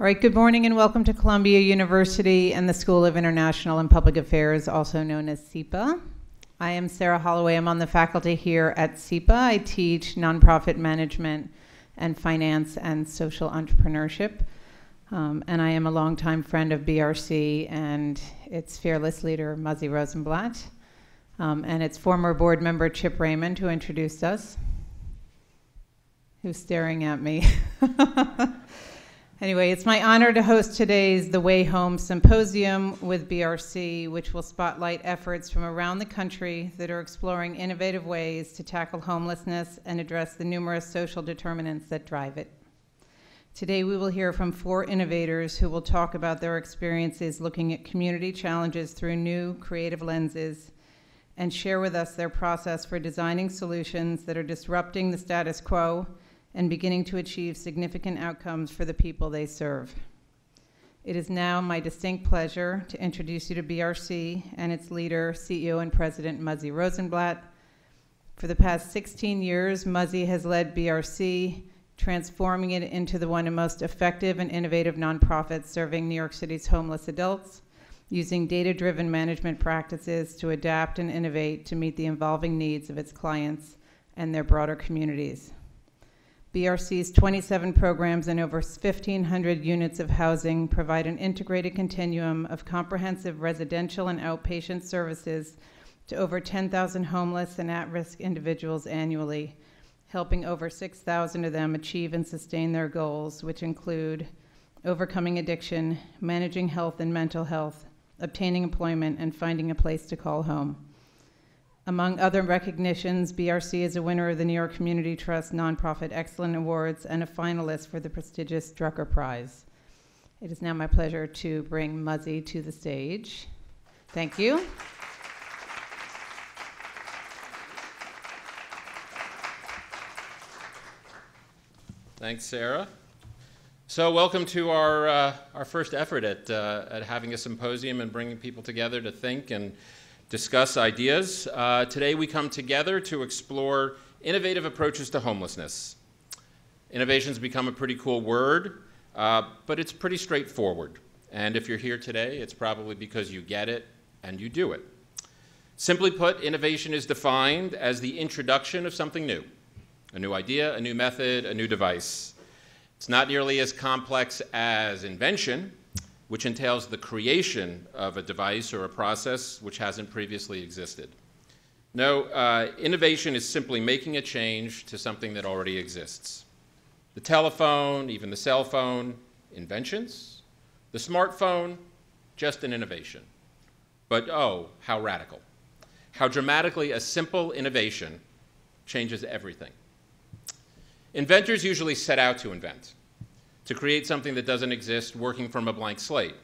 All right, good morning and welcome to Columbia University and the School of International and Public Affairs, also known as SIPA. I am Sarah Holloway. I'm on the faculty here at SIPA. I teach nonprofit management and finance and social entrepreneurship. Um, and I am a longtime friend of BRC and its fearless leader, Muzzy Rosenblatt, um, and its former board member, Chip Raymond, who introduced us, who's staring at me. Anyway, it's my honor to host today's The Way Home Symposium with BRC, which will spotlight efforts from around the country that are exploring innovative ways to tackle homelessness and address the numerous social determinants that drive it. Today, we will hear from four innovators who will talk about their experiences looking at community challenges through new creative lenses and share with us their process for designing solutions that are disrupting the status quo and beginning to achieve significant outcomes for the people they serve. It is now my distinct pleasure to introduce you to BRC and its leader, CEO and President Muzzy Rosenblatt. For the past 16 years, Muzzy has led BRC, transforming it into the one of the most effective and innovative nonprofits serving New York City's homeless adults, using data-driven management practices to adapt and innovate to meet the evolving needs of its clients and their broader communities. BRC's 27 programs and over 1,500 units of housing provide an integrated continuum of comprehensive residential and outpatient services to over 10,000 homeless and at-risk individuals annually, helping over 6,000 of them achieve and sustain their goals, which include overcoming addiction, managing health and mental health, obtaining employment, and finding a place to call home. Among other recognitions, BRC is a winner of the New York Community Trust Nonprofit Excellence Awards and a finalist for the prestigious Drucker Prize. It is now my pleasure to bring Muzzy to the stage. Thank you. Thanks, Sarah. So welcome to our, uh, our first effort at, uh, at having a symposium and bringing people together to think and discuss ideas. Uh, today we come together to explore innovative approaches to homelessness. Innovation's become a pretty cool word, uh, but it's pretty straightforward. And if you're here today, it's probably because you get it and you do it. Simply put, innovation is defined as the introduction of something new a new idea, a new method, a new device. It's not nearly as complex as invention, which entails the creation of a device or a process which hasn't previously existed. No, uh, innovation is simply making a change to something that already exists. The telephone, even the cell phone, inventions. The smartphone, just an innovation. But oh, how radical. How dramatically a simple innovation changes everything. Inventors usually set out to invent to create something that doesn't exist working from a blank slate.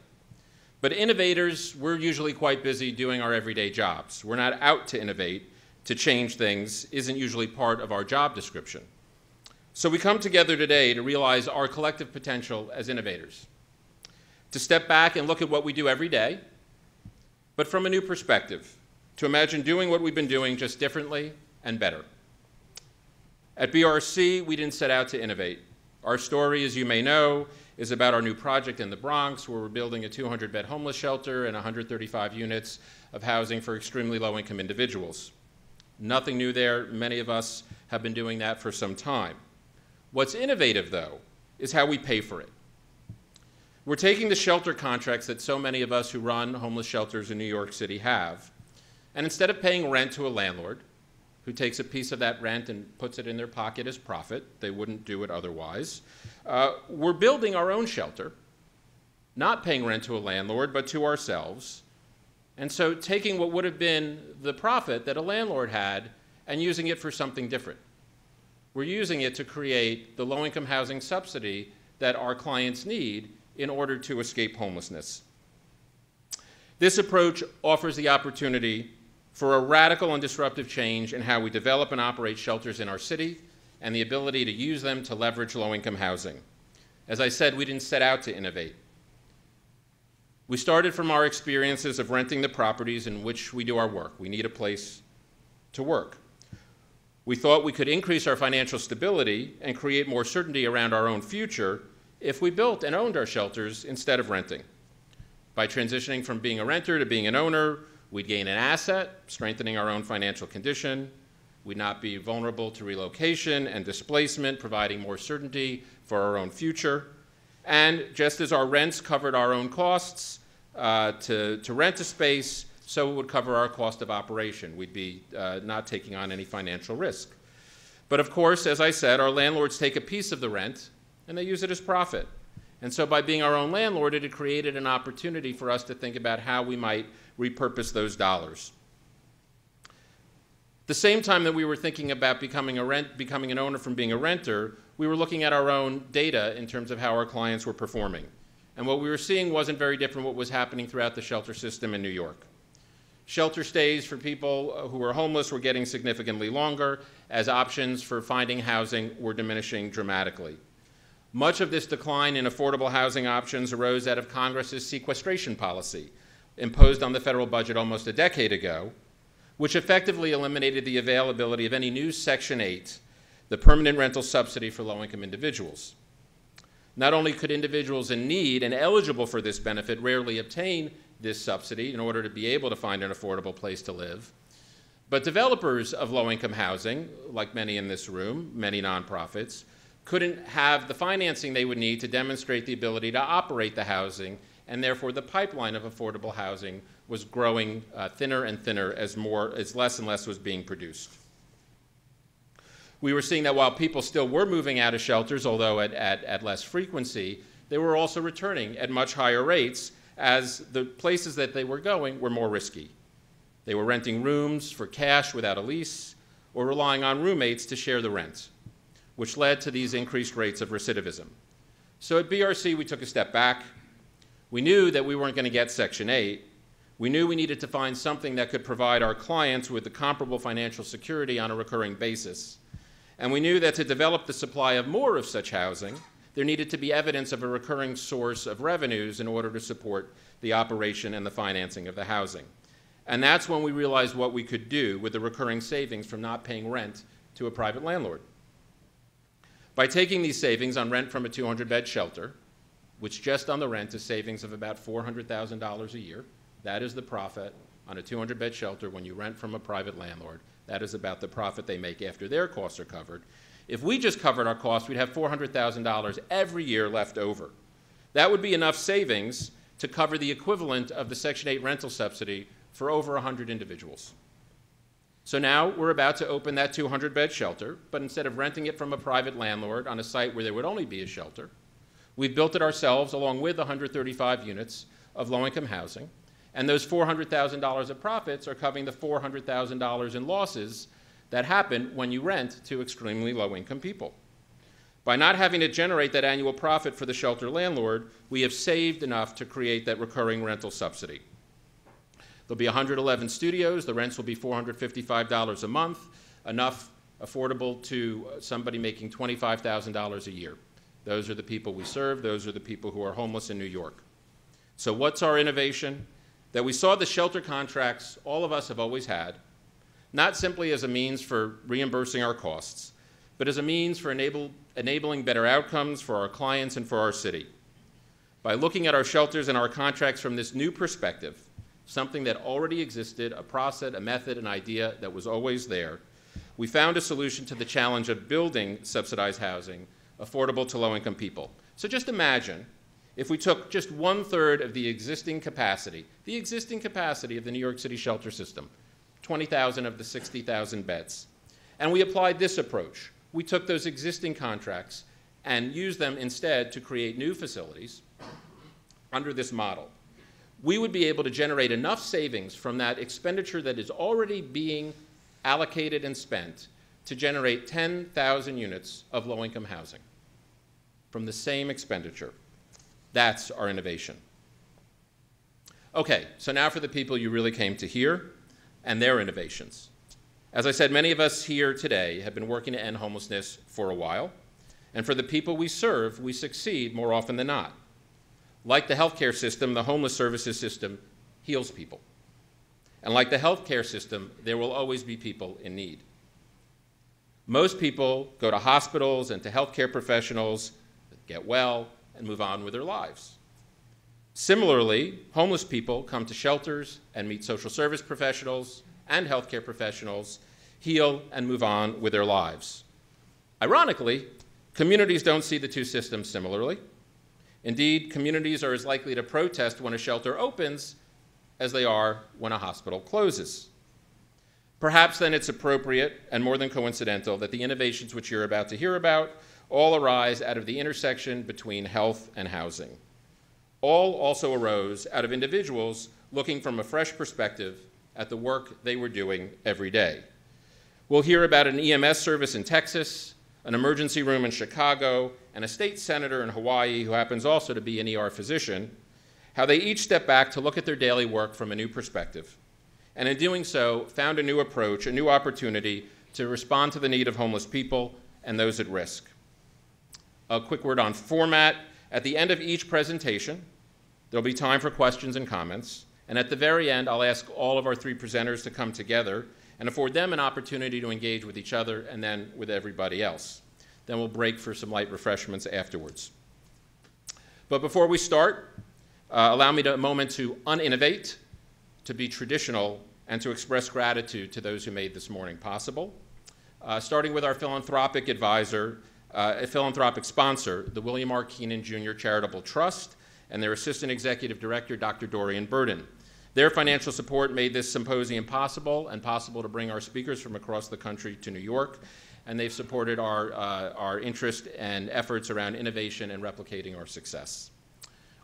But innovators, we're usually quite busy doing our everyday jobs. We're not out to innovate, to change things isn't usually part of our job description. So we come together today to realize our collective potential as innovators, to step back and look at what we do every day, but from a new perspective, to imagine doing what we've been doing just differently and better. At BRC, we didn't set out to innovate. Our story, as you may know, is about our new project in the Bronx, where we're building a 200 bed homeless shelter and 135 units of housing for extremely low income individuals. Nothing new there. Many of us have been doing that for some time. What's innovative, though, is how we pay for it. We're taking the shelter contracts that so many of us who run homeless shelters in New York City have, and instead of paying rent to a landlord, who takes a piece of that rent and puts it in their pocket as profit. They wouldn't do it otherwise. Uh, we're building our own shelter, not paying rent to a landlord, but to ourselves. And so taking what would have been the profit that a landlord had and using it for something different. We're using it to create the low income housing subsidy that our clients need in order to escape homelessness. This approach offers the opportunity for a radical and disruptive change in how we develop and operate shelters in our city and the ability to use them to leverage low income housing. As I said, we didn't set out to innovate. We started from our experiences of renting the properties in which we do our work. We need a place to work. We thought we could increase our financial stability and create more certainty around our own future if we built and owned our shelters instead of renting. By transitioning from being a renter to being an owner, we'd gain an asset, strengthening our own financial condition. We'd not be vulnerable to relocation and displacement, providing more certainty for our own future. And just as our rents covered our own costs uh, to, to rent a space, so it would cover our cost of operation. We'd be uh, not taking on any financial risk. But of course, as I said, our landlords take a piece of the rent and they use it as profit. And so by being our own landlord, it had created an opportunity for us to think about how we might repurpose those dollars. The same time that we were thinking about becoming, a rent, becoming an owner from being a renter, we were looking at our own data in terms of how our clients were performing. And what we were seeing wasn't very different what was happening throughout the shelter system in New York. Shelter stays for people uh, who were homeless were getting significantly longer as options for finding housing were diminishing dramatically. Much of this decline in affordable housing options arose out of Congress's sequestration policy, imposed on the federal budget almost a decade ago, which effectively eliminated the availability of any new Section 8, the permanent rental subsidy for low income individuals. Not only could individuals in need and eligible for this benefit rarely obtain this subsidy in order to be able to find an affordable place to live. But developers of low income housing, like many in this room, many nonprofits, couldn't have the financing they would need to demonstrate the ability to operate the housing, and therefore the pipeline of affordable housing was growing uh, thinner and thinner as, more, as less and less was being produced. We were seeing that while people still were moving out of shelters, although at, at, at less frequency, they were also returning at much higher rates as the places that they were going were more risky. They were renting rooms for cash without a lease or relying on roommates to share the rent, which led to these increased rates of recidivism. So at BRC, we took a step back. We knew that we weren't going to get Section 8. We knew we needed to find something that could provide our clients with the comparable financial security on a recurring basis. And we knew that to develop the supply of more of such housing, there needed to be evidence of a recurring source of revenues in order to support the operation and the financing of the housing. And that's when we realized what we could do with the recurring savings from not paying rent to a private landlord. By taking these savings on rent from a 200 bed shelter, which just on the rent is savings of about $400,000 a year, that is the profit on a 200 bed shelter when you rent from a private landlord. That is about the profit they make after their costs are covered. If we just covered our costs, we'd have $400,000 every year left over. That would be enough savings to cover the equivalent of the Section 8 rental subsidy for over 100 individuals. So now we're about to open that 200 bed shelter, but instead of renting it from a private landlord on a site where there would only be a shelter, we've built it ourselves along with 135 units of low income housing. And those $400,000 of profits are covering the $400,000 in losses that happen when you rent to extremely low income people. By not having to generate that annual profit for the shelter landlord, we have saved enough to create that recurring rental subsidy. There'll be 111 studios, the rents will be $455 a month, enough affordable to somebody making $25,000 a year. Those are the people we serve, those are the people who are homeless in New York. So, what's our innovation? That we saw the shelter contracts all of us have always had, not simply as a means for reimbursing our costs, but as a means for enable, enabling better outcomes for our clients and for our city. By looking at our shelters and our contracts from this new perspective, something that already existed, a process, a method, an idea that was always there, we found a solution to the challenge of building subsidized housing affordable to low income people. So just imagine if we took just one third of the existing capacity, the existing capacity of the New York City shelter system, 20,000 of the 60,000 beds. And we applied this approach. We took those existing contracts and used them instead to create new facilities under this model. We would be able to generate enough savings from that expenditure that is already being allocated and spent to generate 10,000 units of low income housing from the same expenditure. That's our innovation. Okay, so now for the people you really came to hear and their innovations. As I said, many of us here today have been working to end homelessness for a while, and for the people we serve, we succeed more often than not. Like the healthcare system, the homeless services system heals people. And like the healthcare system, there will always be people in need. Most people go to hospitals and to healthcare professionals, get well, and move on with their lives. Similarly, homeless people come to shelters and meet social service professionals and healthcare professionals, heal, and move on with their lives. Ironically, communities don't see the two systems similarly. Indeed, communities are as likely to protest when a shelter opens as they are when a hospital closes. Perhaps then it's appropriate and more than coincidental that the innovations which you're about to hear about all arise out of the intersection between health and housing. All also arose out of individuals looking from a fresh perspective at the work they were doing every day. We'll hear about an EMS service in Texas, an emergency room in Chicago, and a state senator in Hawaii who happens also to be an ER physician, how they each step back to look at their daily work from a new perspective and in doing so, found a new approach, a new opportunity to respond to the need of homeless people and those at risk. A quick word on format. At the end of each presentation, there'll be time for questions and comments. And at the very end, I'll ask all of our three presenters to come together and afford them an opportunity to engage with each other and then with everybody else. Then we'll break for some light refreshments afterwards. But before we start, uh, allow me to, a moment to uninnovate to be traditional, and to express gratitude to those who made this morning possible. Uh, starting with our philanthropic advisor, uh, a philanthropic sponsor, the William R. Kenan Jr. Charitable Trust, and their assistant executive director, Dr. Dorian Burton. Their financial support made this symposium possible and possible to bring our speakers from across the country to New York, and they've supported our, uh, our interest and efforts around innovation and replicating our success.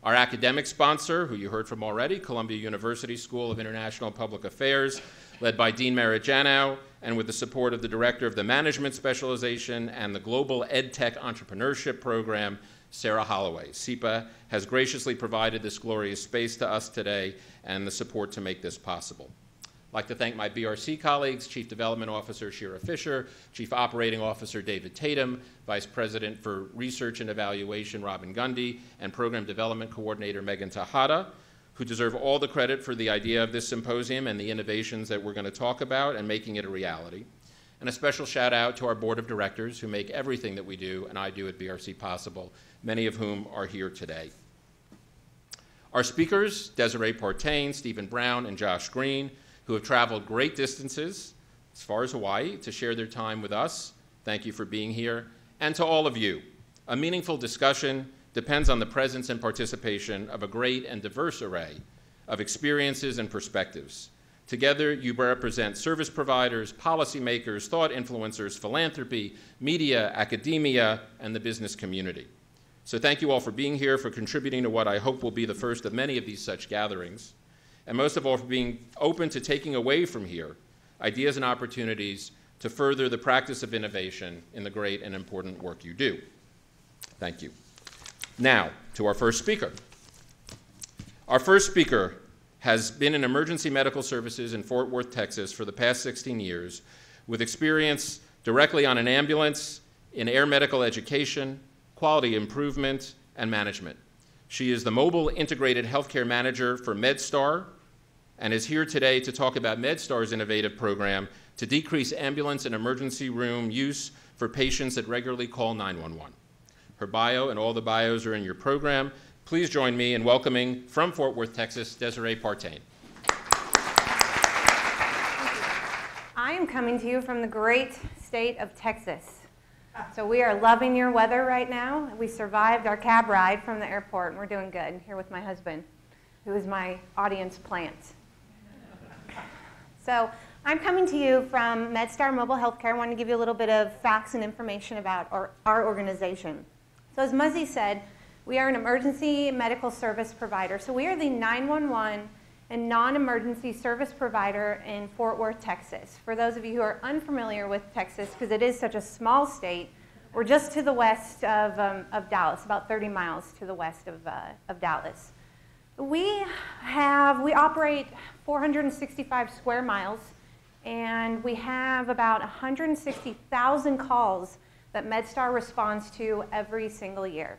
Our academic sponsor, who you heard from already, Columbia University School of International Public Affairs, led by Dean Merit Janow, and with the support of the director of the management specialization and the Global EdTech Entrepreneurship Program, Sarah Holloway. SIPA has graciously provided this glorious space to us today and the support to make this possible. I'd like to thank my BRC colleagues, Chief Development Officer Shira Fisher, Chief Operating Officer David Tatum, Vice President for Research and Evaluation Robin Gundy, and Program Development Coordinator Megan Tejada, who deserve all the credit for the idea of this symposium and the innovations that we're going to talk about and making it a reality. And a special shout out to our board of directors who make everything that we do and I do at BRC possible, many of whom are here today. Our speakers, Desiree Partain, Stephen Brown, and Josh Green, who have traveled great distances as far as Hawaii to share their time with us. Thank you for being here. And to all of you, a meaningful discussion depends on the presence and participation of a great and diverse array of experiences and perspectives. Together, you represent service providers, policymakers, thought influencers, philanthropy, media, academia, and the business community. So thank you all for being here, for contributing to what I hope will be the first of many of these such gatherings and most of all for being open to taking away from here ideas and opportunities to further the practice of innovation in the great and important work you do. Thank you. Now, to our first speaker. Our first speaker has been in emergency medical services in Fort Worth, Texas for the past 16 years with experience directly on an ambulance, in air medical education, quality improvement, and management. She is the Mobile Integrated Healthcare Manager for MedStar and is here today to talk about MedStar's innovative program to decrease ambulance and emergency room use for patients that regularly call 911. Her bio and all the bios are in your program. Please join me in welcoming from Fort Worth, Texas, Desiree Partain. I am coming to you from the great state of Texas. So we are loving your weather right now. We survived our cab ride from the airport, and we're doing good here with my husband, who is my audience plant. So I'm coming to you from MedStar Mobile Healthcare. I want to give you a little bit of facts and information about our, our organization. So as Muzzy said, we are an emergency medical service provider. So we are the 911 and non-emergency service provider in Fort Worth, Texas. For those of you who are unfamiliar with Texas, because it is such a small state, we're just to the west of, um, of Dallas, about 30 miles to the west of, uh, of Dallas. We have, we operate 465 square miles, and we have about 160,000 calls that MedStar responds to every single year.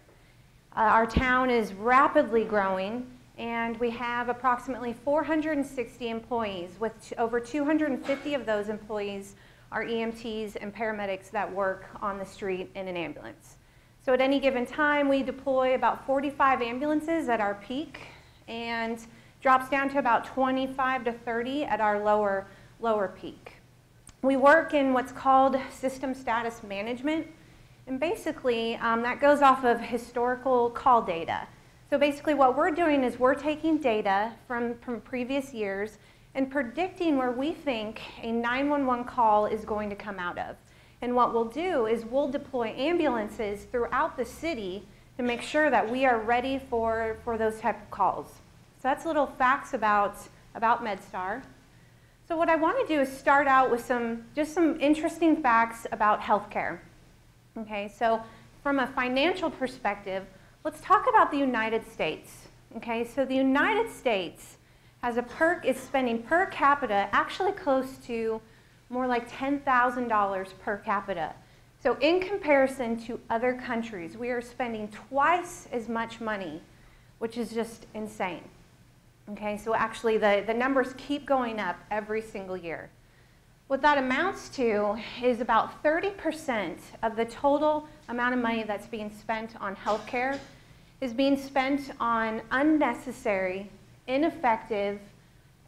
Uh, our town is rapidly growing, and we have approximately 460 employees, with over 250 of those employees are EMTs and paramedics that work on the street in an ambulance. So at any given time, we deploy about 45 ambulances at our peak and drops down to about 25 to 30 at our lower, lower peak. We work in what's called system status management, and basically um, that goes off of historical call data. So basically what we're doing is we're taking data from, from previous years and predicting where we think a 911 call is going to come out of. And what we'll do is we'll deploy ambulances throughout the city to make sure that we are ready for, for those type of calls. So that's little facts about, about MedStar. So what I want to do is start out with some, just some interesting facts about healthcare. Okay, so from a financial perspective, let's talk about the United States. Okay, so the United States has a per, is spending per capita actually close to more like $10,000 per capita. So in comparison to other countries, we are spending twice as much money, which is just insane. Okay, so actually the, the numbers keep going up every single year. What that amounts to is about 30% of the total amount of money that's being spent on healthcare is being spent on unnecessary, ineffective,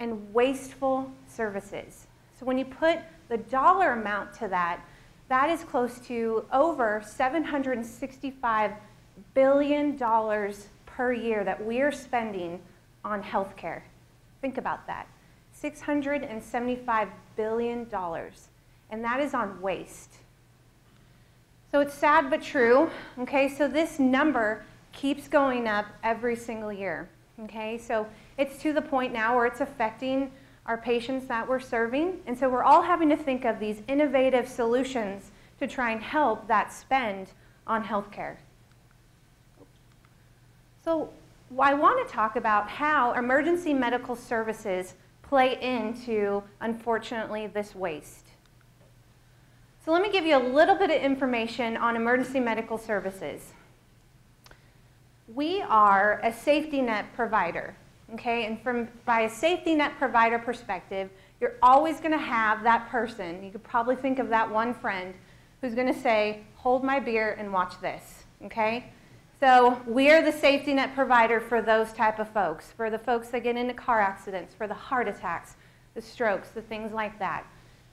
and wasteful services. So when you put the dollar amount to that, that is close to over $765 billion per year that we are spending on healthcare. Think about that. $675 billion. And that is on waste. So it's sad but true. Okay, so this number keeps going up every single year. Okay, so it's to the point now where it's affecting our patients that we're serving. And so we're all having to think of these innovative solutions to try and help that spend on healthcare. So I want to talk about how emergency medical services play into, unfortunately, this waste. So let me give you a little bit of information on emergency medical services. We are a safety net provider, okay? And from by a safety net provider perspective, you're always going to have that person. You could probably think of that one friend who's going to say, "Hold my beer and watch this." Okay? So we're the safety net provider for those type of folks, for the folks that get into car accidents, for the heart attacks, the strokes, the things like that.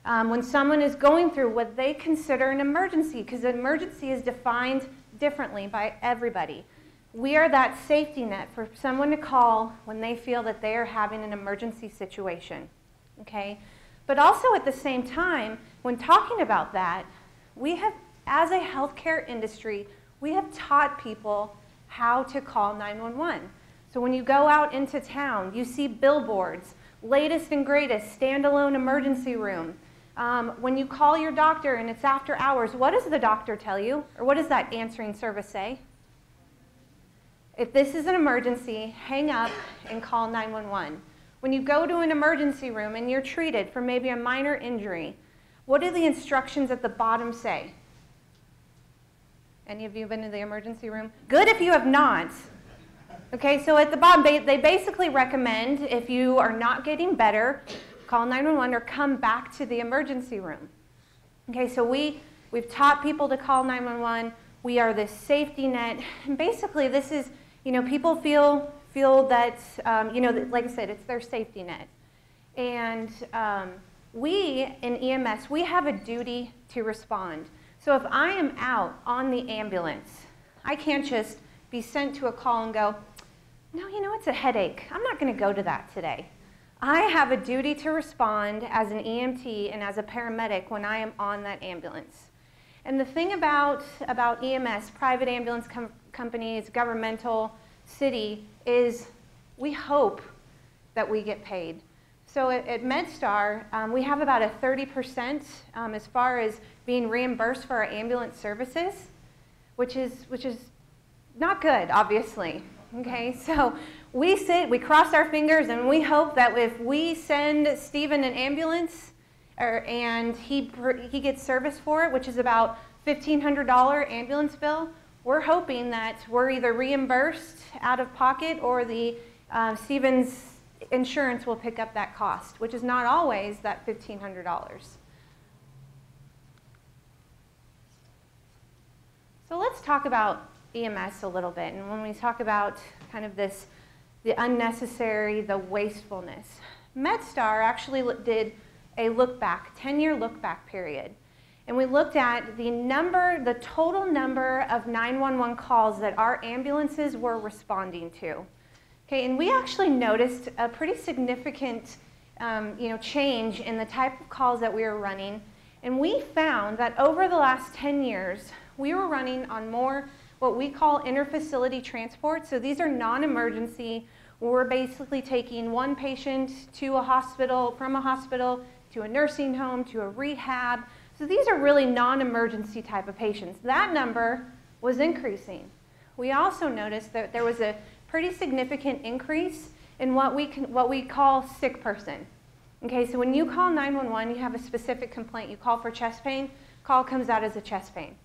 Um, when someone is going through what they consider an emergency, because an emergency is defined differently by everybody. We are that safety net for someone to call when they feel that they are having an emergency situation. Okay? But also at the same time, when talking about that, we have, as a healthcare industry, we have taught people how to call 911. So when you go out into town, you see billboards, latest and greatest, standalone emergency room. Um, when you call your doctor and it's after hours, what does the doctor tell you? Or what does that answering service say? If this is an emergency, hang up and call 911. When you go to an emergency room and you're treated for maybe a minor injury, what do the instructions at the bottom say? Any of you been in the emergency room? Good if you have not. Okay, so at the bottom, they, basically recommend if you are not getting better, call 911 or come back to the emergency room. Okay, so we, we've taught people to call 911. We are this safety net. And basically, this is, you know, people feel, feel that, um, you know, like I said, it's their safety net. And um, we in EMS, we have a duty to respond. So if I am out on the ambulance, I can't just be sent to a call and go, no, you know, it's a headache. I'm not going to go to that today. I have a duty to respond as an EMT and as a paramedic when I am on that ambulance. And the thing about, about EMS, private ambulance com companies, governmental, city, is we hope that we get paid. So at, at MedStar, um, we have about a 30% um, as far as being reimbursed for our ambulance services, which is, which is not good, obviously. Okay, so we sit, we cross our fingers, and we hope that if we send Stephen an ambulance or, and he, he gets service for it, which is about $1,500 ambulance bill, we're hoping that we're either reimbursed out of pocket or the uh, Stephen's insurance will pick up that cost, which is not always that $1,500. So let's talk about EMS a little bit. And when we talk about kind of this, the unnecessary, the wastefulness, MedStar actually did a look back, 10 year look back period. And we looked at the number, the total number of 911 calls that our ambulances were responding to. Okay, and we actually noticed a pretty significant um, you know, change in the type of calls that we were running. And we found that over the last 10 years, we were running on more what we call interfacility transport. So these are non-emergency. We're basically taking one patient to a hospital, from a hospital to a nursing home, to a rehab. So these are really non-emergency type of patients. That number was increasing. We also noticed that there was a pretty significant increase in what we, can, what we call sick person. Okay, so when you call 911, you have a specific complaint. You call for chest pain, call comes out as a chest pain.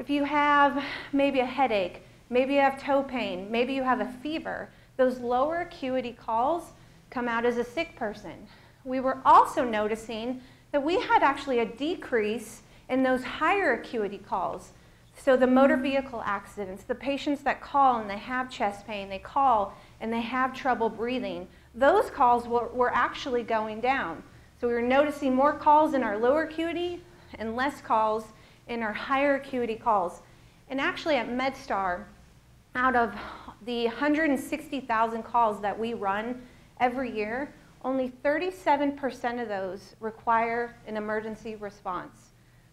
If you have maybe a headache, maybe you have toe pain, maybe you have a fever, those lower acuity calls come out as a sick person. We were also noticing that we had actually a decrease in those higher acuity calls. So the motor vehicle accidents, the patients that call and they have chest pain, they call and they have trouble breathing, those calls were, were actually going down. So we were noticing more calls in our lower acuity and less calls in our higher acuity calls. And actually at MedStar, out of the 160,000 calls that we run every year, only 37% of those require an emergency response.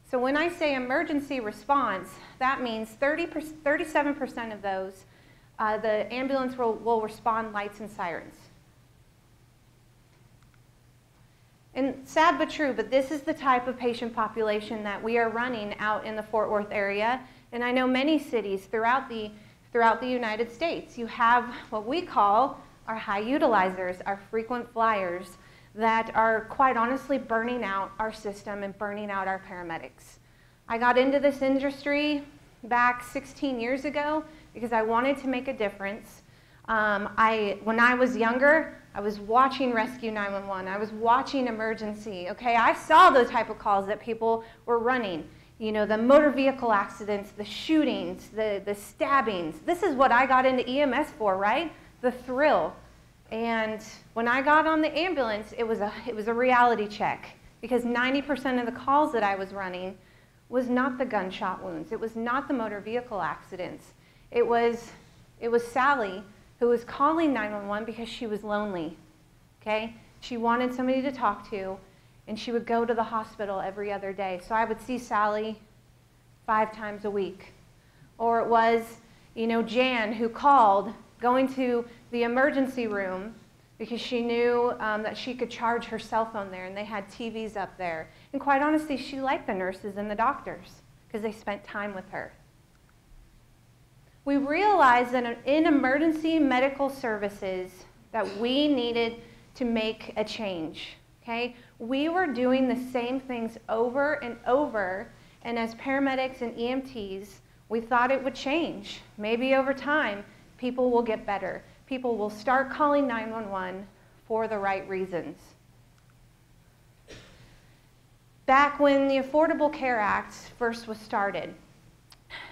So when I say emergency response, that means 30 37% of those, uh, the ambulance will, will respond lights and sirens. And sad but true, but this is the type of patient population that we are running out in the Fort Worth area. And I know many cities throughout the, throughout the United States. You have what we call our high utilizers, our frequent flyers, that are quite honestly burning out our system and burning out our paramedics. I got into this industry back 16 years ago because I wanted to make a difference. Um, I, when I was younger, I was watching Rescue 911. I was watching emergency. Okay, I saw those type of calls that people were running. You know, the motor vehicle accidents, the shootings, the, the stabbings. This is what I got into EMS for, right? The thrill. And when I got on the ambulance, it was a, it was a reality check because 90% of the calls that I was running was not the gunshot wounds. It was not the motor vehicle accidents. It was, it was Sally who was calling 911 because she was lonely. Okay? She wanted somebody to talk to, and she would go to the hospital every other day. So I would see Sally five times a week. Or it was, you know, Jan who called, going to the emergency room because she knew um, that she could charge her cell phone there, and they had TVs up there. And quite honestly, she liked the nurses and the doctors because they spent time with her we realized that in emergency medical services that we needed to make a change. Okay? We were doing the same things over and over, and as paramedics and EMTs, we thought it would change. Maybe over time, people will get better. People will start calling 911 for the right reasons. Back when the Affordable Care Act first was started,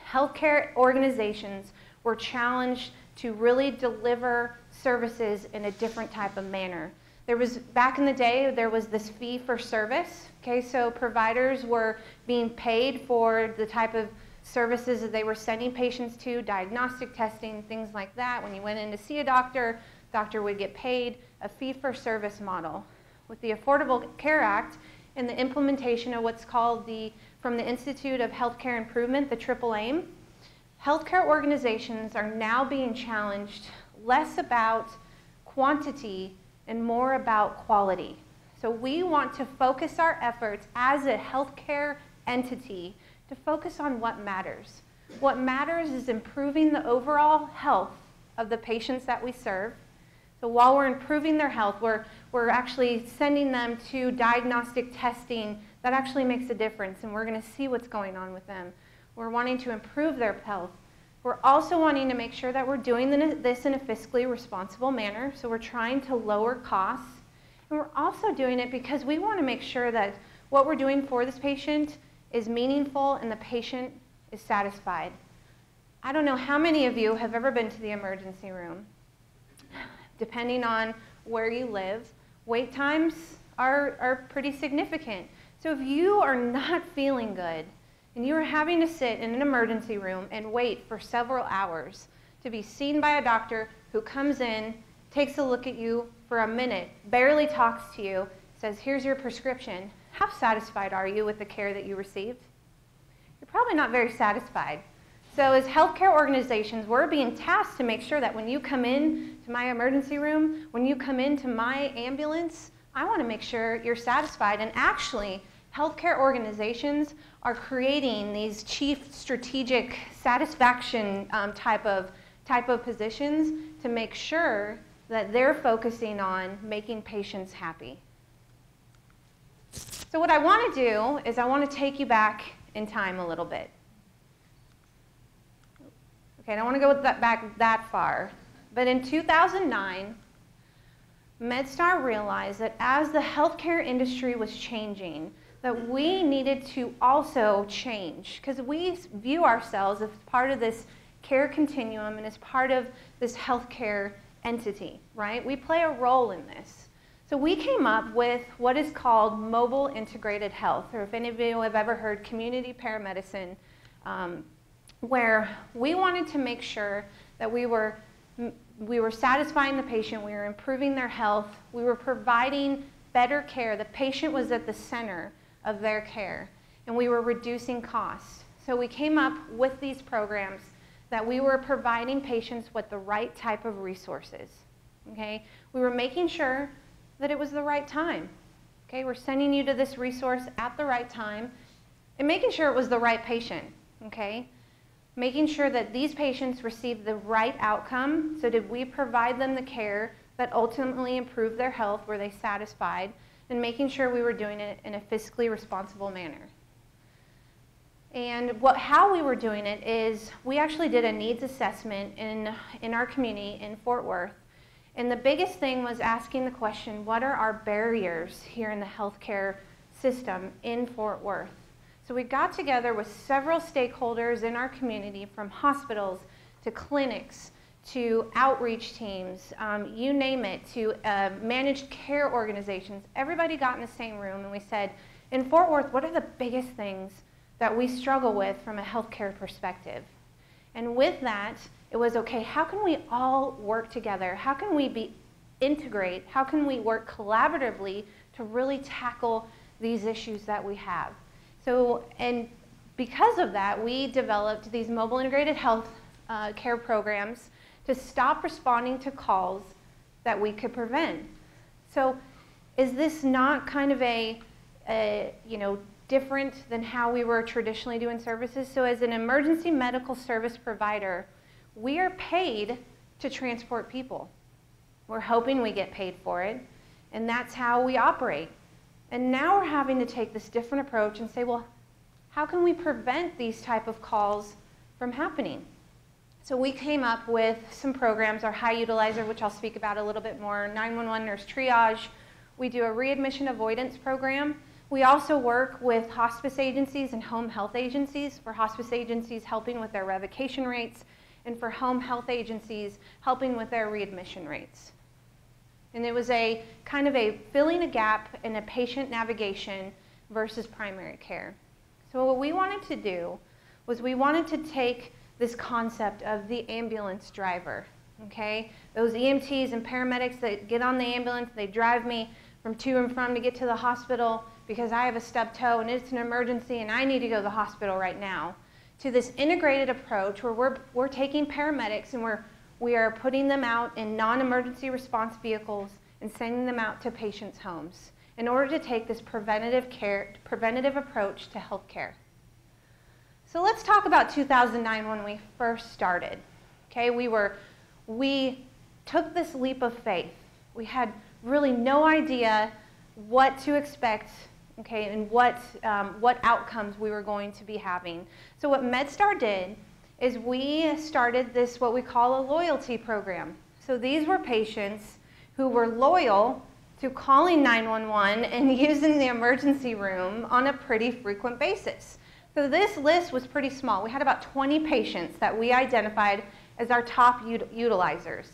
healthcare organizations were challenged to really deliver services in a different type of manner. There was, back in the day, there was this fee for service. Okay, so providers were being paid for the type of services that they were sending patients to, diagnostic testing, things like that. When you went in to see a doctor, doctor would get paid a fee for service model. With the Affordable Care Act and the implementation of what's called the from the Institute of Healthcare Improvement, the Triple AIM. Healthcare organizations are now being challenged less about quantity and more about quality. So we want to focus our efforts as a healthcare entity to focus on what matters. What matters is improving the overall health of the patients that we serve. So while we're improving their health, we're, we're actually sending them to diagnostic testing that actually makes a difference, and we're going to see what's going on with them. We're wanting to improve their health. We're also wanting to make sure that we're doing this in a fiscally responsible manner, so we're trying to lower costs. And we're also doing it because we want to make sure that what we're doing for this patient is meaningful and the patient is satisfied. I don't know how many of you have ever been to the emergency room. Depending on where you live, wait times are, are pretty significant. So if you are not feeling good and you are having to sit in an emergency room and wait for several hours to be seen by a doctor who comes in, takes a look at you for a minute, barely talks to you, says, Here's your prescription, how satisfied are you with the care that you received? You're probably not very satisfied. So, as healthcare organizations, we're being tasked to make sure that when you come in to my emergency room, when you come into my ambulance, I want to make sure you're satisfied. And actually, healthcare organizations are creating these chief strategic satisfaction um, type of type of positions to make sure that they're focusing on making patients happy. So what I want to do is I want to take you back in time a little bit. Okay, I don't want to go that back that far. But in 2009, MedStar realized that as the healthcare industry was changing, that we needed to also change because we view ourselves as part of this care continuum and as part of this healthcare entity, right? We play a role in this. So we came up with what is called mobile integrated health, or if any of you have ever heard community paramedicine, um, where we wanted to make sure that we were we were satisfying the patient, we were improving their health, we were providing better care. The patient was at the center of their care, and we were reducing costs. So we came up with these programs that we were providing patients with the right type of resources. Okay? We were making sure that it was the right time. Okay? We're sending you to this resource at the right time and making sure it was the right patient. Okay? Making sure that these patients receive the right outcome. So, did we provide them the care that ultimately improved their health? Were they satisfied? And making sure we were doing it in a fiscally responsible manner. And what, how we were doing it is we actually did a needs assessment in, in our community in Fort Worth. And the biggest thing was asking the question what are our barriers here in the healthcare system in Fort Worth? So we got together with several stakeholders in our community from hospitals to clinics to outreach teams, um, you name it, to uh, managed care organizations. Everybody got in the same room and we said, in Fort Worth, what are the biggest things that we struggle with from a healthcare perspective? And with that, it was okay, how can we all work together? How can we be integrate? How can we work collaboratively to really tackle these issues that we have? So, and because of that, we developed these mobile integrated health uh, care programs to stop responding to calls that we could prevent. So, is this not kind of a, a, you know, different than how we were traditionally doing services? So, as an emergency medical service provider, we are paid to transport people. We're hoping we get paid for it, and that's how we operate. And now we're having to take this different approach and say, well, how can we prevent these type of calls from happening? So we came up with some programs, our high utilizer, which I'll speak about a little bit more, 911 nurse triage. We do a readmission avoidance program. We also work with hospice agencies and home health agencies, for hospice agencies helping with their revocation rates, and for home health agencies helping with their readmission rates. And it was a kind of a filling a gap in a patient navigation versus primary care. So what we wanted to do was we wanted to take this concept of the ambulance driver, okay? Those EMTs and paramedics that get on the ambulance, they drive me from to and from to get to the hospital because I have a stubbed toe and it's an emergency and I need to go to the hospital right now. To this integrated approach where we're, we're taking paramedics and we're we are putting them out in non-emergency response vehicles and sending them out to patients' homes in order to take this preventative care, preventative approach to health care. So let's talk about 2009 when we first started. Okay, we were, we took this leap of faith. We had really no idea what to expect, okay, and what, um, what outcomes we were going to be having. So what MedStar did is we started this, what we call a loyalty program. So these were patients who were loyal to calling 911 and using the emergency room on a pretty frequent basis. So this list was pretty small. We had about 20 patients that we identified as our top ut- utilizers.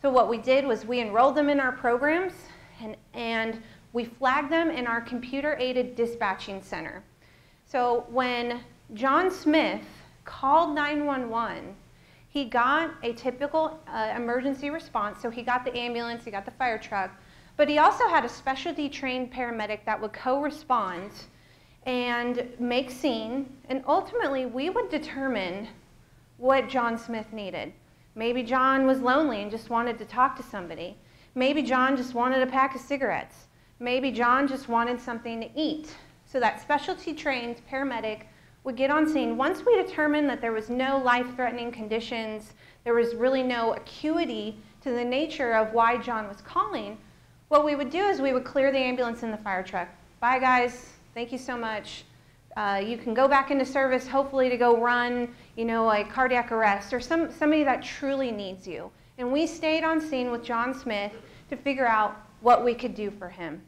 So what we did was we enrolled them in our programs and, and we flagged them in our computer-aided dispatching center. So when John Smith called 911, he got a typical uh, emergency response. So he got the ambulance, he got the fire truck, but he also had a specialty trained paramedic that would co-respond and make scene, and ultimately we would determine what John Smith needed. Maybe John was lonely and just wanted to talk to somebody. Maybe John just wanted a pack of cigarettes. Maybe John just wanted something to eat. So that specialty trained paramedic would get on scene. Once we determined that there was no life threatening conditions, there was really no acuity to the nature of why John was calling, what we would do is we would clear the ambulance and the fire truck. Bye, guys. Thank you so much. Uh, you can go back into service, hopefully, to go run, you know, a cardiac arrest or some, somebody that truly needs you. And we stayed on scene with John Smith to figure out what we could do for him.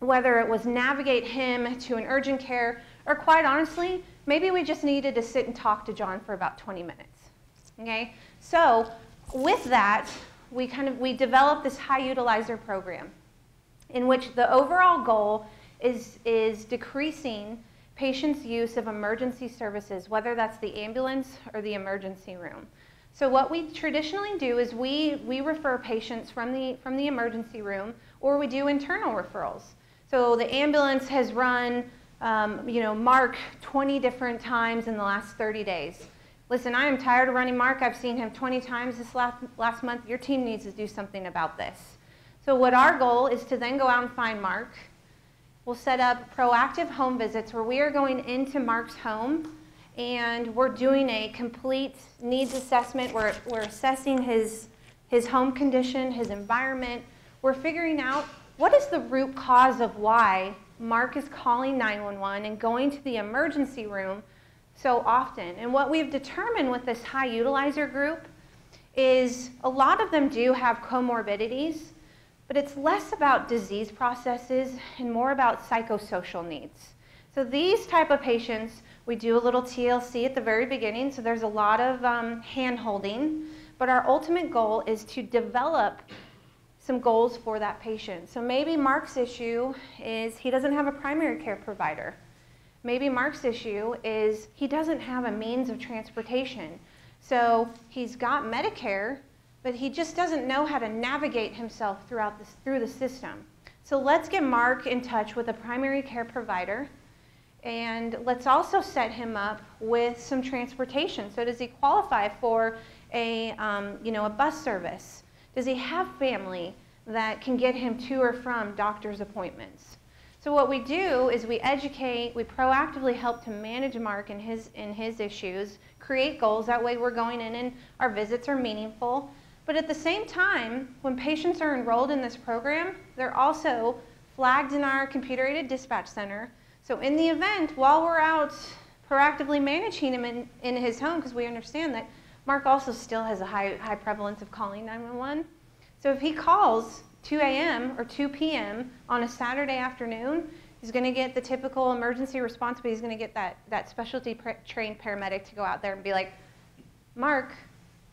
Whether it was navigate him to an urgent care, or quite honestly, maybe we just needed to sit and talk to John for about 20 minutes. Okay? So, with that, we kind of we developed this high utilizer program in which the overall goal is, is decreasing patients' use of emergency services, whether that's the ambulance or the emergency room. So what we traditionally do is we, we refer patients from the, from the emergency room or we do internal referrals. So the ambulance has run, um, you know, Mark 20 different times in the last 30 days. Listen, I am tired of running Mark. I've seen him 20 times this last, last month. Your team needs to do something about this. So what our goal is to then go out and find Mark. We'll set up proactive home visits where we are going into Mark's home and we're doing a complete needs assessment. We're, we're assessing his, his home condition, his environment. We're figuring out what is the root cause of why Mark is calling 911 and going to the emergency room so often. And what we've determined with this high utilizer group is a lot of them do have comorbidities, but it's less about disease processes and more about psychosocial needs. So these type of patients, we do a little TLC at the very beginning, so there's a lot of um, hand holding, but our ultimate goal is to develop some goals for that patient. So maybe Mark's issue is he doesn't have a primary care provider. Maybe Mark's issue is he doesn't have a means of transportation. So he's got Medicare, but he just doesn't know how to navigate himself throughout this, through the system. So let's get Mark in touch with a primary care provider and let's also set him up with some transportation. So does he qualify for a, um, you know, a bus service? Does he have family that can get him to or from doctor's appointments? So what we do is we educate, we proactively help to manage Mark and his, in his issues, create goals. That way we're going in and our visits are meaningful. But at the same time, when patients are enrolled in this program, they're also flagged in our computer-aided dispatch center. So in the event, while we're out proactively managing him in, in his home, because we understand that Mark also still has a high, high prevalence of calling 911. So if he calls 2 a.m. or 2 p.m. on a Saturday afternoon, he's going to get the typical emergency response, but he's going to get that, that specialty trained paramedic to go out there and be like, Mark,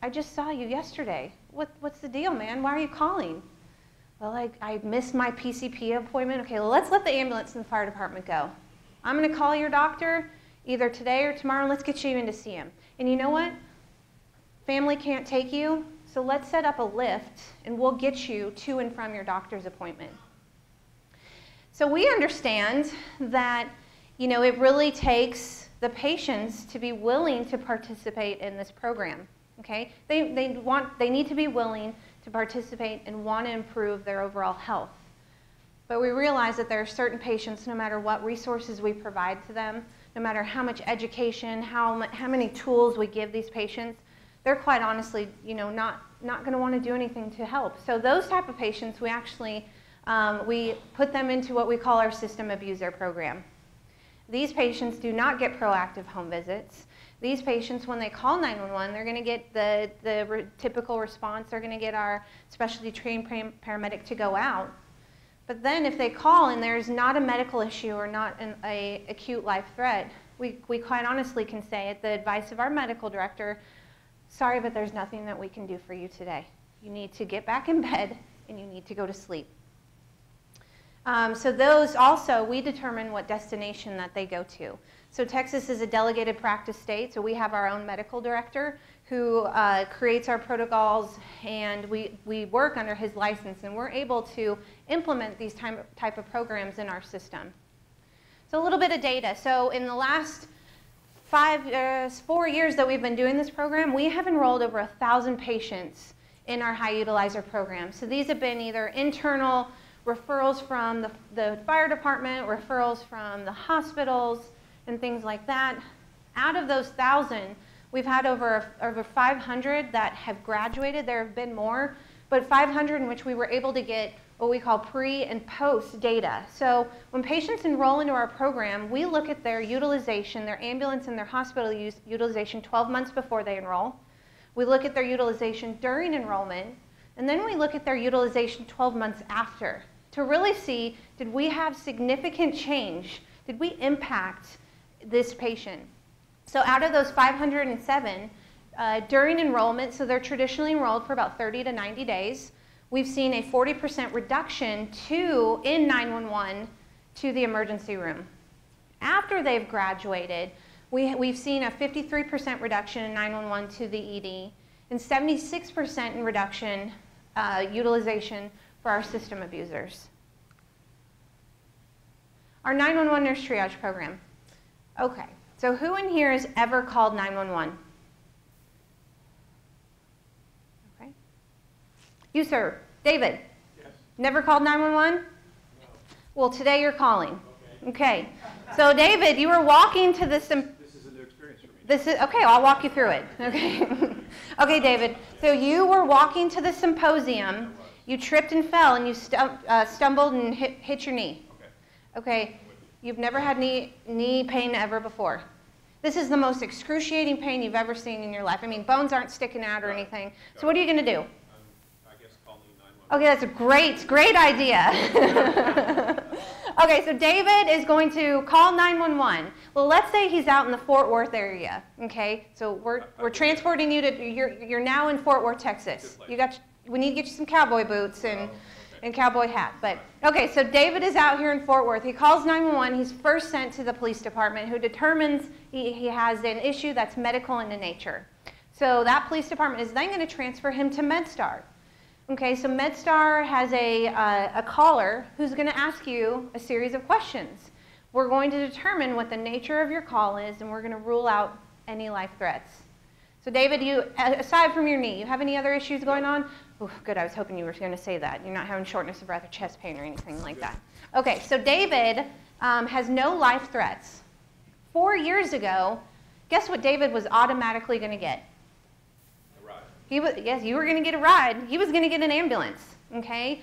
I just saw you yesterday. What, what's the deal, man? Why are you calling? Well, I, I missed my PCP appointment. Okay, well, let's let the ambulance and the fire department go. I'm going to call your doctor either today or tomorrow, and let's get you in to see him. And you know what? Family can't take you, so let's set up a Lyft and we'll get you to and from your doctor's appointment. So we understand that, you know, it really takes the patients to be willing to participate in this program. Okay? They, they, want, they need to be willing to participate and want to improve their overall health. But we realize that there are certain patients, no matter what resources we provide to them, no matter how much education, how, how many tools we give these patients, they're quite honestly, you know, not, not going to want to do anything to help. So those type of patients, we actually, um, we put them into what we call our system abuser program. These patients do not get proactive home visits. These patients, when they call 911, they're going to get the, the re typical response. They're going to get our specialty trained paramedic to go out. But then if they call and there's not a medical issue or not an a acute life threat, we, we quite honestly can say, at the advice of our medical director, sorry, but there's nothing that we can do for you today. You need to get back in bed and you need to go to sleep. Um, so those also, we determine what destination that they go to. So Texas is a delegated practice state, so we have our own medical director who uh, creates our protocols and we, we work under his license and we're able to implement these type, type of programs in our system. So a little bit of data. So in the last five, uh, four years that we've been doing this program, we have enrolled over a thousand patients in our high utilizer program. So these have been either internal referrals from the, the fire department, referrals from the hospitals, and things like that. Out of those thousand, we've had over, over 500 that have graduated. There have been more, but 500 in which we were able to get what we call pre and post data. So when patients enroll into our program, we look at their utilization, their ambulance and their hospital use, utilization 12 months before they enroll. We look at their utilization during enrollment, and then we look at their utilization 12 months after to really see did we have significant change? Did we impact this patient? So out of those 507, uh, during enrollment, so they're traditionally enrolled for about 30 to 90 days, we've seen a 40% reduction to in 911 to the emergency room. After they've graduated, we, we've seen a 53% reduction in 911 to the ED and 76% in reduction uh, utilization for our system abusers. Our 911 nurse triage program. Okay, so who in here has ever called 911? Okay. You, sir. David? Yes. Never called 911? No. Well, today you're calling. Okay. Okay. So, David, you were walking to this. This is a new experience for me. This is okay. I'll walk you through it. Okay. okay, David. So you were walking to the symposium. You tripped and fell, and you stu- uh, stumbled and hit, hit your knee. Okay. Okay. You've never had knee knee pain ever before. This is the most excruciating pain you've ever seen in your life. I mean, bones aren't sticking out or anything. So what are you going to do? Um, I guess calling 911. Okay, that's a great, great idea. okay, so David is going to call 911. Well, let's say he's out in the Fort Worth area. Okay, so we're, we're Okay. transporting you to, you're, you're now in Fort Worth, Texas. You got, we need to get you some cowboy boots and, Oh, okay. and cowboy hat. But, okay, so David is out here in Fort Worth. He calls 911. He's first sent to the police department who determines he, he has an issue that's medical in nature. So that police department is then going to transfer him to MedStar. Okay, so MedStar has a, uh, a caller who's going to ask you a series of questions. We're going to determine what the nature of your call is, and we're going to rule out any life threats. So, David, you aside from your knee, you have any other issues going on? Ooh, good. I was hoping you were going to say that. You're not having shortness of breath or chest pain or anything like that. Okay, so David um, has no life threats. Four years ago, guess what David was automatically going to get? He was, yes, you were going to get a ride. He was going to get an ambulance, okay?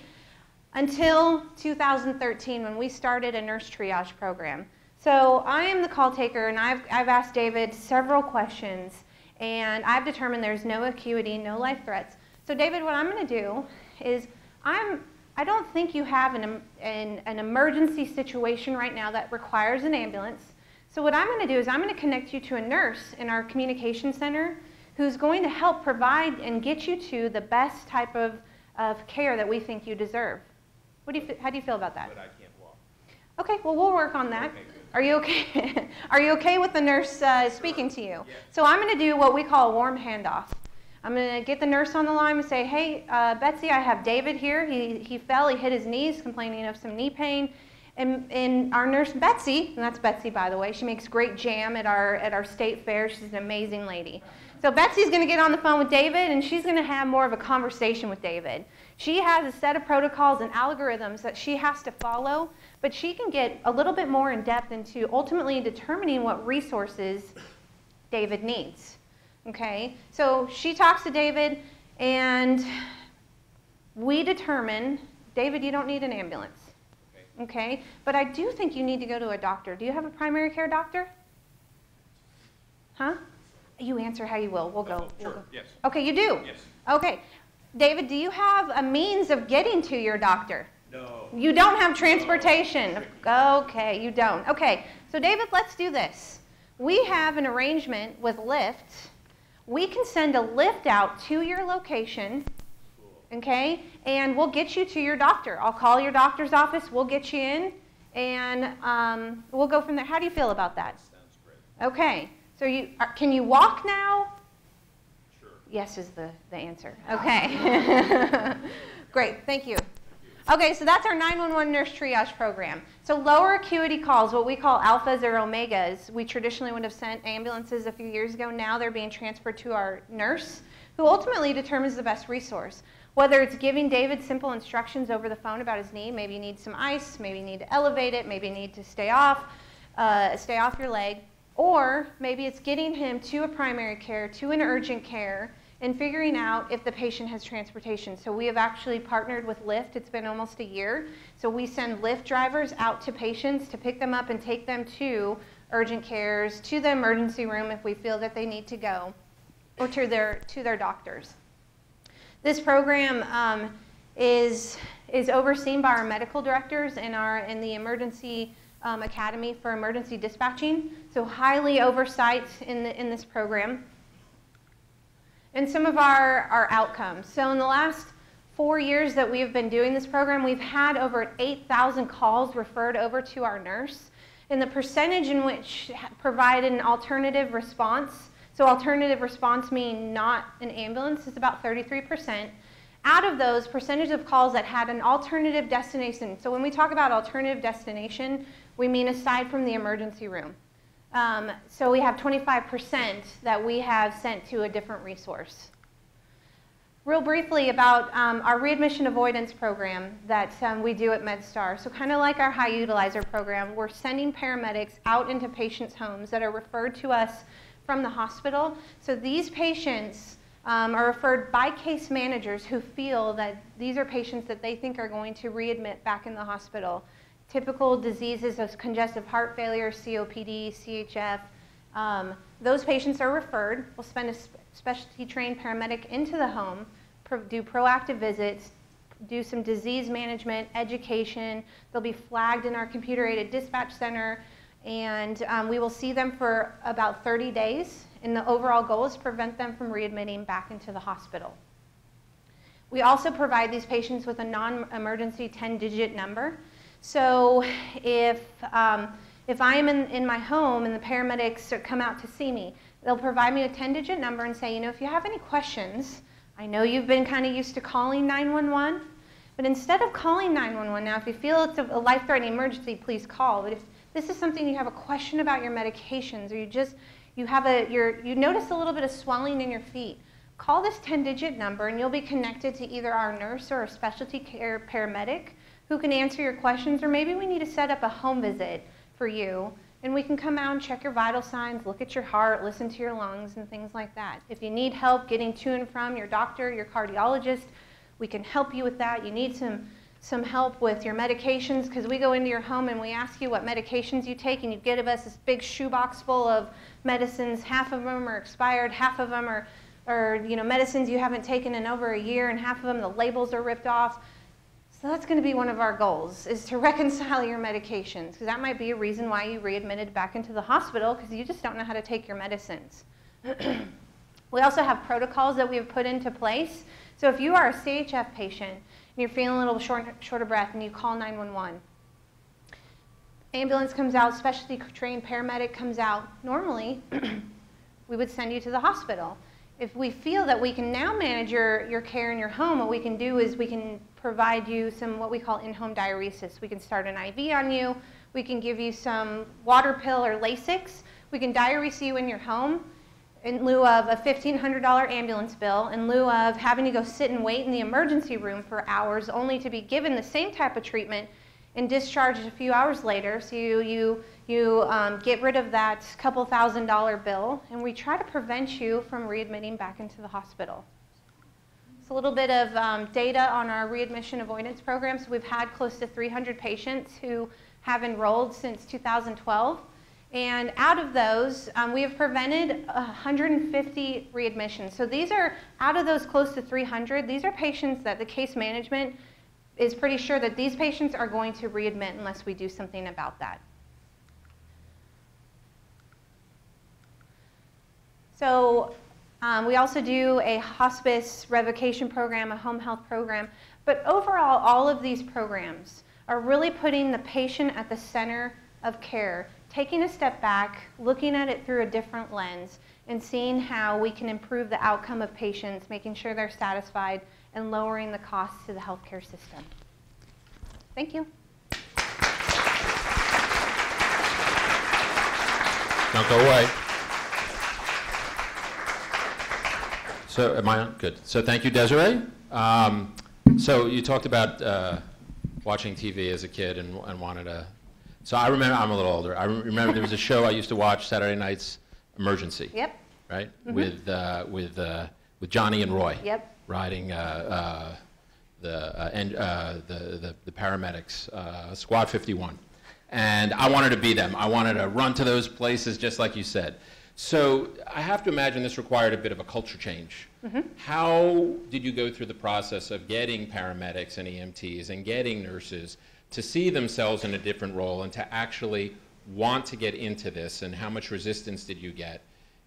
Until 2013 when we started a nurse triage program. So I am the call taker and I've, I've asked David several questions and I've determined there's no acuity, no life threats. So David, what I'm going to do is I'm, I don't think you have an, an, an emergency situation right now that requires an ambulance. So what I'm going to do is I'm going to connect you to a nurse in our communication center who's going to help provide and get you to the best type of, of care that we think you deserve. What do you, how do you feel about that? But I can't walk. Okay, well, we'll work on that. Okay. Are you okay? Are you okay with the nurse uh, speaking to you? Yeah. So I'm going to do what we call a warm handoff. I'm going to get the nurse on the line and say, hey, uh, Betsy, I have David here. He, he fell, he hit his knees, complaining of some knee pain. And, and our nurse, Betsy, and that's Betsy, by the way, she makes great jam at our, at our state fair. She's an amazing lady. So Betsy's going to get on the phone with David, and she's going to have more of a conversation with David. She has a set of protocols and algorithms that she has to follow, but she can get a little bit more in depth into ultimately determining what resources David needs. Okay? So she talks to David, and we determine David, you don't need an ambulance. Okay. But I do think you need to go to a doctor. Do you have a primary care doctor? Huh? You answer how you will. We'll go. we'll Sure, go. yes. Okay, you do? Yes. Okay. David, do you have a means of getting to your doctor? No. You don't have transportation. Okay, you don't. Okay, so David, let's do this. we have an arrangement with Lyft. We can send a Lyft out to your location, okay, and we'll get you to your doctor. I'll call your doctor's office, we'll get you in, and um, we'll go from there. How do you feel about that? Sounds great. Okay, so you, are, can you walk now? Sure. Yes is the, the answer. Okay. Great, thank you. Okay, so that's our 911 nurse triage program. So lower acuity calls, what we call alphas or omegas, we traditionally would have sent ambulances a few years ago. Now they're being transferred to our nurse, who ultimately determines the best resource. Whether it's giving David simple instructions over the phone about his knee, maybe you need some ice, maybe you need to elevate it, maybe you need to stay off, uh, stay off your leg, or maybe it's getting him to a primary care, to an urgent care, and figuring out if the patient has transportation. So we have actually partnered with Lyft. It's been almost a year. So we send Lyft drivers out to patients to pick them up and take them to urgent cares, to the emergency room if we feel that they need to go, or to their, to their doctors. This program um, is, is overseen by our medical directors and, our, in the Emergency um, Academy for Emergency Dispatching. So highly oversight in, the, in this program and some of our, our outcomes. So in the last four years that we've been doing this program, we've had over 8,000 calls referred over to our nurse. And the percentage in which provided an alternative response, so alternative response meaning not an ambulance, is about 33%. Out of those, percentage of calls that had an alternative destination, so when we talk about alternative destination, we mean aside from the emergency room. Um, so we have 25% that we have sent to a different resource. Real briefly about um, our readmission avoidance program that um, we do at MedStar. So kind of like our high utilizer program, we're sending paramedics out into patients' homes that are referred to us from the hospital. So these patients um, are referred by case managers who feel that these are patients that they think are going to readmit back in the hospital typical diseases of congestive heart failure, COPD, CHF. Um, those patients are referred. We'll send a specialty trained paramedic into the home, pro do proactive visits, do some disease management, education. They'll be flagged in our computer aided dispatch center, and um, we will see them for about 30 days. And the overall goal is prevent them from readmitting back into the hospital. We also provide these patients with a non emergency 10 digit number. So if, um, if I'm in, in my home and the paramedics come out to see me, they'll provide me a 10-digit number and say, you know, if you have any questions, I know you've been kind of used to calling 911, but instead of calling 911 now, if you feel it's a, life-threatening emergency, please call. But if this is something you have a question about your medications or you just, you have a, you're, you notice a little bit of swelling in your feet, call this 10-digit number and you'll be connected to either our nurse or a specialty care paramedic who can answer your questions, or maybe we need to set up a home visit for you and we can come out and check your vital signs, look at your heart, listen to your lungs, and things like that. If you need help getting to and from your doctor, your cardiologist, we can help you with that. You need some, some help with your medications because we go into your home and we ask you what medications you take, and you give us this big shoebox full of medicines. Half of them are expired, half of them are, are you know, medicines you haven't taken in over a year, and half of them the labels are ripped off. So that's going to be one of our goals, is to reconcile your medications, because that might be a reason why you readmitted back into the hospital, because you just don't know how to take your medicines. we also have protocols that we have put into place. So if you are a CHF patient and you're feeling a little short, short of breath and you call 911, ambulance comes out, specialty trained paramedic comes out, normally we would send you to the hospital. If we feel that we can now manage your, your care in your home, what we can do is we can provide you some what we call in-home diuresis. We can start an IV on you. We can give you some water pill or Lasix. We can diurese you in your home in lieu of a $1,500 ambulance bill, in lieu of having to go sit and wait in the emergency room for hours only to be given the same type of treatment and discharged a few hours later. So you, you, you um, get rid of that couple thousand dollar bill, and we try to prevent you from readmitting back into the hospital. It's a little bit of um, data on our readmission avoidance program. So we've had close to 300 patients who have enrolled since 2012. And out of those, um, we have prevented 150 readmissions. So these are, out of those close to 300, these are patients that the case management is pretty sure that these patients are going to readmit unless we do something about that. So um, we also do a hospice revocation program, a home health program. But overall, all of these programs are really putting the patient at the center of care, taking a step back, looking at it through a different lens, and seeing how we can improve the outcome of patients, making sure they're satisfied, and lowering the costs to the healthcare system. Thank you. Don't go away. So, am I on? Good. So, thank you, Desiree. Um, so, you talked about uh, watching TV as a kid and, and wanted to. So, I remember, I'm a little older. I remember there was a show I used to watch Saturday nights, Emergency. Yep. Right? With, uh, with, uh, with Johnny and Roy. Yep. Riding uh, uh, the, uh, and, uh, the, the, the paramedics, uh, Squad 51. And I wanted to be them. I wanted to run to those places just like you said. So I have to imagine this required a bit of a culture change. How did you go through the process of getting paramedics and EMTs and getting nurses to see themselves in a different role and to actually want to get into this? And how much resistance did you get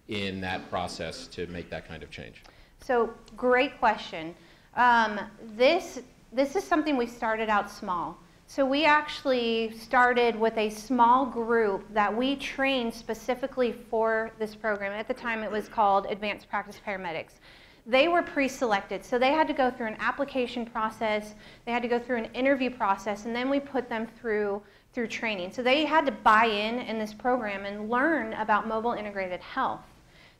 in that process to make that kind of change? So, great question. Um, this, this is something we started out small. So, we actually started with a small group that we trained specifically for this program. At the time, it was called Advanced Practice Paramedics. They were pre selected, so they had to go through an application process, they had to go through an interview process, and then we put them through, through training. So, they had to buy in in this program and learn about mobile integrated health.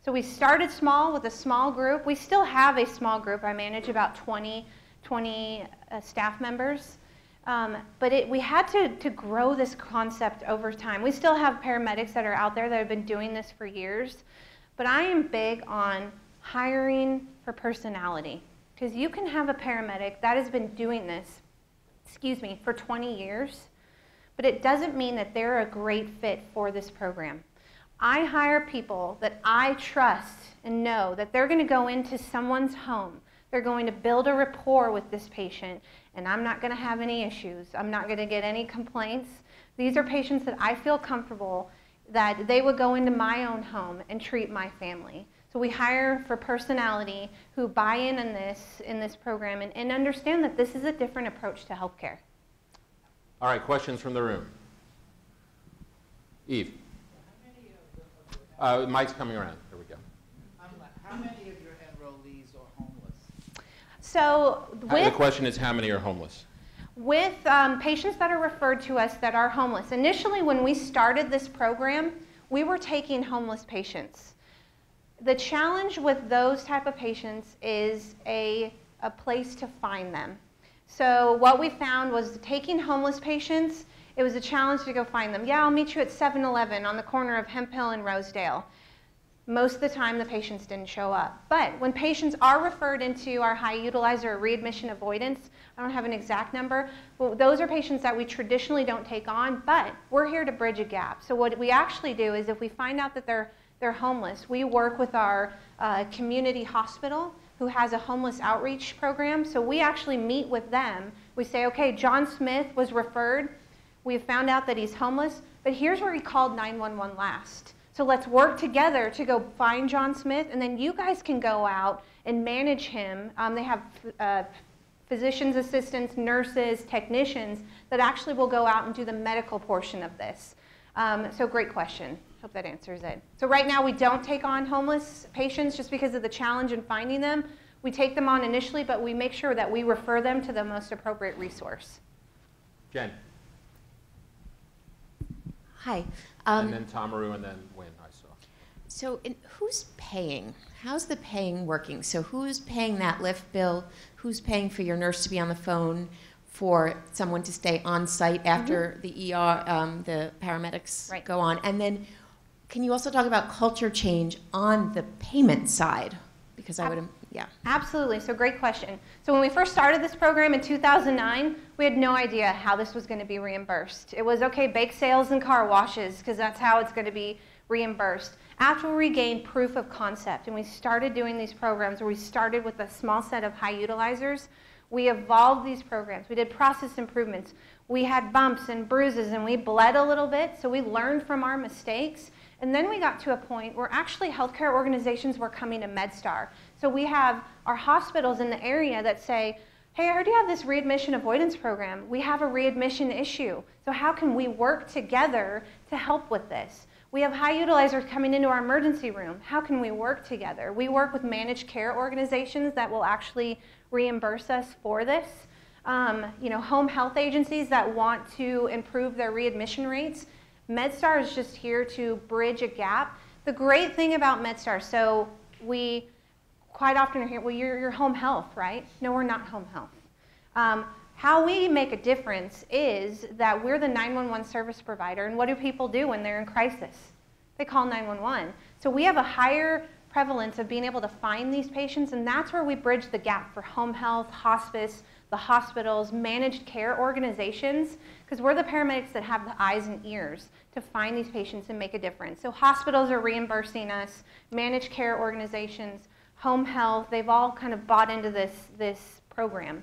So we started small with a small group. We still have a small group. I manage about 20, 20 uh, staff members. Um, but it, we had to, to grow this concept over time. We still have paramedics that are out there that have been doing this for years. But I am big on hiring for personality. Because you can have a paramedic that has been doing this, excuse me, for 20 years, but it doesn't mean that they're a great fit for this program. I hire people that I trust and know that they're going to go into someone's home. They're going to build a rapport with this patient, and I'm not going to have any issues. I'm not going to get any complaints. These are patients that I feel comfortable that they would go into my own home and treat my family. So we hire for personality who buy in in this in this program and, and understand that this is a different approach to healthcare. All right, questions from the room. Eve. Uh, Mike's coming around. Here we go. How many of your enrollees are homeless? So Uh, the question is how many are homeless? With um, patients that are referred to us that are homeless, initially when we started this program, we were taking homeless patients. The challenge with those type of patients is a, a place to find them. So what we found was taking homeless patients, it was a challenge to go find them. Yeah, I'll meet you at 7-Eleven on the corner of Hemphill and Rosedale. Most of the time, the patients didn't show up. But when patients are referred into our high utilizer or readmission avoidance, I don't have an exact number, but those are patients that we traditionally don't take on, but we're here to bridge a gap. So what we actually do is if we find out that they're, they're homeless, we work with our uh, community hospital who has a homeless outreach program. So we actually meet with them. We say, okay, John Smith was referred. We've found out that he's homeless, but here's where he called 911 last. So let's work together to go find John Smith, and then you guys can go out and manage him. Um, they have uh, physician's assistants, nurses, technicians that actually will go out and do the medical portion of this. Um, so great question. Hope that answers it. So right now we don't take on homeless patients just because of the challenge in finding them. We take them on initially, but we make sure that we refer them to the most appropriate resource. Jen. Hi. And Um, then Tomaru and then Win, I saw. so, in, who's paying? How's the paying working? So, who's paying that Lyft bill? Who's paying for your nurse to be on the phone? For someone to stay on site after the ER, um, the paramedics Right. go on, and then can you also talk about culture change on the payment side? Because I Ab- would, yeah. Absolutely. So great question. So when we first started this program in 2009, we had no idea how this was going to be reimbursed. It was okay, bake sales and car washes because that's how it's going to be reimbursed. After we gained proof of concept and we started doing these programs where we started with a small set of high utilizers, we evolved these programs. We did process improvements. We had bumps and bruises and we bled a little bit, so we learned from our mistakes And then we got to a point where actually healthcare organizations were coming to MedStar. So we have our hospitals in the area that say, hey, I heard you have this readmission avoidance program. We have a readmission issue. So how can we work together to help with this? We have high utilizers coming into our emergency room. How can we work together? We work with managed care organizations that will actually reimburse us for this. Um, you know, home health agencies that want to improve their readmission rates. MedStar is just here to bridge a gap. The great thing about MedStar, so we quite often here, well, you're, you're home health, right? No, we're not home health. Um, how we make a difference is that we're the 911 service provider, and what do people do when they're in crisis? They call 911. So we have a higher prevalence of being able to find these patients, and that's where we bridge the gap for home health, hospice, the hospitals, managed care organizations, because we're the paramedics that have the eyes and ears to find these patients and make a difference. So hospitals are reimbursing us, managed care organizations, home health, they've all kind of bought into this, this program.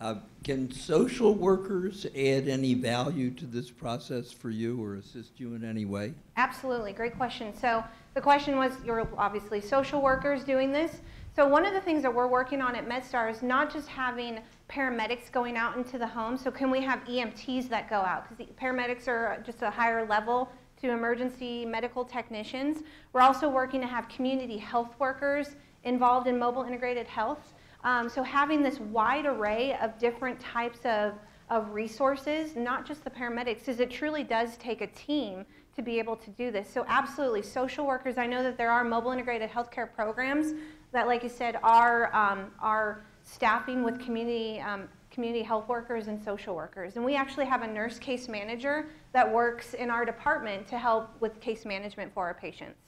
Uh, Can social workers add any value to this process for you or assist you in any way? Absolutely, great question. So the question was, you're obviously social workers doing this. So one of the things that we're working on at MedStar is not just having paramedics going out into the home. So can we have EMTs that go out? Because paramedics are just a higher level to emergency medical technicians. We're also working to have community health workers involved in mobile integrated health. Um, so having this wide array of different types of, of resources, not just the paramedics, because it truly does take a team to be able to do this. So absolutely, social workers, I know that there are mobile integrated healthcare programs that, like you said, are, um, are staffing with community, um, community health workers and social workers. And we actually have a nurse case manager that works in our department to help with case management for our patients.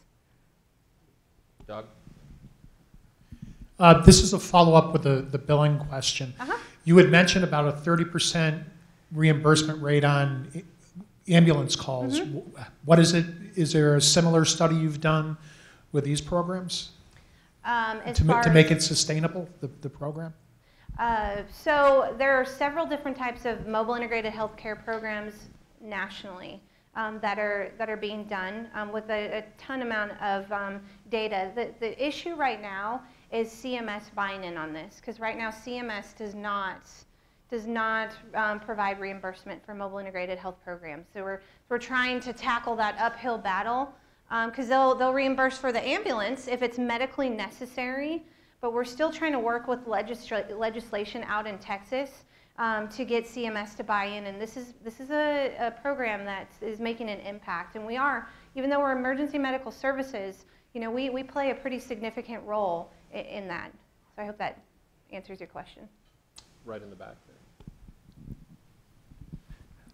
Doug? Uh, This is a follow-up with the, the billing question. Uh-huh. You had mentioned about a 30% reimbursement rate on ambulance calls. Mm-hmm. What is it? Is there a similar study you've done with these programs? Um, To ma- to make it sustainable, the, the program? Uh, so there are several different types of mobile integrated healthcare programs nationally um, that are that are being done um, with a, a ton amount of um, data. The, the issue right now is CMS buying in on this because right now CMS does not does not um, provide reimbursement for mobile integrated health programs. So we're we're trying to tackle that uphill battle because they'll they'll reimburse for the ambulance if it's medically necessary but we're still trying to work with legisla- legislation out in Texas um, to get CMS to buy in. And this is this is a, a program that is making an impact. And we are, even though we're emergency medical services, you know, we, we play a pretty significant role in, in that. So I hope that answers your question. Right in the back there.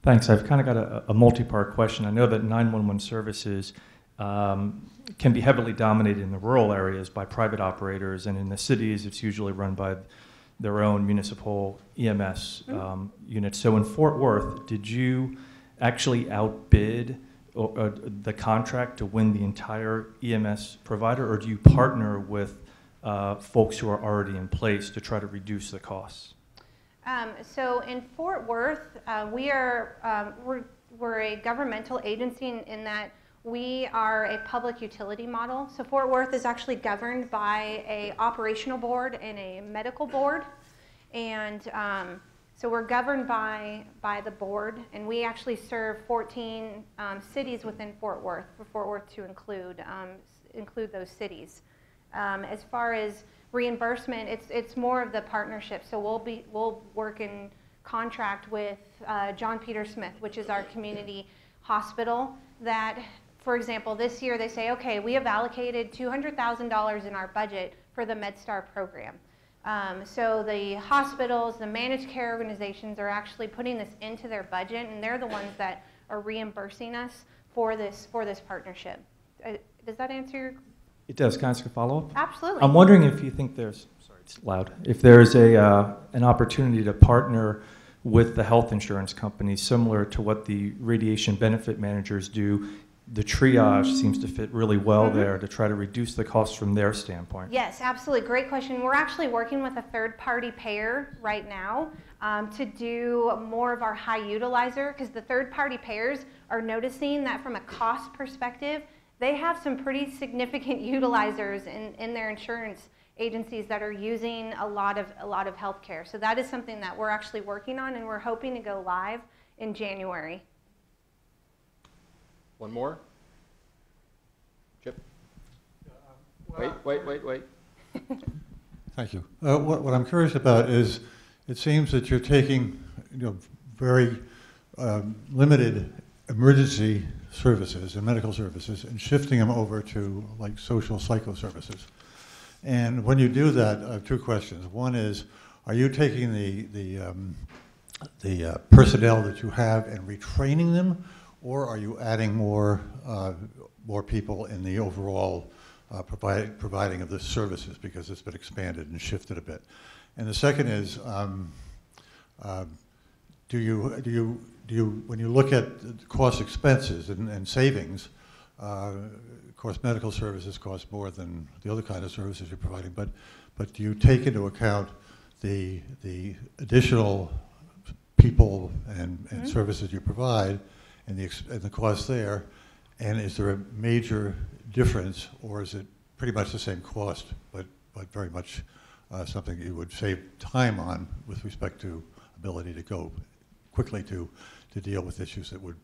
Thanks. I've kind of got a, a multi-part question. I know that 911 services um, can be heavily dominated in the rural areas by private operators, and in the cities, it's usually run by their own municipal EMS um, units. So in Fort Worth, did you actually outbid o- uh, the contract to win the entire EMS provider, or do you partner with uh, folks who are already in place to try to reduce the costs? Um, so in Fort Worth, uh, we are um, we're, we're a governmental agency in, in that we are a public utility model. So Fort Worth is actually governed by a operational board and a medical board, and um, so we're governed by by the board. And we actually serve 14 um, cities within Fort Worth, for Fort Worth to include um, include those cities. Um, as far as reimbursement, it's it's more of the partnership. So we'll be we'll work in contract with uh, John Peter Smith, which is our community hospital. That, for example, this year they say, okay, we have allocated two hundred thousand dollars in our budget for the MedStar program. Um, so the hospitals, the managed care organizations are actually putting this into their budget, and they're the ones that are reimbursing us for this for this partnership. Uh, does that answer your? It does. Can I ask a follow-up? Absolutely. I'm wondering if you think there's, sorry, it's loud, if there's a, uh, an opportunity to partner with the health insurance companies, similar to what the radiation benefit managers do. The triage seems to fit really well Mhm. there to try to reduce the costs from their standpoint. Yes, absolutely. Great question. We're actually working with a third party payer right now um, to do more of our high utilizer because the third party payers are noticing that from a cost perspective, they have some pretty significant utilizers in, in their insurance agencies that are using a lot of a lot of healthcare. So that is something that we're actually working on and we're hoping to go live in January. One more? Chip? Wait, wait, wait, wait. Thank you. Uh, What what I'm curious about is, it seems that you're taking, you know, very um, limited emergency services and medical services and shifting them over to like social psycho services. And when you do that, I have two questions. One is, are you taking the, the, um, the uh, personnel that you have and retraining them? Or are you adding more, uh, more people in the overall uh, provide, providing of the services because it's been expanded and shifted a bit? And the second is, um, um, do you, do you, do you, when you look at cost expenses and, and savings, uh, of course, medical services cost more than the other kind of services you're providing, but, but do you take into account the, the additional people and, and Mhm. services you provide and the, and the cost there? And is there a major difference, or is it pretty much the same cost, but, but very much uh, something you would save time on with respect to ability to go quickly to, to deal with issues that would,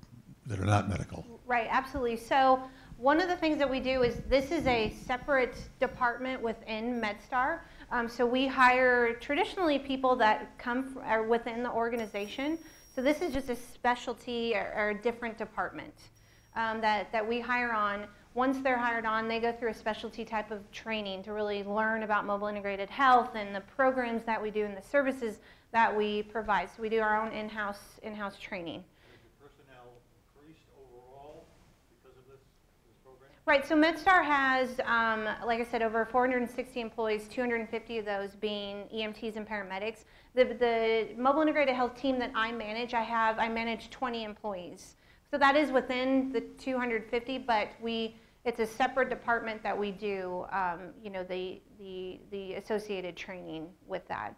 that are not medical? Right, absolutely. So one of the things that we do is this is a separate department within MedStar. Um, so we hire traditionally people that come f- are within the organization. So this is just a specialty or, or a different department um, that, that we hire on. Once they're hired on, they go through a specialty type of training to really learn about mobile integrated health and the programs that we do and the services that we provide. So we do our own in-house in-house training. personnel increased overall because of this, this program? Right, so MedStar has, um, like I said, over 460 employees, 250 of those being EMTs and paramedics. The, the mobile integrated health team that I manage, I have, I manage 20 employees. So that is within the 250, but we, it's a separate department that we do, um, you know, the, the, the associated training with that.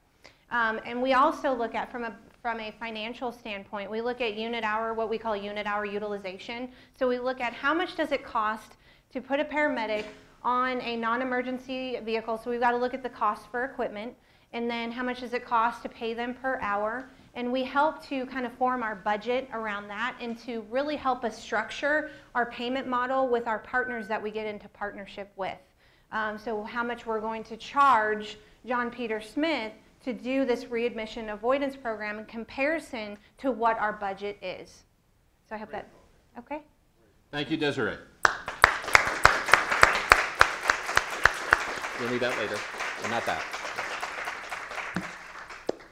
Um, and we also look at, from a, from a financial standpoint, we look at unit hour, what we call unit hour utilization. So we look at how much does it cost to put a paramedic on a non-emergency vehicle. So we've got to look at the cost for equipment, and then how much does it cost to pay them per hour. And we help to kind of form our budget around that and to really help us structure our payment model with our partners that we get into partnership with. Um, so how much we're going to charge John Peter Smith to do this readmission avoidance program in comparison to what our budget is. So I hope that, okay? Thank you, Desiree. You'll need that later, or not that.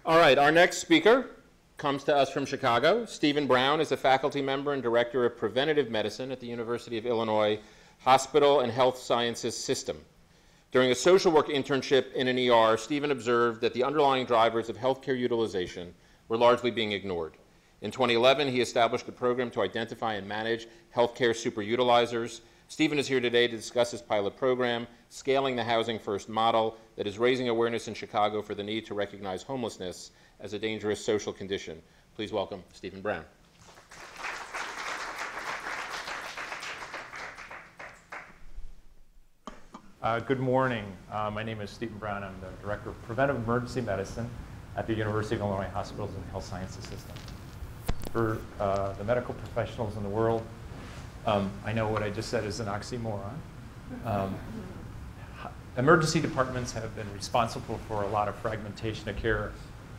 All right, our next speaker comes to us from Chicago. Stephen Brown is a faculty member and director of preventive medicine at the University of Illinois Hospital and Health Sciences System. During a social work internship in an ER, Stephen observed that the underlying drivers of healthcare utilization were largely being ignored. In 2011, he established a program to identify and manage healthcare superutilizers. Stephen is here today to discuss his pilot program, Scaling the Housing First model, that is raising awareness in Chicago for the need to recognize homelessness as a dangerous social condition. Please welcome Stephen Brown. Uh, Good morning. Uh, My name is Stephen Brown. I'm the Director of Preventive Emergency Medicine at the University of Illinois Hospitals and Health Sciences System. For uh, the medical professionals in the world, um, I know what I just said is an oxymoron. Um, Emergency departments have been responsible for a lot of fragmentation of care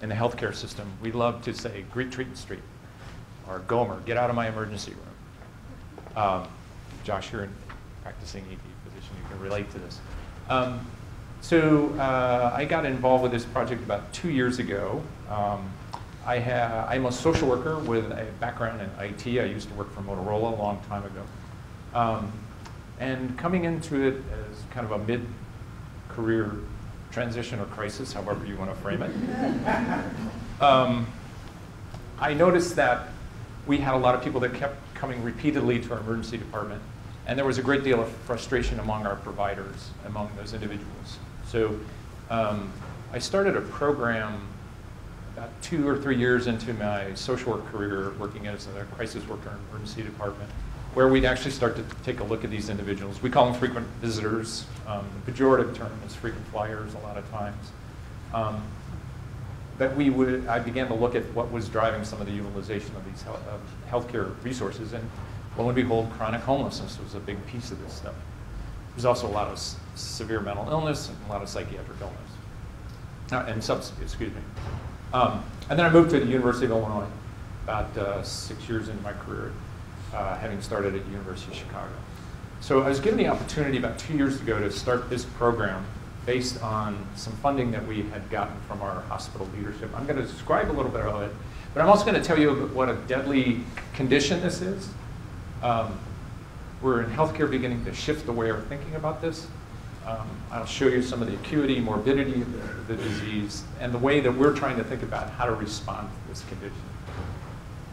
in the healthcare system. We love to say, greet, treat, and street, or Gomer, get out of my emergency room. Um, Josh, you're a practicing ED physician, you can relate to this. Um, so uh, I got involved with this project about two years ago. Um, I ha- I'm a social worker with a background in IT. I used to work for Motorola a long time ago. Um, and coming into it as kind of a mid-career transition or crisis, however you want to frame it, um, I noticed that we had a lot of people that kept coming repeatedly to our emergency department, and there was a great deal of frustration among our providers, among those individuals. So um, I started a program about two or three years into my social work career, working as a crisis worker in emergency department, where we'd actually start to take a look at these individuals. We call them frequent visitors. Um, the pejorative term is frequent flyers a lot of times. Um, but we would, I began to look at what was driving some of the utilization of these of healthcare resources, and lo and behold, chronic homelessness was a big piece of this stuff. There's also a lot of severe mental illness and a lot of psychiatric illness, uh, and substance, excuse me. Um, and then I moved to the University of Illinois about uh, six years into my career, uh, having started at University of Chicago. So I was given the opportunity about two years ago to start this program based on some funding that we had gotten from our hospital leadership. I'm going to describe a little bit of it, but I'm also going to tell you what a deadly condition this is. Um, we're in healthcare beginning to shift the way we're thinking about this. Um, I'll show you some of the acuity, morbidity of the, the disease, and the way that we're trying to think about how to respond to this condition.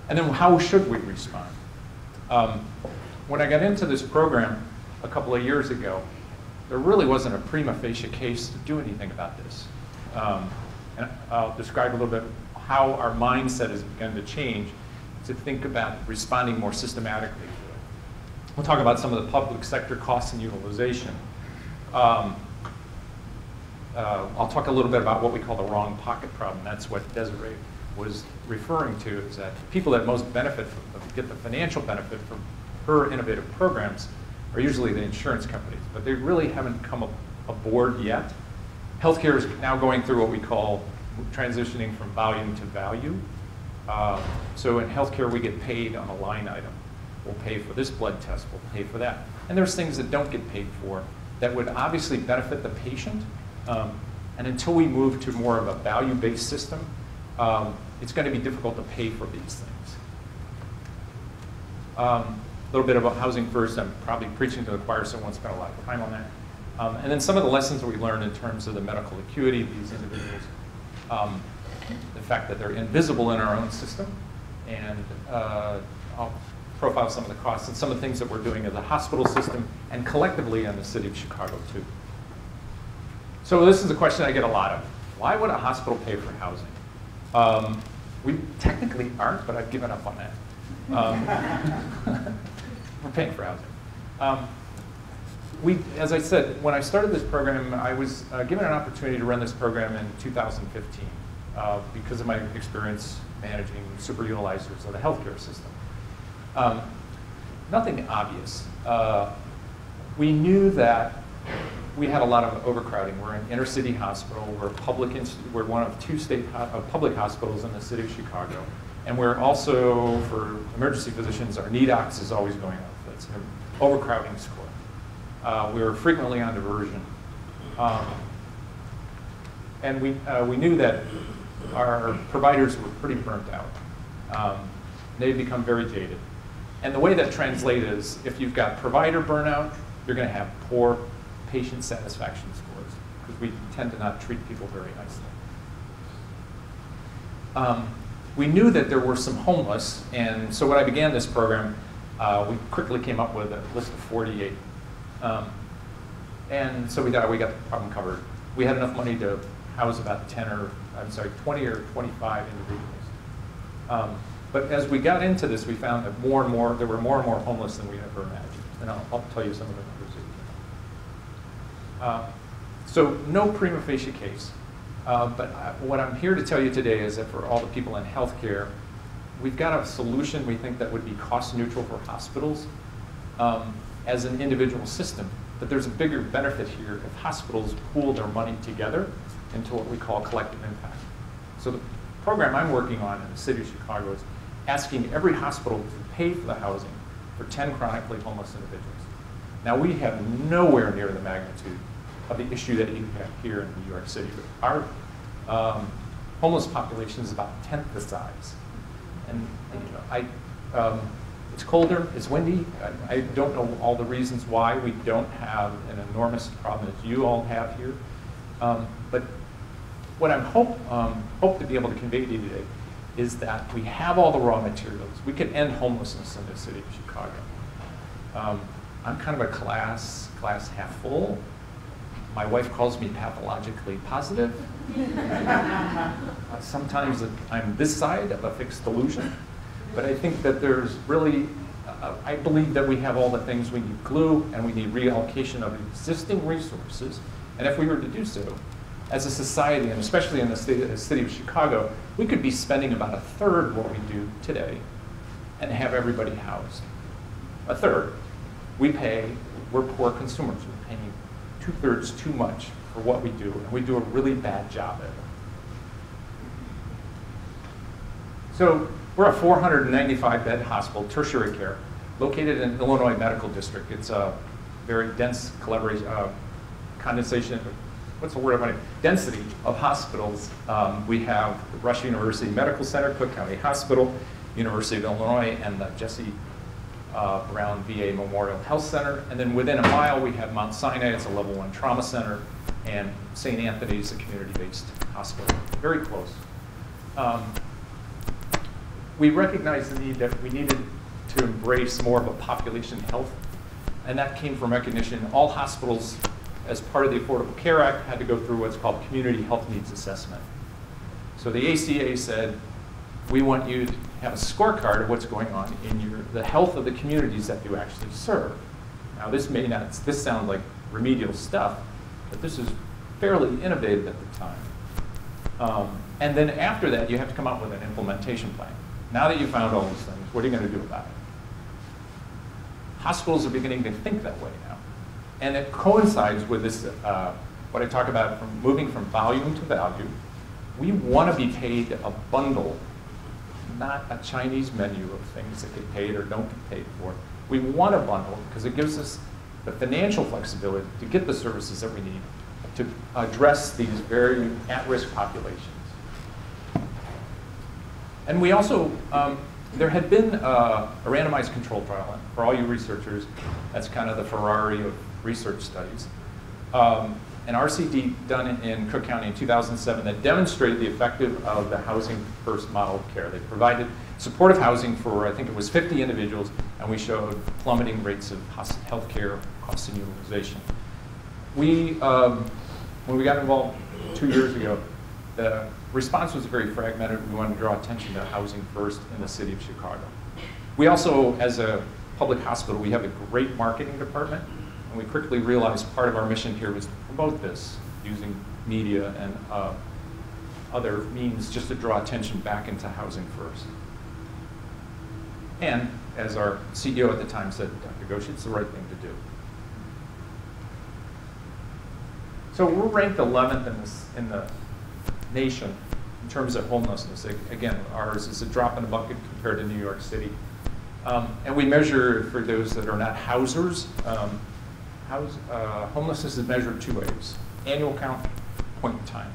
And then how should we respond? Um, when I got into this program a couple of years ago, there really wasn't a prima facie case to do anything about this. Um, and I'll describe a little bit how our mindset has begun to change to think about responding more systematically. We'll talk about some of the public sector costs and utilization. Um, uh, I'll talk a little bit about what we call the wrong pocket problem. That's what Desiree was referring to, is that people that most benefit from, get the financial benefit from her innovative programs are usually the insurance companies, but they really haven't come ab- aboard yet. Healthcare is now going through what we call transitioning from volume to value. Uh, so in healthcare, we get paid on a line item. We'll pay for this blood test, we'll pay for that. And there's things that don't get paid for that would obviously benefit the patient. Um, and until we move to more of a value-based system, um, it's going to be difficult to pay for these things. Um, a little bit about housing first. I'm probably preaching to the choir, so I won't spend a lot of time on that. Um, and then some of the lessons that we learned in terms of the medical acuity of these individuals. Um, the fact that they're invisible in our own system. And uh, I'll profile some of the costs and some of the things that we're doing as a hospital system and collectively in the city of Chicago, too. So this is a question I get a lot of. Why would a hospital pay for housing? Um, we technically aren't, but I've given up on that. Um, we're paying for housing. Um, we, as I said, when I started this program, I was uh, given an opportunity to run this program in 2015 uh, because of my experience managing superutilizers of the healthcare system. Um, nothing obvious. Uh, we knew that we had a lot of overcrowding. We're an inner city hospital. We're public. We're one of two state ho uh, public hospitals in the city of Chicago, and we're also for emergency physicians. Our NEDOCS is always going up. That's an overcrowding score. Uh, we were frequently on diversion, um, and we uh, we knew that our providers were pretty burnt out. Um, they'd become very jaded. And the way that translates is if you've got provider burnout, you're going to have poor patient satisfaction scores because we tend to not treat people very nicely. Um, we knew that there were some homeless, and so when I began this program, uh, we quickly came up with a list of 48. Um, and so we thought we got the problem covered. We had enough money to house about 10 or, I'm sorry, 20 or 25 individuals. Um, but as we got into this, we found that more and more, there were more and more homeless than we ever imagined. And I'll, I'll tell you some of the. Uh, so no prima facie case. Uh, but I, what I'm here to tell you today is that for all the people in healthcare, we've got a solution we think that would be cost neutral for hospitals um, as an individual system. But there's a bigger benefit here if hospitals pool their money together into what we call collective impact. So the program I'm working on in the city of Chicago is asking every hospital to pay for the housing for 10 chronically homeless individuals. Now we have nowhere near the magnitude of the issue that you have here in New York City. Our um, homeless population is about a tenth the size. And, and you know, I, um, it's colder, it's windy. I, I, don't know all the reasons why we don't have an enormous problem that you all have here. Um, but what I'm hope, um, hope to be able to convey to you today is that we have all the raw materials. We can end homelessness in the city of Chicago. Um, I'm kind of a class, glass half full my wife calls me pathologically positive. Uh, sometimes I'm this side of a fixed delusion. But I think that there's really, uh, I believe that we have all the things we need glue and we need reallocation of existing resources. And if we were to do so, as a society, and especially in the city, the city of Chicago, we could be spending about a third what we do today and have everybody housed. A third. We pay, we're poor consumers. We're paying two thirds too much for what we do, and we do a really bad job at it. So we're a 495 bed hospital, tertiary care, located in Illinois Medical District. It's a very dense collaboration, uh, condensation, what's the word I want to, density of hospitals. Um, we have Rush University Medical Center, Cook County Hospital, University of Illinois, and the Jesse uh, Brown VA Memorial Health Center. And then within a mile, we have Mount Sinai, it's a level one trauma center, and St. Anthony's, a community-based hospital, very close. Um, we recognized the need that we needed to embrace more of a population health, and that came from recognition all hospitals, as part of the Affordable Care Act, had to go through what's called community health needs assessment. So the ACA said, we want you have a scorecard of what's going on in your, the health of the communities that you actually serve. Now this may not, this sounds like remedial stuff, but this is fairly innovative at the time. Um, and then after that, you have to come up with an implementation plan. Now that you've found all these things, what are you going to do about it? Hospitals are beginning to think that way now. And it coincides with this, uh, what I talk about from moving from volume to value. We want to be paid a bundle, not a Chinese menu of things that get paid or don't get paid for. We want a bundle because it gives us the financial flexibility to get the services that we need to address these very at-risk populations. And we also, um, there had been uh, a randomized control trial, for all you researchers, that's kind of the Ferrari of research studies. Um, an RCT done in, Cook County in 2007 that demonstrated the effective of the housing first model of care. They provided supportive housing for, I think it was 50 individuals, and we showed plummeting rates of health care costs and utilization. We, um, when we got involved two years ago, the response was very fragmented. We wanted to draw attention to housing first in the city of Chicago. We also, as a public hospital, we have a great marketing department, and we quickly realized part of our mission here was to promote this using media and uh, other means just to draw attention back into housing first. And as our CEO at the time said, Dr. Ghosh, it's the right thing to do. So we're ranked 11th in, this, in the nation in terms of homelessness. Again, ours is a drop in the bucket compared to New York City. Um, and we measure for those that are not housers. Um, house, uh, homelessness is measured two ways. Annual count, point in time.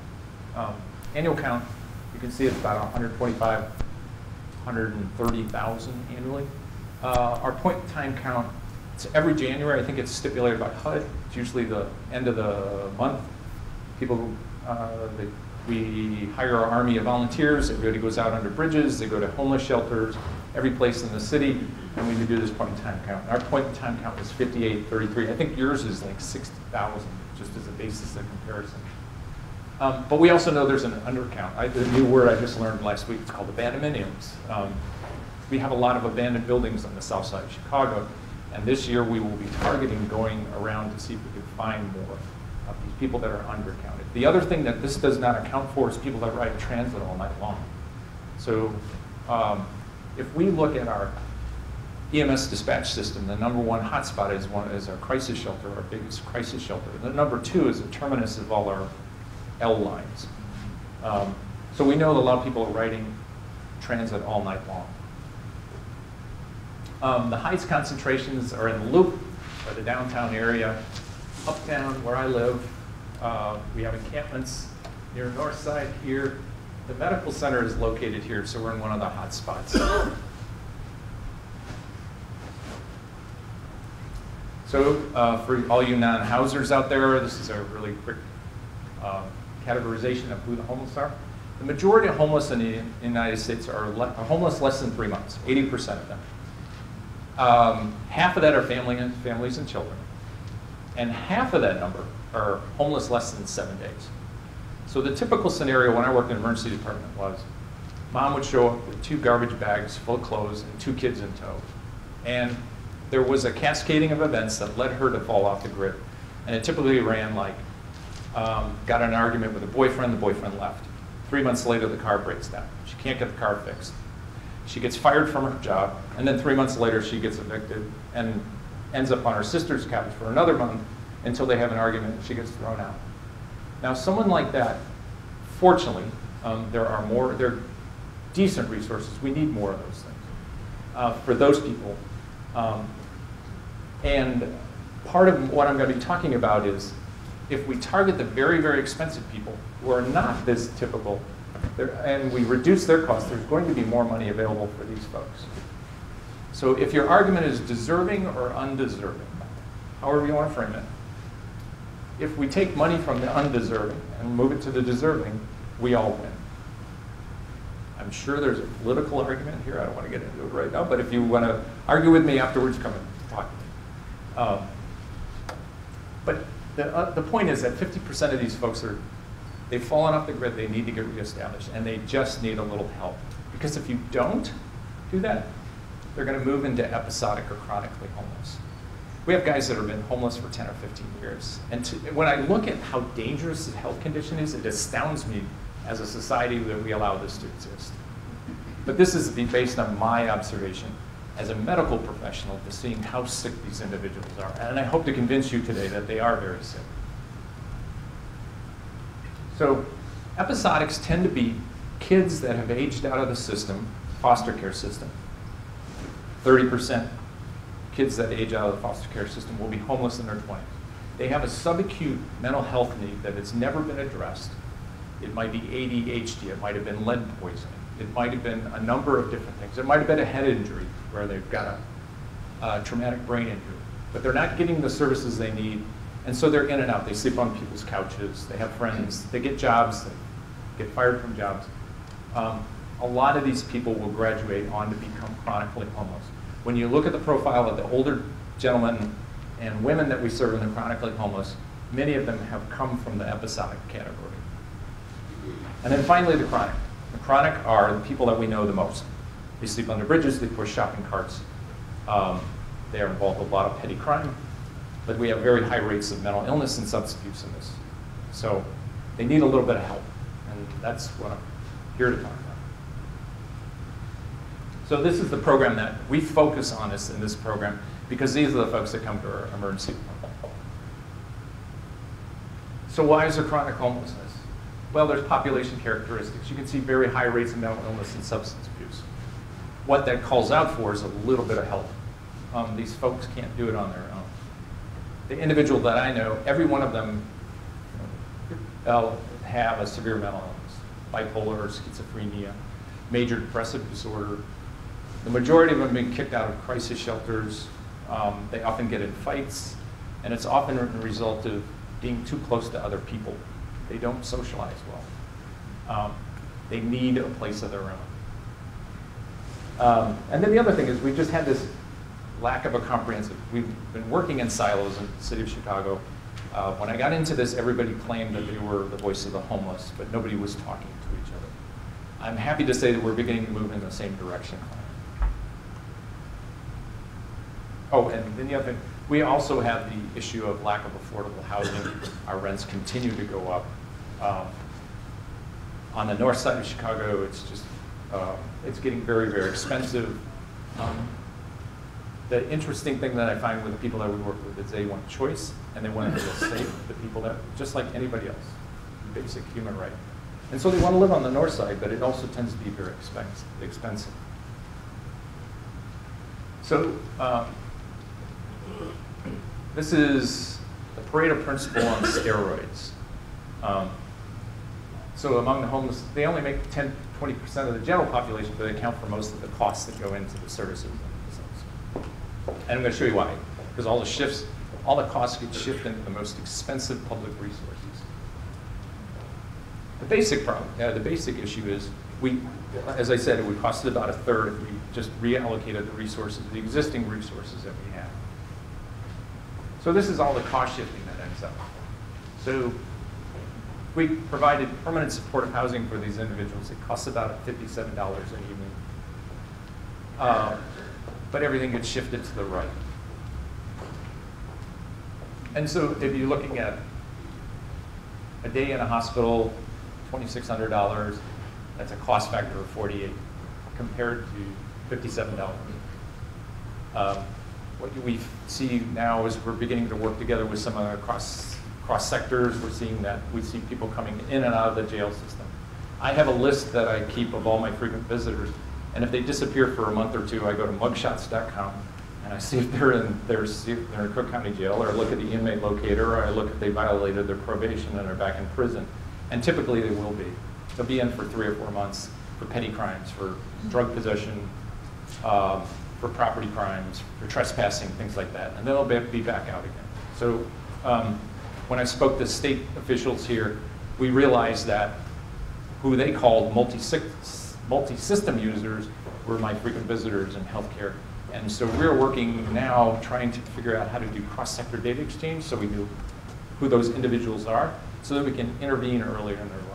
Um, annual count, you can see it's about 125, 130,000 annually. Uh, our point in time count, it's every January, I think it's stipulated by HUD. It's usually the end of the month. People, uh, they we hire our army of volunteers. Everybody goes out under bridges. They go to homeless shelters, every place in the city, and we do this point in time count. Our point in time count was 5833. I think yours is like 60,000, just as a basis of comparison. Um, but we also know there's an undercount. I, the new word I just learned last week, it's called abandonments. Um, we have a lot of abandoned buildings on the south side of Chicago, and this year we will be targeting going around to see if we can find more of these people that are undercounted. The other thing that this does not account for is people that ride transit all night long. So um, if we look at our EMS dispatch system, the number one hotspot is, one, is our crisis shelter, our biggest crisis shelter. The number two is the terminus of all our L lines. Um, so we know that a lot of people are riding transit all night long. Um, the highest concentrations are in the Loop, or the downtown area. Uptown, where I live, uh, we have encampments near North Side here. The medical center is located here, so we're in one of the hot spots. So uh, for all you non-housers out there, this is a really quick uh, categorization of who the homeless are. The majority of homeless in the United States are, are homeless less than three months, 80% of them. Um, half of that are family and families and children. And half of that number are homeless less than seven days. So the typical scenario when I worked in the emergency department was mom would show up with two garbage bags full of clothes and two kids in tow. And there was a cascading of events that led her to fall off the grid. And it typically ran like, um, got an argument with a boyfriend, the boyfriend left. Three months later, the car breaks down. She can't get the car fixed. She gets fired from her job, and then three months later, she gets evicted and ends up on her sister's couch for another month until they have an argument and she gets thrown out. Now, someone like that, fortunately, um, there are more, there are decent resources. We need more of those things uh, for those people. Um, and part of what I'm going to be talking about is if we target the very, very expensive people who are not this typical, and we reduce their costs, there's going to be more money available for these folks. So if your argument is deserving or undeserving, however you want to frame it, if we take money from the undeserving and move it to the deserving, we all win. I'm sure there's a political argument here. I don't want to get into it right now, but if you want to argue with me afterwards, come and talk to me. Um, but the, uh, the point is that 50% of these folks are, they've fallen off the grid, they need to get reestablished, and they just need a little help. Because if you don't do that, they're going to move into episodic or chronically homeless. We have guys that have been homeless for 10 or 15 years. And to, when I look at how dangerous the health condition is, it astounds me as a society that we allow this to exist. But this is based on my observation as a medical professional to seeing how sick these individuals are. And I hope to convince you today that they are very sick. So episodics tend to be kids that have aged out of the system, foster care system. 30% kids that age out of the foster care system will be homeless in their 20s. They have a subacute mental health need that has never been addressed. It might be ADHD, it might have been lead poisoning, it might have been a number of different things. It might have been a head injury where they've got a, a traumatic brain injury, but they're not getting the services they need, and so they're in and out. They sleep on people's couches, they have friends, they get jobs, they get fired from jobs. Um, a lot of these people will graduate on to become chronically homeless. When you look at the profile of the older gentlemen and women that we serve in the chronically homeless, many of them have come from the episodic category. And then finally, the chronic. The chronic are the people that we know the most. They sleep under bridges, they push shopping carts. Um, they are involved with a lot of petty crime, but we have very high rates of mental illness and substance abuse in this. So they need a little bit of help, and that's what I'm here to talk about. So this is the program that we focus on this in this program because these are the folks that come to our emergency room. So why is there chronic homelessness? Well, there's population characteristics. You can see very high rates of mental illness and substance abuse. What that calls out for is a little bit of help. Um, these folks can't do it on their own. The individual that I know, every one of them have a severe mental illness, bipolar or schizophrenia, major depressive disorder. The majority of them have been kicked out of crisis shelters. Um, they often get in fights, and it's often a result of being too close to other people. They don't socialize well. Um, they need a place of their own. Um, and then the other thing is we've just had this lack of a comprehensive, we've been working in silos in the city of Chicago. Uh, when I got into this, everybody claimed that they were the voice of the homeless, but nobody was talking to each other. I'm happy to say that we're beginning to move in the same direction. Oh, and then the other thing, we also have the issue of lack of affordable housing. Our rents continue to go up. Um, on the north side of Chicago, it's just, uh, it's getting very, very expensive. Um, the interesting thing that I find with the people that we work with is they want choice and they want to feel safe, the people that, just like anybody else, basic human right. And so they want to live on the north side, but it also tends to be very expensive. expensive. So, um, this is the Pareto principle on steroids. Um, so among the homeless, they only make 10, 20% of the general population, but they account for most of the costs that go into the services. And I'm going to show you why. Because all the shifts, all the costs get shifted into the most expensive public resources. The basic problem, uh, the basic issue is, we, as I said, it would cost about a third if we just reallocated the resources, the existing resources that we have. So this is all the cost shifting that ends up. So we provided permanent supportive housing for these individuals. It costs about $57 an evening. Uh, But everything gets shifted to the right. And so if you're looking at a day in a hospital, $2,600, that's a cost factor of 48 compared to $57. Um, What we see now is we're beginning to work together with some of the cross, cross sectors. We're seeing that, we see people coming in and out of the jail system. I have a list that I keep of all my frequent visitors, and if they disappear for a month or two, I go to mugshots.com and I see if they're in, if they're in Cook County Jail, or I look at the inmate locator, or I look if they violated their probation and are back in prison. And typically they will be. They'll be in for three or four months for petty crimes, for drug possession, um, for property crimes, for trespassing, things like that. And then they'll be, back out again. So um, when I spoke to state officials here, we realized that who they called multi-sys- multi-system users were my frequent visitors in healthcare. And so we're working now trying to figure out how to do cross-sector data exchange so we know who those individuals are so that we can intervene earlier in their lives.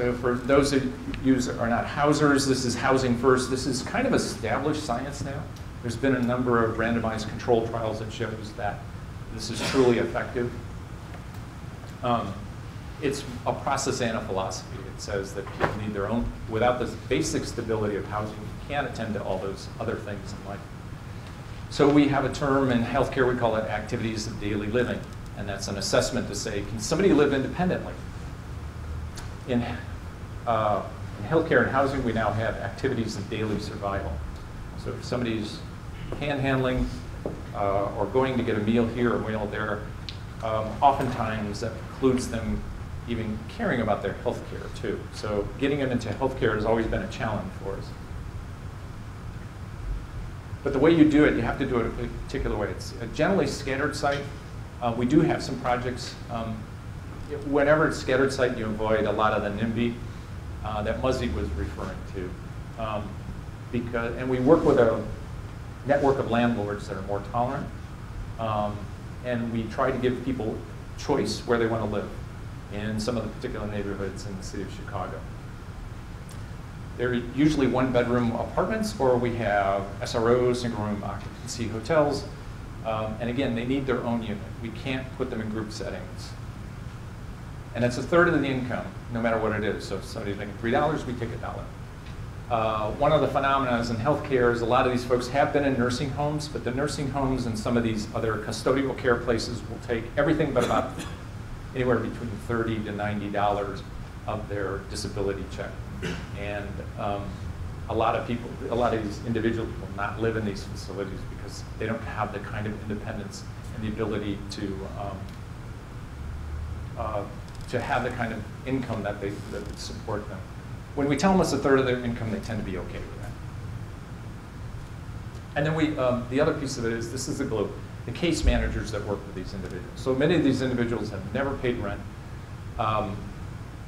So for those that are not housers, this is Housing First. This is kind of established science now. There's been a number of randomized control trials that shows that this is truly effective. Um, it's a process and a philosophy. It says that people need their own, without the basic stability of housing, you can't attend to all those other things in life. So we have a term in healthcare, we call it activities of daily living. And that's an assessment to say, can somebody live independently? In, uh, in healthcare and housing, we now have activities of daily survival. So if somebody's panhandling uh, or going to get a meal here or a meal there, um, oftentimes that precludes them even caring about their health care too. So getting them into health care has always been a challenge for us. But the way you do it, you have to do it a particular way. It's a generally scattered site. Uh, we do have some projects. Um, whenever it's scattered site, you avoid a lot of the NIMBY uh, that Muzzy was referring to. Um, because, and we work with a network of landlords that are more tolerant. Um, and we try to give people choice where they want to live in some of the particular neighborhoods in the city of Chicago. They're usually one-bedroom apartments, or we have SROs, single-room occupancy hotels. Um, and again, they need their own unit. We can't put them in group settings. And it's a third of the income, no matter what it is. So if somebody's making $3, we take a dollar. Uh, one of the phenomena in healthcare is a lot of these folks have been in nursing homes, but the nursing homes and some of these other custodial care places will take everything but about anywhere between 30 to 90 dollars of their disability check. And um, a lot of people, a lot of these individuals will not live in these facilities because they don't have the kind of independence and the ability to um, uh, to have the kind of income that they that would support them. When we tell them it's a third of their income, they tend to be okay with that. And then we, um, the other piece of it is this is the glue, the case managers that work with these individuals. So many of these individuals have never paid rent. Um,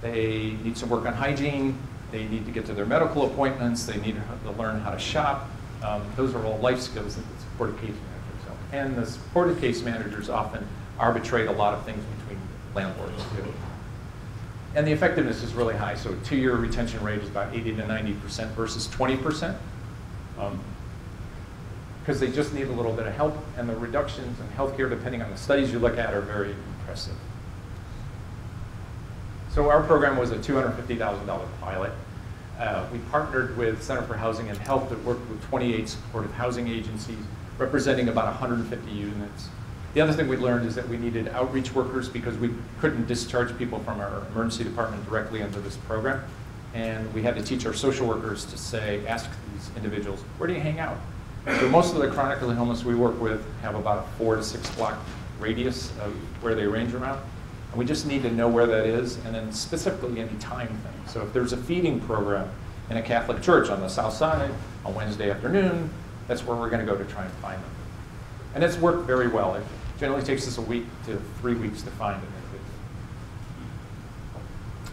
they need some work on hygiene. They need to get to their medical appointments. They need to learn how to shop. Um, those are all life skills that the supportive case managers help. And the supportive case managers often arbitrate a lot of things between landlords too. And the effectiveness is really high. So two-year retention rate is about 80 to 90% versus 20%. Um, because they just need a little bit of help, and the reductions in healthcare, depending on the studies you look at, are very impressive. So our program was a $250,000 pilot. Uh, we partnered with Center for Housing and Health that worked with 28 supportive housing agencies, representing about 150 units. The other thing we learned is that we needed outreach workers because we couldn't discharge people from our emergency department directly into this program. And we had to teach our social workers to say, ask these individuals, where do you hang out? So most of the chronically homeless we work with have about a four to six block radius of where they range around. And we just need to know where that is and then specifically any time thing. So if there's a feeding program in a Catholic church on the south side on Wednesday afternoon, that's where we're going to go to try and find them. And it's worked very well. Generally takes us a week to three weeks to find an individual.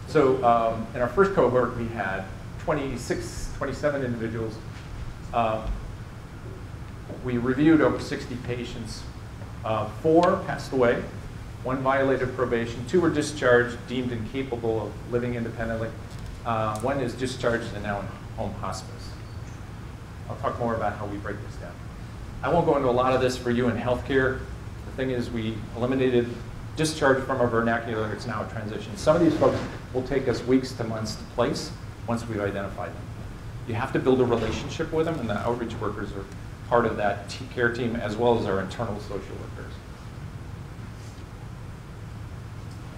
So um, in our first cohort, we had 26, 27 individuals. Um, We reviewed over 60 patients. Uh, four passed away, one violated probation, two were discharged, deemed incapable of living independently. Uh, one is discharged and now in home hospice. I'll talk more about how we break this down. I won't go into a lot of this for you in healthcare. Thing is, we eliminated discharge from our vernacular. It's now a transition. Some of these folks will take us weeks to months to place once we've identified them. You have to build a relationship with them, and the outreach workers are part of that care team as well as our internal social workers.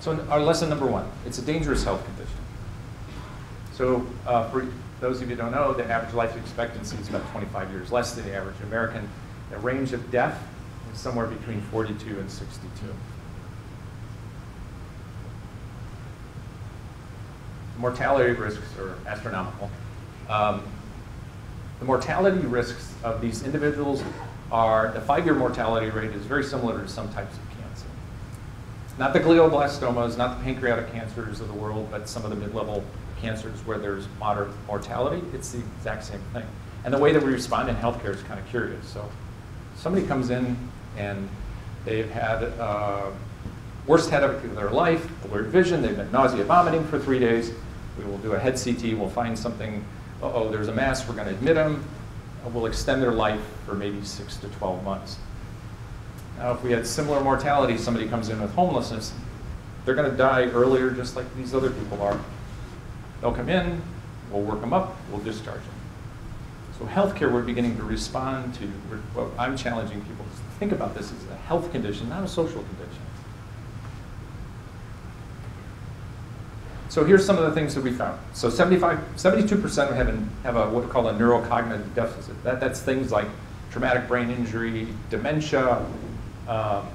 So our lesson number one, it's a dangerous health condition. So uh, for those of you who don't know, the average life expectancy is about 25 years less than the average American. The range of death somewhere between 42 and 62. Mortality risks are astronomical. Um, the mortality risks of these individuals are, the five-year mortality rate is very similar to some types of cancer. Not the glioblastomas, not the pancreatic cancers of the world, but some of the mid-level cancers where there's moderate mortality. It's the exact same thing. And the way that we respond in healthcare is kind of curious. So somebody comes in and they've had uh, worst headache of their life, blurred vision, they've been nausea, vomiting for three days. We will do a head CT, we'll find something, uh-oh, there's a mass, we're gonna admit them. We'll extend their life for maybe six to 12 months. Now, if we had similar mortality, somebody comes in with homelessness, they're gonna die earlier just like these other people are. They'll come in, we'll work them up, we'll discharge them. So healthcare, we're beginning to respond to, what I'm challenging people to think about this as a health condition, not a social condition. So here's some of the things that we found. So 75, 72% have, have a, what we call a neurocognitive deficit. That, that's things like traumatic brain injury, dementia, um,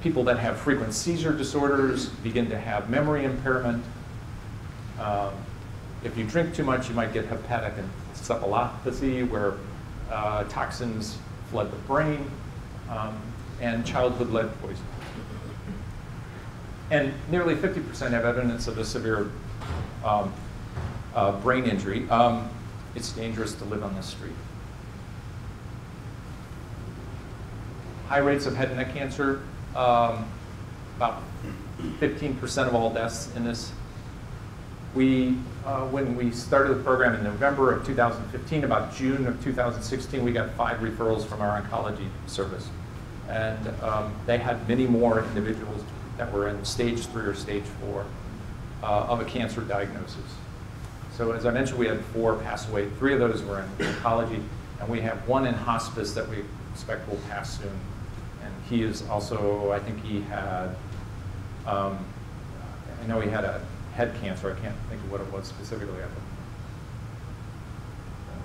people that have frequent seizure disorders begin to have memory impairment. Um, if you drink too much, you might get hepatic encephalopathy, where uh, toxins flood the brain, um, and childhood lead poisoning. And nearly 50% have evidence of a severe um, uh, brain injury. Um, it's dangerous to live on the street. High rates of head and neck cancer, um, about 15% of all deaths in this. We, uh, when we started the program in November of 2015, about June of 2016, we got five referrals from our oncology service. And um, they had many more individuals that were in stage three or stage four uh, of a cancer diagnosis. So as I mentioned, we had four pass away. Three of those were in oncology, and we have one in hospice that we expect will pass soon. And he is also, I think he had, um, I know he had a head cancer. I can't think of what it was specifically.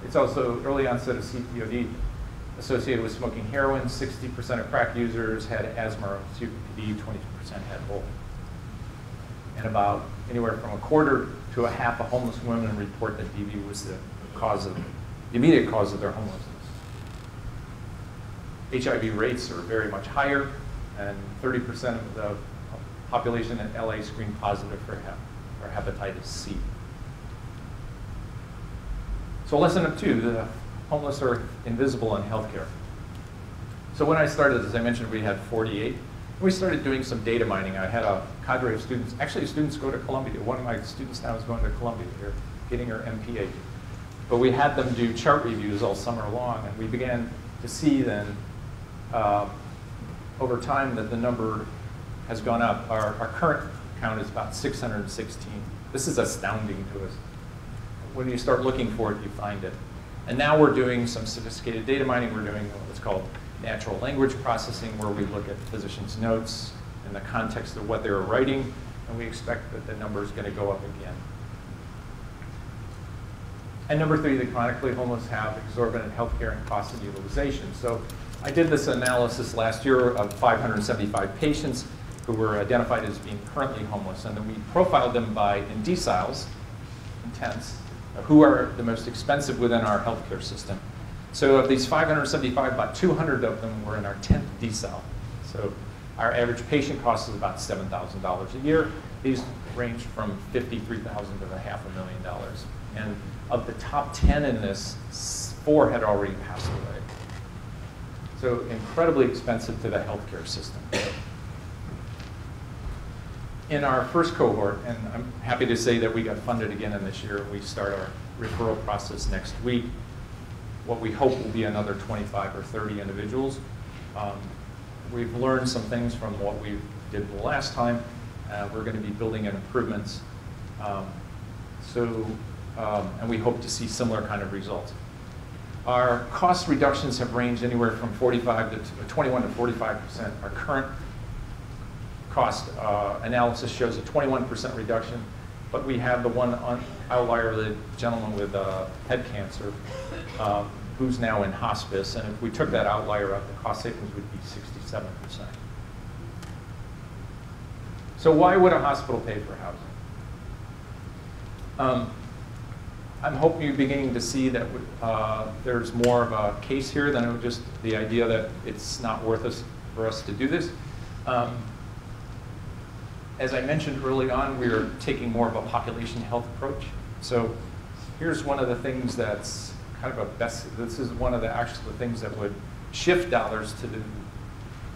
It's also early onset of CPOD associated with smoking heroin. 60% of crack users had asthma COPD, 20% had both. And about anywhere from a quarter to a half of homeless women report that DV was the cause of, the immediate cause of their homelessness. HIV rates are very much higher, and 30% of the population in LA screened positive for, hep for hepatitis C. So lesson two, the homeless are invisible in healthcare. So when I started, as I mentioned, we had 48. We started doing some data mining. I had a cadre of students. Actually, students go to Columbia. One of my students now is going to Columbia. They're getting her MPA. But we had them do chart reviews all summer long, and we began to see then, uh, over time, that the number has gone up. Our, our current count is about 616. This is astounding to us. When you start looking for it, you find it. And now we're doing some sophisticated data mining. We're doing what's called natural language processing, where we look at physicians' notes in the context of what they were writing, and we expect that the number is going to go up again. And number three, the chronically homeless have exorbitant healthcare and cost of utilization. So I did this analysis last year of 575 patients who were identified as being currently homeless, and then we profiled them by in intents, who are the most expensive within our healthcare system. So of these 575, about 200 of them were in our 10th decile. So our average patient cost is about $7,000 a year. These range from 53,000 to a half a million dollars. And of the top 10 in this, four had already passed away. So incredibly expensive to the healthcare system. In our first cohort, and I'm happy to say that we got funded again in this year, we start our referral process next week. What we hope will be another 25 or 30 individuals. Um, We've learned some things from what we did the last time. Uh, We're going to be building in improvements. Um, So, um, and we hope to see similar kind of results. Our cost reductions have ranged anywhere from 45 to, 21 to 45 percent. Our current cost uh, analysis shows a 21% reduction, but we have the one on- outlier, the gentleman with uh, head cancer, um, who's now in hospice, and if we took that outlier out, the cost savings would be 67%. So why would a hospital pay for housing? Um, I'm hoping you're beginning to see that uh, there's more of a case here than just the idea that it's not worth us for us to do this. Um, as I mentioned early on, we are taking more of a population health approach. So here's one of the things that's kind of a best, this is one of the actual things that would shift dollars to the,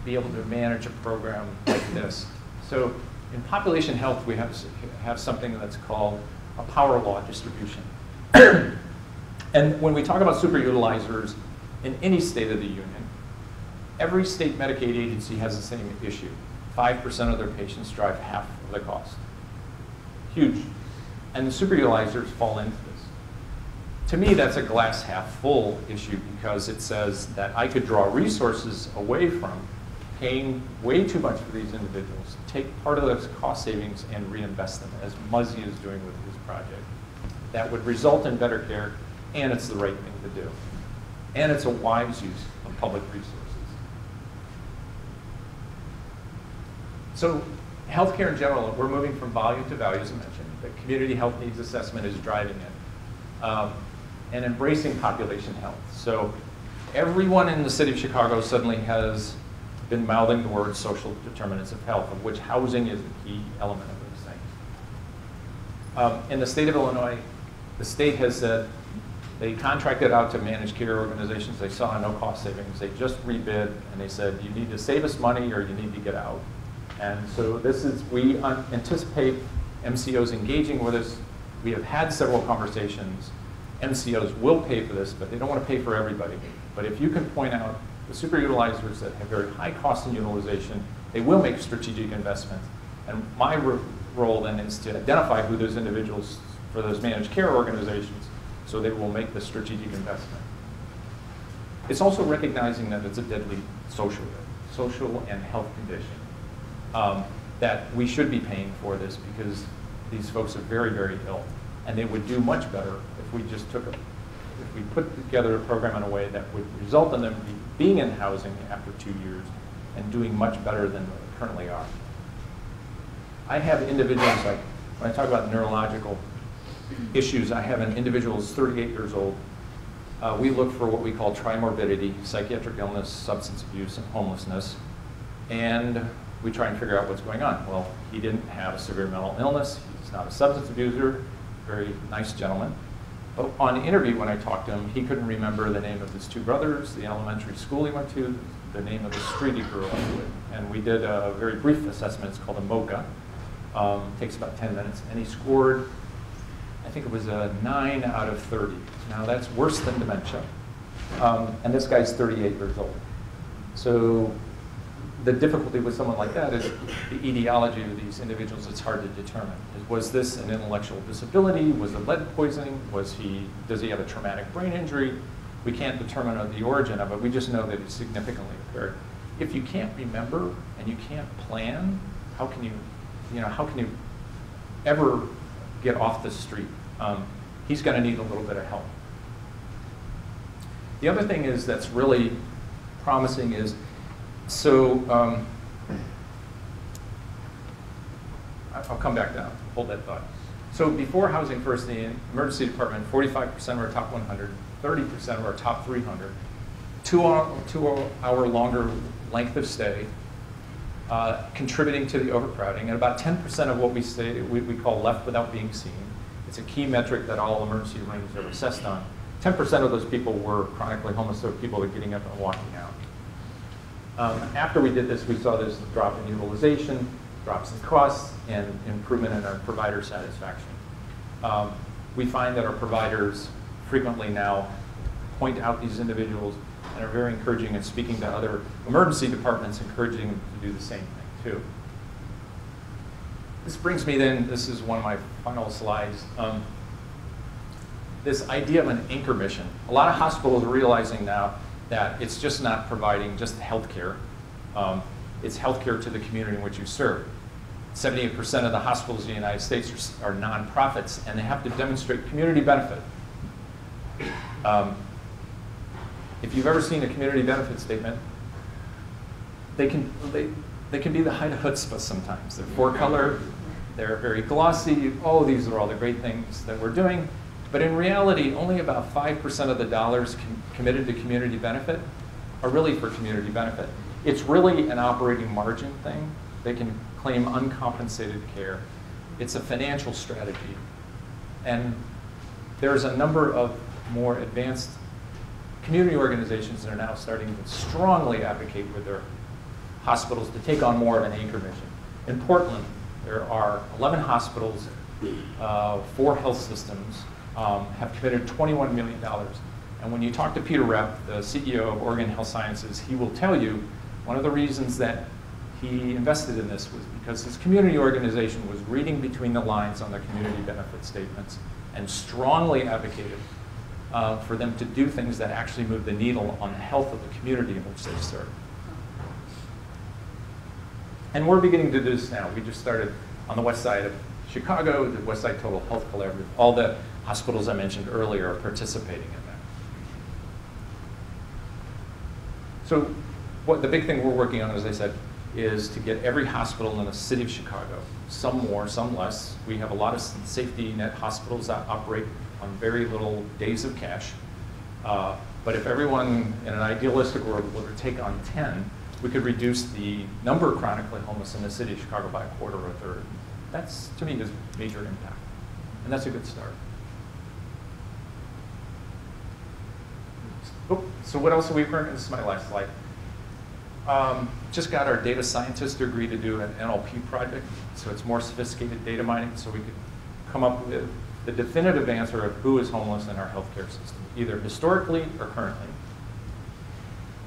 be able to manage a program like this. So in population health, we have, have something that's called a power law distribution. and when we talk about superutilizers in any state of the union, every state Medicaid agency has the same issue. 5% of their patients drive half of the cost. Huge. And the superutilizers fall into this. To me, that's a glass half full issue because it says that I could draw resources away from paying way too much for these individuals, take part of those cost savings and reinvest them, as Muzzy is doing with his project. That would result in better care, and it's the right thing to do. And it's a wise use of public resources. So healthcare in general, we're moving from volume to value, as I mentioned. The community health needs assessment is driving it. Um, and embracing population health. So everyone in the city of Chicago suddenly has been mouthing the word social determinants of health, of which housing is a key element of those things. Um, in the state of Illinois, the state has said they contracted out to managed care organizations. They saw no cost savings. They just rebid and they said, you need to save us money or you need to get out. And so this is, we anticipate MCOs engaging with us. We have had several conversations. MCOs will pay for this, but they don't want to pay for everybody. But if you can point out the superutilizers that have very high cost and utilization, they will make strategic investments. And my ro- role then is to identify who those individuals for those managed care organizations so they will make the strategic investment. It's also recognizing that it's a deadly social, social and health condition. Um, that we should be paying for this because these folks are very, very ill. And they would do much better if we just took a, if we put together a program in a way that would result in them be, being in housing after two years and doing much better than they currently are. I have individuals like, when I talk about neurological issues, I have an individual who's 38 years old. Uh, we look for what we call trimorbidity, psychiatric illness, substance abuse, and homelessness. And we try and figure out what's going on. Well, he didn't have a severe mental illness. He's not a substance abuser. Very nice gentleman. But on the interview, when I talked to him, he couldn't remember the name of his two brothers, the elementary school he went to, the name of the street he grew up with. And we did a very brief assessment. It's called a MOCA. Um, takes about 10 minutes. And he scored, I think it was a 9 out of 30. Now, that's worse than dementia. Um, and this guy's 38 years old. So the difficulty with someone like that is the etiology of these individuals, it's hard to determine. Was this an intellectual disability? Was it lead poisoning? Was he, does he have a traumatic brain injury? We can't determine the origin of it. We just know that it's significantly impaired. If you can't remember and you can't plan, how can you, you know, how can you ever get off the street? Um, he's going to need a little bit of help. The other thing is that's really promising is so um, I'll come back down. Hold that thought. So before Housing First, the emergency department, 45% of our top 100, 30% of our top 300, two hour, two hour longer length of stay, uh, contributing to the overcrowding, and about 10% of what we say we, we call left without being seen. It's a key metric that all emergency rooms are assessed on. 10% of those people were chronically homeless, so people are getting up and walking out. Um, after we did this, we saw this drop in utilization, drops in costs, and improvement in our provider satisfaction. Um, we find that our providers frequently now point out these individuals and are very encouraging in speaking to other emergency departments, encouraging them to do the same thing too. This brings me then, this is one of my final slides. Um, this idea of an anchor mission. A lot of hospitals are realizing now that it's just not providing just health care. Um, it's health care to the community in which you serve. 78% of the hospitals in the United States are, are nonprofits, and they have to demonstrate community benefit. Um, if you've ever seen a community benefit statement, they can, they, they can be the height of chutzpah sometimes. They're four color, they're very glossy. Oh, these are all the great things that we're doing. But in reality, only about 5% of the dollars com committed to community benefit are really for community benefit. It's really an operating margin thing. They can claim uncompensated care. It's a financial strategy. And there's a number of more advanced community organizations that are now starting to strongly advocate with their hospitals to take on more of an anchor mission. In Portland, there are 11 hospitals, uh, four health systems, um, have committed $21 million. And when you talk to Peter Rapp, the CEO of Oregon Health Sciences, he will tell you one of the reasons that he invested in this was because his community organization was reading between the lines on their community benefit statements and strongly advocated uh, for them to do things that actually move the needle on the health of the community in which they serve. And we're beginning to do this now. We just started on the west side of Chicago, the West Side Total Health Collaborative. All the hospitals I mentioned earlier are participating in that. So what the big thing we're working on, as I said, is to get every hospital in the city of Chicago, some more, some less. We have a lot of safety net hospitals that operate on very little days of cash. Uh, but if everyone in an idealistic world were to take on 10, we could reduce the number of chronically homeless in the city of Chicago by a quarter or a third. That's, to me, is major impact. And that's a good start. Oh, so what else have we learned? This is my last slide. Um, just got our data scientist degree to do an NLP project. So it's more sophisticated data mining so we could come up with the definitive answer of who is homeless in our healthcare system, either historically or currently.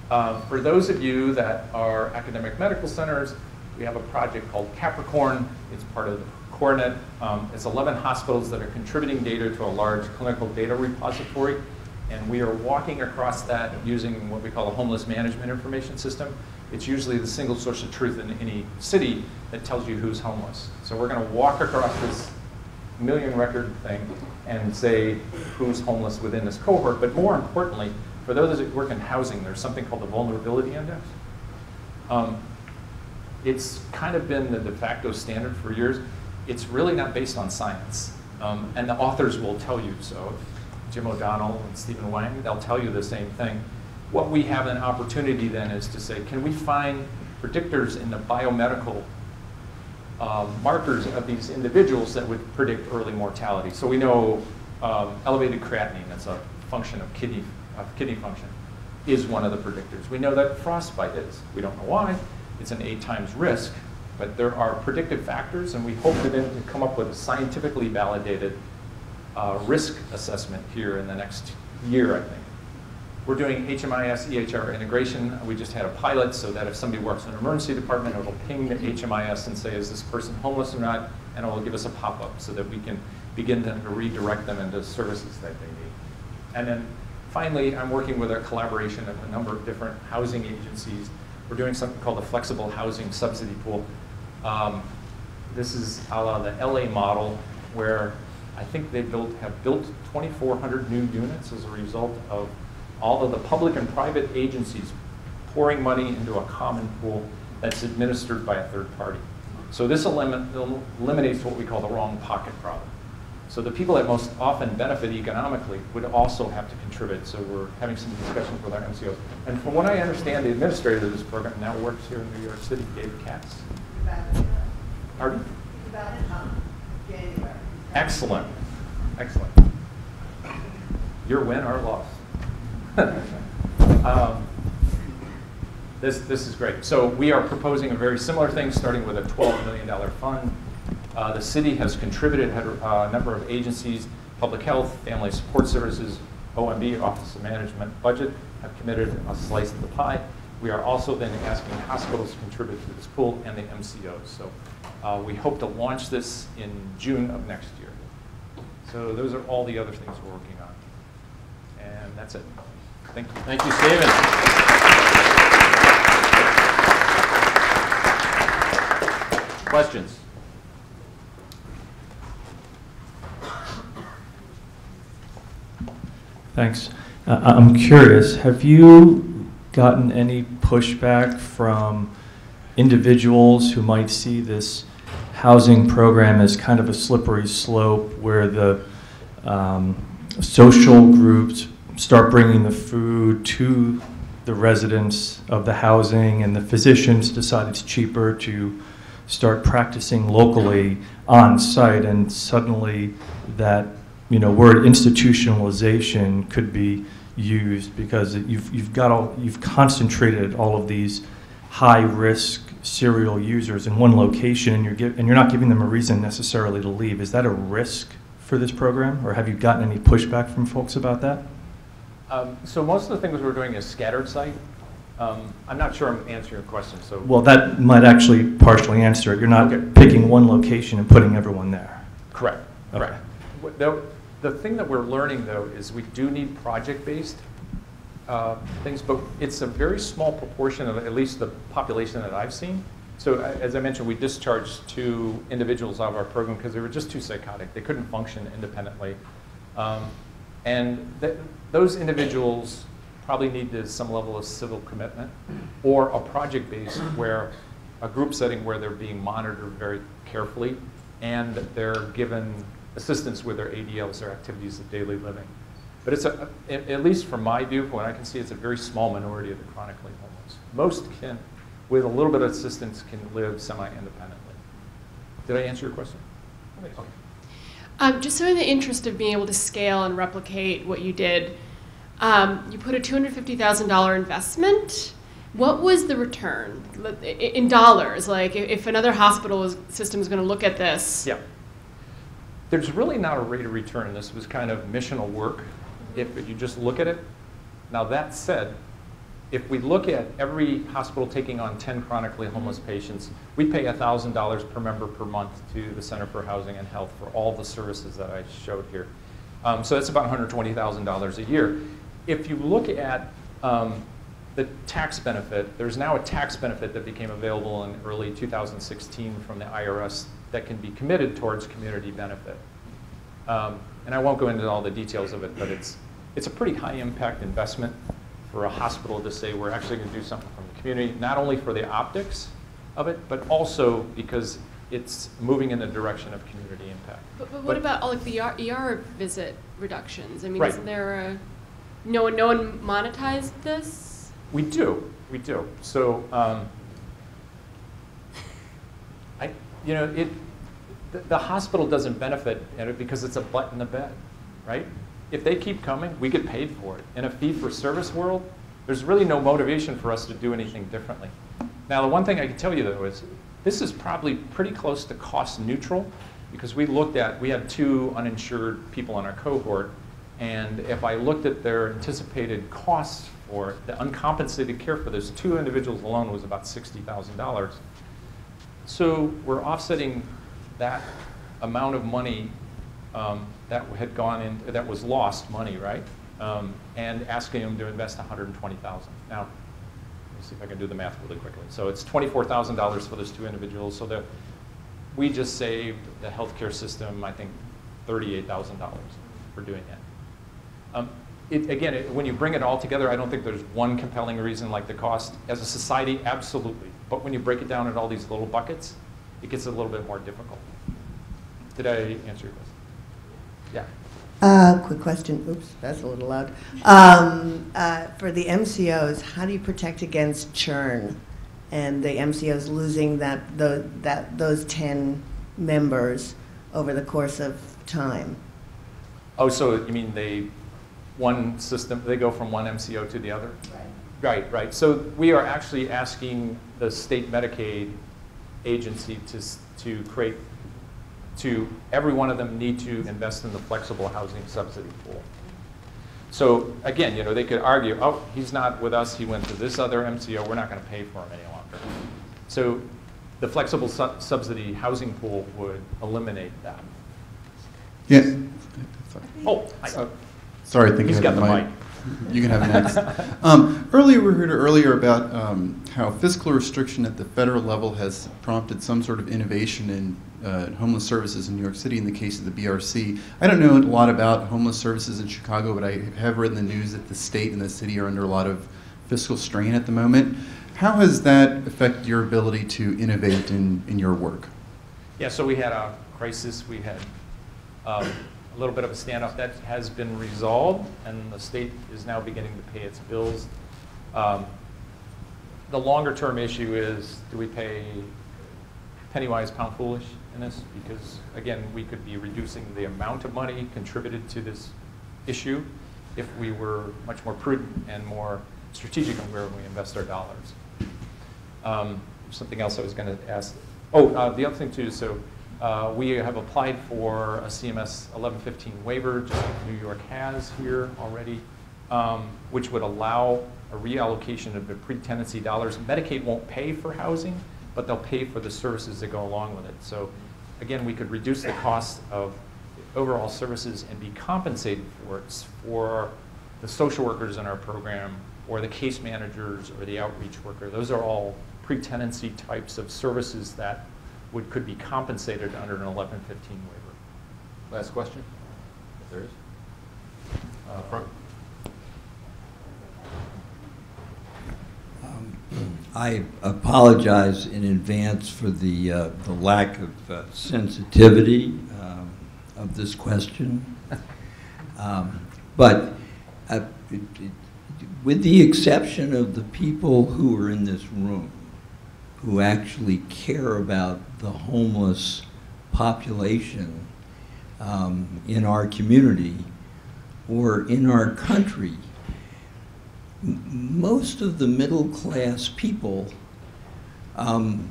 Uh, for those of you that are academic medical centers, we have a project called Capricorn. It's part of the CoreNet. Um, it's 11 hospitals that are contributing data to a large clinical data repository. And we are walking across that using what we call a homeless management information system. It's usually the single source of truth in any city that tells you who's homeless. So we're going to walk across this million record thing and say who's homeless within this cohort. But more importantly, for those that work in housing, there's something called the vulnerability index. Um, it's kind of been the de facto standard for years. It's really not based on science. Um, and the authors will tell you so. Jim O'Connell and Stephen Hwang, they'll tell you the same thing. What we have an opportunity then is to say, can we find predictors in the biomedical um, markers of these individuals that would predict early mortality? So we know um, elevated creatinine, that's a function of kidney, of kidney function, is one of the predictors. We know that frostbite is. We don't know why. It's an eight times risk, but there are predictive factors, and we hope to come up with a scientifically validated uh, risk assessment here in the next year, I think. We're doing HMIS EHR integration. We just had a pilot so that if somebody works in an emergency department, it'll ping the HMIS and say, is this person homeless or not? And it'll give us a pop-up so that we can begin to redirect them into services that they need. And then finally, I'm working with a collaboration of a number of different housing agencies. We're doing something called a Flexible Housing Subsidy Pool. Um, this is a la the LA model where I think they built, have built 2,400 new units as a result of all of the public and private agencies pouring money into a common pool that's administered by a third party. So this elim eliminates what we call the wrong pocket problem. So the people that most often benefit economically would also have to contribute. So we're having some discussions with our MCOs. And from what I understand, the administrator of this program now works here in New York City, David Katz. Uh, Pardon? Um, Excellent. Excellent. Your win or loss. um, This, this is great. So we are proposing a very similar thing, starting with a $12 million fund. Uh, the city has contributed, uh, a number of agencies, public health, family support services, OMB, Office of Management Budget, have committed a slice of the pie. We are also then asking hospitals to contribute to this pool and the MCOs. So uh, we hope to launch this in June of next year. So those are all the other things we're working on. And that's it. Thank you. Thank you, Stephen. Questions? Thanks. Uh, I- I'm curious, have you gotten any pushback from individuals who might see this housing program as kind of a slippery slope where the um, social groups start bringing the food to the residents of the housing and the physicians decide it's cheaper to start practicing locally on site and suddenly that you know word institutionalization could be used because you've you've got all you've concentrated all of these high risk serial users in one location and you're give, and you're not giving them a reason necessarily to leave is that a risk for this program or have you gotten any pushback from folks about that Um, so most of the things we're doing is scattered site. Um, I'm not sure I'm answering your question, so. well that might actually partially answer it you're not Okay. picking one location and putting everyone there Correct, Okay. correct. The, the thing that we're learning, though, is we do need project-based uh, things, but it's a very small proportion of at least the population that I've seen. So as I mentioned, we discharged two individuals out of our program because they were just too psychotic. They couldn't function independently. Um, And th- those individuals probably needed some level of civil commitment or a project-based where, a group setting where they're being monitored very carefully and they're given assistance with their ADLs, their activities of daily living. But it's a, at at least from my viewpoint, I can see, it's a very small minority of the chronically homeless. Most can, with a little bit of assistance, can live semi-independently. Did I answer your question? Okay. Um, just so in the interest of being able to scale and replicate what you did, um, you put a $250,000 investment. What was the return in dollars? Like, if- if another hospital system is going to look at this, Yeah. There's really not a rate of return. This was kind of missional work, if you just look at it. Now, that said, if we look at every hospital taking on 10 chronically homeless patients, we pay $1,000 per member per month to the Center for Housing and Health for all the services that I showed here. Um, so that's about $120,000 a year. If you look at um, the tax benefit, there's now a tax benefit that became available in early 2016 from the IRS that can be committed towards community benefit. Um, and I won't go into all the details of it, but it's, it's a pretty high impact investment for a hospital to say we're actually going to do something from the community, not only for the optics of it, but also because it's moving in the direction of community impact. but, but what about all like the ER, ER visit reductions? I mean, Right. isn't there a no one no one monetized this? We do, we do. So, um, I, you know, it, the, the hospital doesn't benefit because it's a butt in the bed, right? If they keep coming, we get paid for it. In a fee-for-service world, there's really no motivation for us to do anything differently. Now, the one thing I can tell you though is this is probably pretty close to cost neutral because we looked at, we had two uninsured people in our cohort, and if I looked at their anticipated costs for the uncompensated care for those two individuals alone was about $60,000. So we're offsetting that amount of money um, that had gone in, that was lost money, right? Um, and asking them to invest 120,000. Now, let me see if I can do the math really quickly. So it's $24,000 for those two individuals. So the, we just saved the healthcare system, I think, $38,000 for doing that. Um, it, again, it, when you bring it all together, I don't think there's one compelling reason like the cost. As a society, absolutely. But when you break it down in all these little buckets, it gets a little bit more difficult. Did I answer your question? Yeah. Uh, quick question, oops, that's a little loud. Um, uh, for the MCOs, how do you protect against churn and the MCOs losing that, tho- that, those 10 members over the course of time? Oh, so you mean they, one system, they go from one MCO to the other? Right, right. right. So we are actually asking the state Medicaid agency to, to create, to, every one of them need to invest in the flexible housing subsidy pool. So again, you know, they could argue, oh, he's not with us, he went to this other MCO, we're not going to pay for him any longer. So the flexible su- subsidy housing pool would eliminate that. Yeah. Oh, I- Sorry, I think He's got the the mic. You can have next. um, earlier, we heard earlier about um, how fiscal restriction at the federal level has prompted some sort of innovation in uh, homeless services in New York City in the case of the BRC. I don't know a lot about homeless services in Chicago, but I have read in the news that the state and the city are under a lot of fiscal strain at the moment. How has that affected your ability to innovate in, in your work? Yeah, so we had a crisis, we had um, a little bit of a standoff. That has been resolved, and the state is now beginning to pay its bills. Um, The longer-term issue is, do we pay penny wise, pound foolish in this? Because, again, we could be reducing the amount of money contributed to this issue if we were much more prudent and more strategic on where we invest our dollars. Um, Something else I was going to ask. Oh, uh, the other thing too, so uh, we have applied for a CMS 1115 waiver, just like New York has here already, um, which would allow a reallocation of the pre-tenancy dollars. Medicaid won't pay for housing, but they'll pay for the services that go along with it. So again, we could reduce the cost of overall services and be compensated for it for the social workers in our program or the case managers or the outreach worker. Those are all pre-tenancy types of services that would, could be compensated under an 1115 waiver. Last question, if there is. Uh, front. I apologize in advance for the, uh, the lack of uh, sensitivity um, of this question. Um, But uh, it- it- with the exception of the people who are in this room, who actually care about the homeless population um, in our community or in our country, most of the middle-class people, um,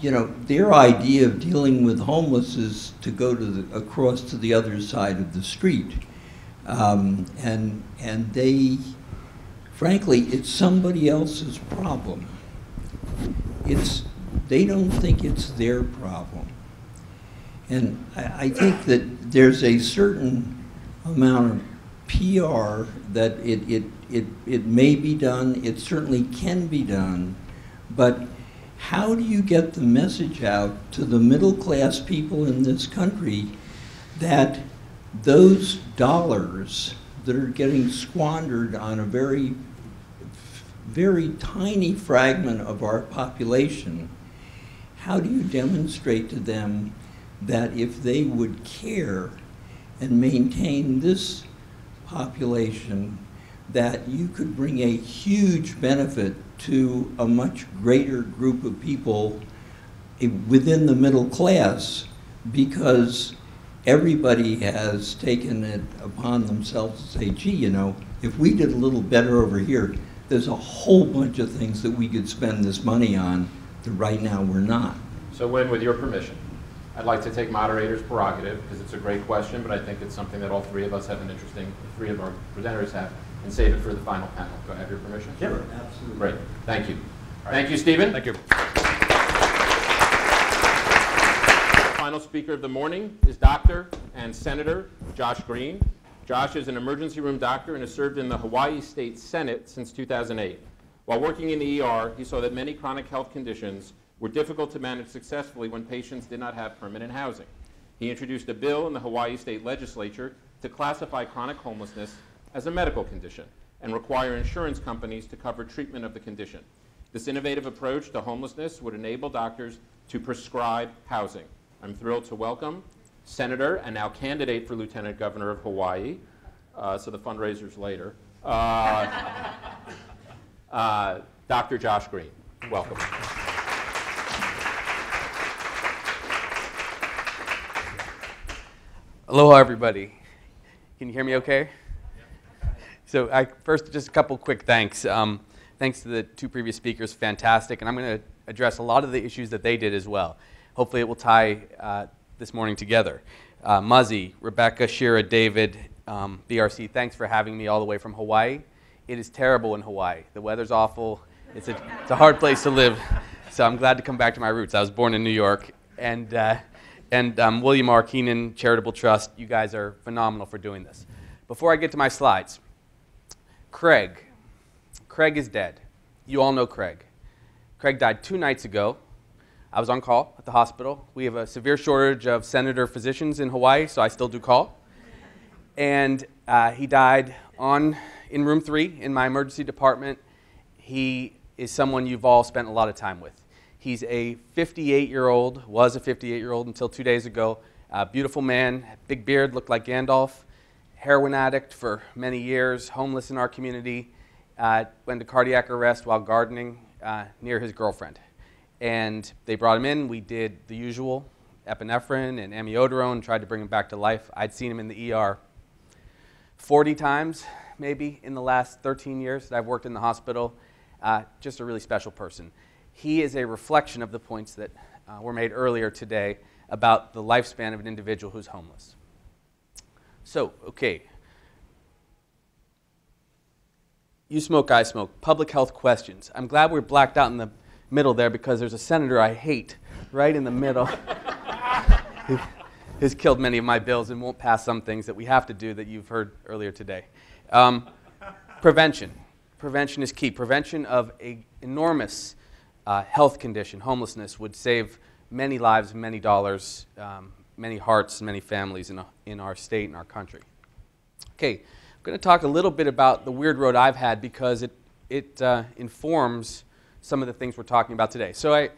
you know, their idea of dealing with homeless is to go to the, across to the other side of the street. Um, and, and they, frankly, it's somebody else's problem. It's, they don't think it's their problem. And I, I think that there's a certain amount of PR that it, it, it, it may be done, it certainly can be done, but how do you get the message out to the middle-class people in this country that those dollars that are getting squandered on a very, very tiny fragment of our population, how do you demonstrate to them that if they would care and maintain this population, that you could bring a huge benefit to a much greater group of people eh, within the middle class because everybody has taken it upon themselves to say, gee, you know, if we did a little better over here, there's a whole bunch of things that we could spend this money on that right now we're not. So when, with your permission, I'd like to take moderator's prerogative, because it's a great question, but I think it's something that all three of us have an interesting, the three of our presenters have, and save it for the final panel. Do I have your permission? Sure, absolutely. Great, thank you. Thank you, Stephen. Thank you. Final speaker of the morning is Dr. and Senator Josh Green. Josh is an emergency room doctor and has served in the Hawaii State Senate since 2008. While working in the ER, he saw that many chronic health conditions were difficult to manage successfully when patients did not have permanent housing. He introduced a bill in the Hawaii State Legislature to classify chronic homelessness as a medical condition and require insurance companies to cover treatment of the condition. This innovative approach to homelessness would enable doctors to prescribe housing. I'm thrilled to welcome Senator and now candidate for Lieutenant Governor of Hawaii, uh, so the fundraiser's later, uh, uh, Dr. Josh Green. Welcome. Aloha, everybody. Can you hear me okay? So I, first, just a couple quick thanks. Um, thanks to the two previous speakers, fantastic. And I'm going to address a lot of the issues that they did as well. Hopefully, it will tie uh, this morning together. Uh, Muzzy, Rebecca, Shira, David, um, BRC, thanks for having me all the way from Hawaii. It is terrible in Hawaii. The weather's awful. It's a, it's a hard place to live. So I'm glad to come back to my roots. I was born in New York. And, uh, and um, William R. Kenan Charitable Trust, you guys are phenomenal for doing this. Before I get to my slides, Craig. Craig is dead. You all know Craig. Craig died two nights ago. I was on call at the hospital. We have a severe shortage of senator physicians in Hawaii, so I still do call. And uh, he died on in room three in my emergency department. He is someone you've all spent a lot of time with. He's a 58 year old, was a 58 year old until two days ago. Beautiful man, big beard, looked like Gandalf. Heroin addict for many years, homeless in our community. Uh, went to cardiac arrest while gardening uh, near his girlfriend. And they brought him in. We did the usual epinephrine and amiodarone, tried to bring him back to life. I'd seen him in the ER 40 times, maybe, in the last 13 years that I've worked in the hospital. Uh, just a really special person. He is a reflection of the points that uh, were made earlier today about the lifespan of an individual who's homeless. So, okay. You smoke, I smoke. Public health questions. I'm glad we're blacked out in the middle there because there's a senator I hate right in the middle who has killed many of my bills and won't pass some things that we have to do that you've heard earlier today. Um, prevention. Prevention is key. Prevention of an enormous uh, health condition, homelessness, would save many lives, many dollars, um, many hearts, many families in, a, in our state and our country. Okay, I'm going to talk a little bit about the weird road I've had because it, it uh, informs some of the things we're talking about today. So I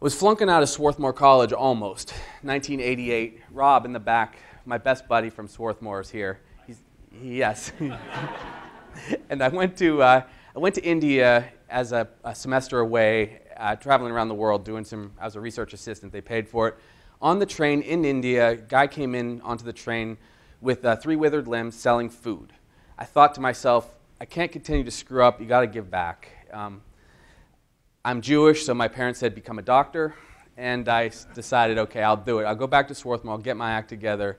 was flunking out of Swarthmore College almost, 1988. Rob in the back, my best buddy from Swarthmore is here. He's, yes. and I went to, uh, I went to India as a, a semester away, uh, traveling around the world doing some, I was a research assistant, they paid for it. On the train in India, a guy came in onto the train with uh, three withered limbs selling food. I thought to myself, I can't continue to screw up, you gotta give back. Um, I'm Jewish, so my parents said become a doctor, and I decided, okay, I'll do it. I'll go back to Swarthmore, I'll get my act together,